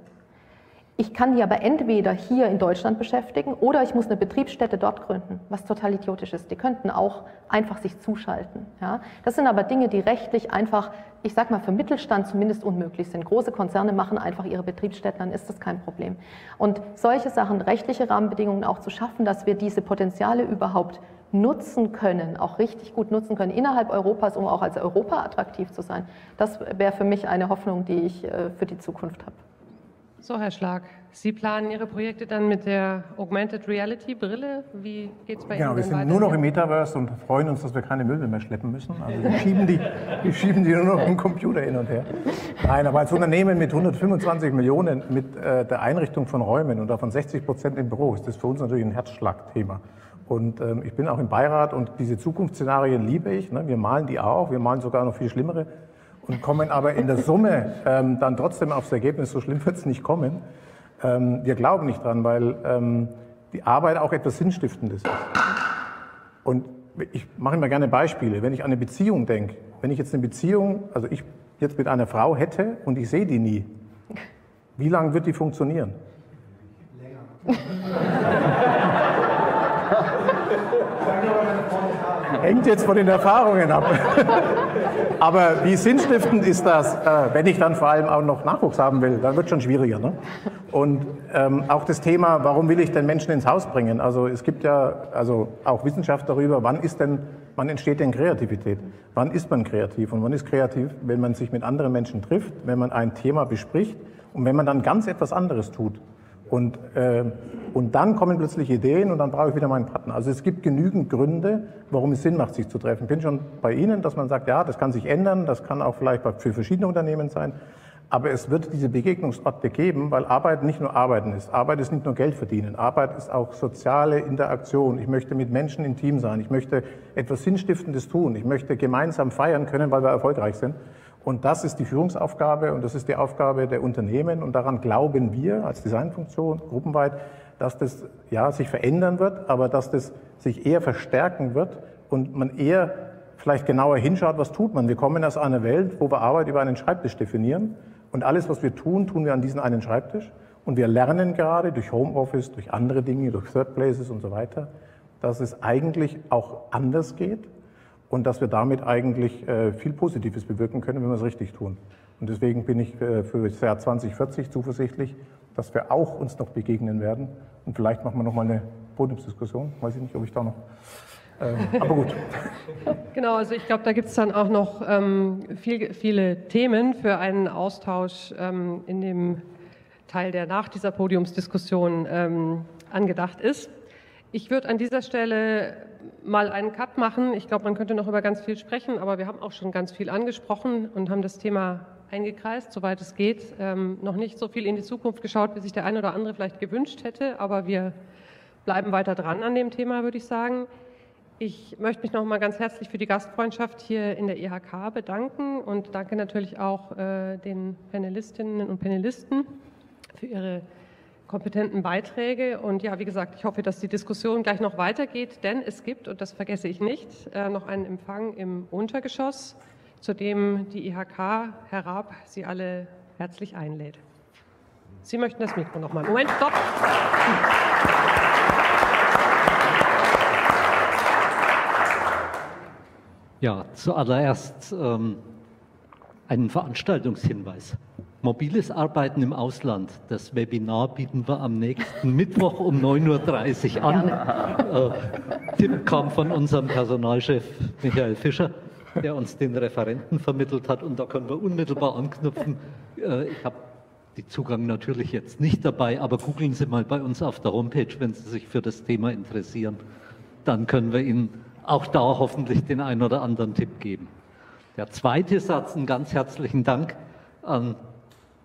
Speaker 7: ich kann die aber entweder hier in Deutschland beschäftigen oder ich muss eine Betriebsstätte dort gründen, was total idiotisch ist. Die könnten auch einfach sich zuschalten. Ja? Das sind aber Dinge, die rechtlich einfach, ich sag mal, für Mittelstand zumindest unmöglich sind. Große Konzerne machen einfach ihre Betriebsstätten, dann ist das kein Problem. Und solche Sachen, rechtliche Rahmenbedingungen auch zu schaffen, dass wir diese Potenziale überhaupt nutzen können, auch richtig gut nutzen können innerhalb Europas, um auch als Europa attraktiv zu sein. Das wäre für mich eine Hoffnung, die ich äh, für die Zukunft habe.
Speaker 3: So, Herr Schlag, Sie planen Ihre Projekte dann mit der Augmented Reality Brille. Wie geht es bei
Speaker 6: genau,
Speaker 3: Ihnen?
Speaker 6: Genau, wir sind nur noch im Metaverse und freuen uns, dass wir keine Möbel mehr schleppen müssen. Also wir schieben die, wir schieben die nur noch im Computer hin und her. Nein, aber als Unternehmen mit 125 Millionen mit äh, der Einrichtung von Räumen und davon 60 Prozent im Büro ist das für uns natürlich ein Herzschlagthema. Und ähm, ich bin auch im Beirat und diese Zukunftsszenarien liebe ich. Ne? Wir malen die auch, wir malen sogar noch viel schlimmere und kommen aber in der Summe ähm, dann trotzdem aufs Ergebnis, so schlimm wird es nicht kommen. Ähm, wir glauben nicht dran, weil ähm, die Arbeit auch etwas Sinnstiftendes ist. Und ich mache immer gerne Beispiele. Wenn ich an eine Beziehung denke, wenn ich jetzt eine Beziehung, also ich jetzt mit einer Frau hätte und ich sehe die nie, wie lange wird die funktionieren? Länger. Hängt jetzt von den Erfahrungen ab. Aber wie sinnstiftend ist das, äh, wenn ich dann vor allem auch noch Nachwuchs haben will, dann wird es schon schwieriger. Ne? Und ähm, auch das Thema, warum will ich denn Menschen ins Haus bringen? Also es gibt ja also auch Wissenschaft darüber, wann ist denn, wann entsteht denn Kreativität? Wann ist man kreativ? Und wann ist kreativ, wenn man sich mit anderen Menschen trifft, wenn man ein Thema bespricht und wenn man dann ganz etwas anderes tut. Und, äh, und dann kommen plötzlich Ideen und dann brauche ich wieder meinen Partner. Also es gibt genügend Gründe, warum es Sinn macht, sich zu treffen. Ich bin schon bei Ihnen, dass man sagt, ja, das kann sich ändern, das kann auch vielleicht für verschiedene Unternehmen sein. Aber es wird diese Begegnungsorte geben, weil Arbeit nicht nur Arbeiten ist. Arbeit ist nicht nur Geld verdienen. Arbeit ist auch soziale Interaktion. Ich möchte mit Menschen intim sein. Ich möchte etwas Sinnstiftendes tun. Ich möchte gemeinsam feiern können, weil wir erfolgreich sind. Und das ist die Führungsaufgabe und das ist die Aufgabe der Unternehmen. Und daran glauben wir als Designfunktion gruppenweit, dass das ja sich verändern wird, aber dass das sich eher verstärken wird und man eher vielleicht genauer hinschaut, was tut man. Wir kommen aus einer Welt, wo wir Arbeit über einen Schreibtisch definieren und alles, was wir tun, tun wir an diesen einen Schreibtisch. Und wir lernen gerade durch Homeoffice, durch andere Dinge, durch Third Places und so weiter, dass es eigentlich auch anders geht und dass wir damit eigentlich äh, viel Positives bewirken können, wenn wir es richtig tun. Und deswegen bin ich äh, für das Jahr 2040 zuversichtlich, dass wir auch uns noch begegnen werden. Und vielleicht machen wir noch mal eine Podiumsdiskussion. Weiß ich nicht, ob ich da noch. Äh, aber gut.
Speaker 3: Genau, also ich glaube, da gibt es dann auch noch ähm, viel, viele Themen für einen Austausch ähm, in dem Teil, der nach dieser Podiumsdiskussion ähm, angedacht ist. Ich würde an dieser Stelle mal einen Cut machen. Ich glaube, man könnte noch über ganz viel sprechen, aber wir haben auch schon ganz viel angesprochen und haben das Thema eingekreist, soweit es geht. Ähm, noch nicht so viel in die Zukunft geschaut, wie sich der eine oder andere vielleicht gewünscht hätte, aber wir bleiben weiter dran an dem Thema, würde ich sagen. Ich möchte mich noch mal ganz herzlich für die Gastfreundschaft hier in der IHK bedanken und danke natürlich auch äh, den Panelistinnen und Panelisten für ihre kompetenten Beiträge. Und ja, wie gesagt, ich hoffe, dass die Diskussion gleich noch weitergeht, denn es gibt, und das vergesse ich nicht, äh, noch einen Empfang im Untergeschoss, zu dem die IHK herab Sie alle herzlich einlädt. Sie möchten das Mikro noch mal. Moment, stopp!
Speaker 1: Ja, zuallererst ähm, einen Veranstaltungshinweis. Mobiles Arbeiten im Ausland. Das Webinar bieten wir am nächsten Mittwoch um 9.30 Uhr an. Äh, Tipp kam von unserem Personalchef Michael Fischer, der uns den Referenten vermittelt hat. Und da können wir unmittelbar anknüpfen. Äh, ich habe die Zugang natürlich jetzt nicht dabei, aber googeln Sie mal bei uns auf der Homepage, wenn Sie sich für das Thema interessieren. Dann können wir Ihnen auch da hoffentlich den einen oder anderen Tipp geben. Der zweite Satz, einen ganz herzlichen Dank an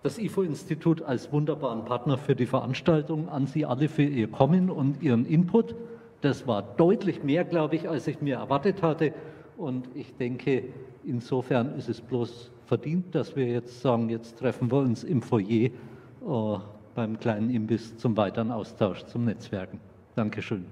Speaker 1: das IFO-Institut als wunderbaren Partner für die Veranstaltung, an Sie alle für Ihr Kommen und Ihren Input. Das war deutlich mehr, glaube ich, als ich mir erwartet hatte. Und ich denke, insofern ist es bloß verdient, dass wir jetzt sagen, jetzt treffen wir uns im Foyer äh, beim kleinen Imbiss zum weiteren Austausch, zum Netzwerken. Dankeschön.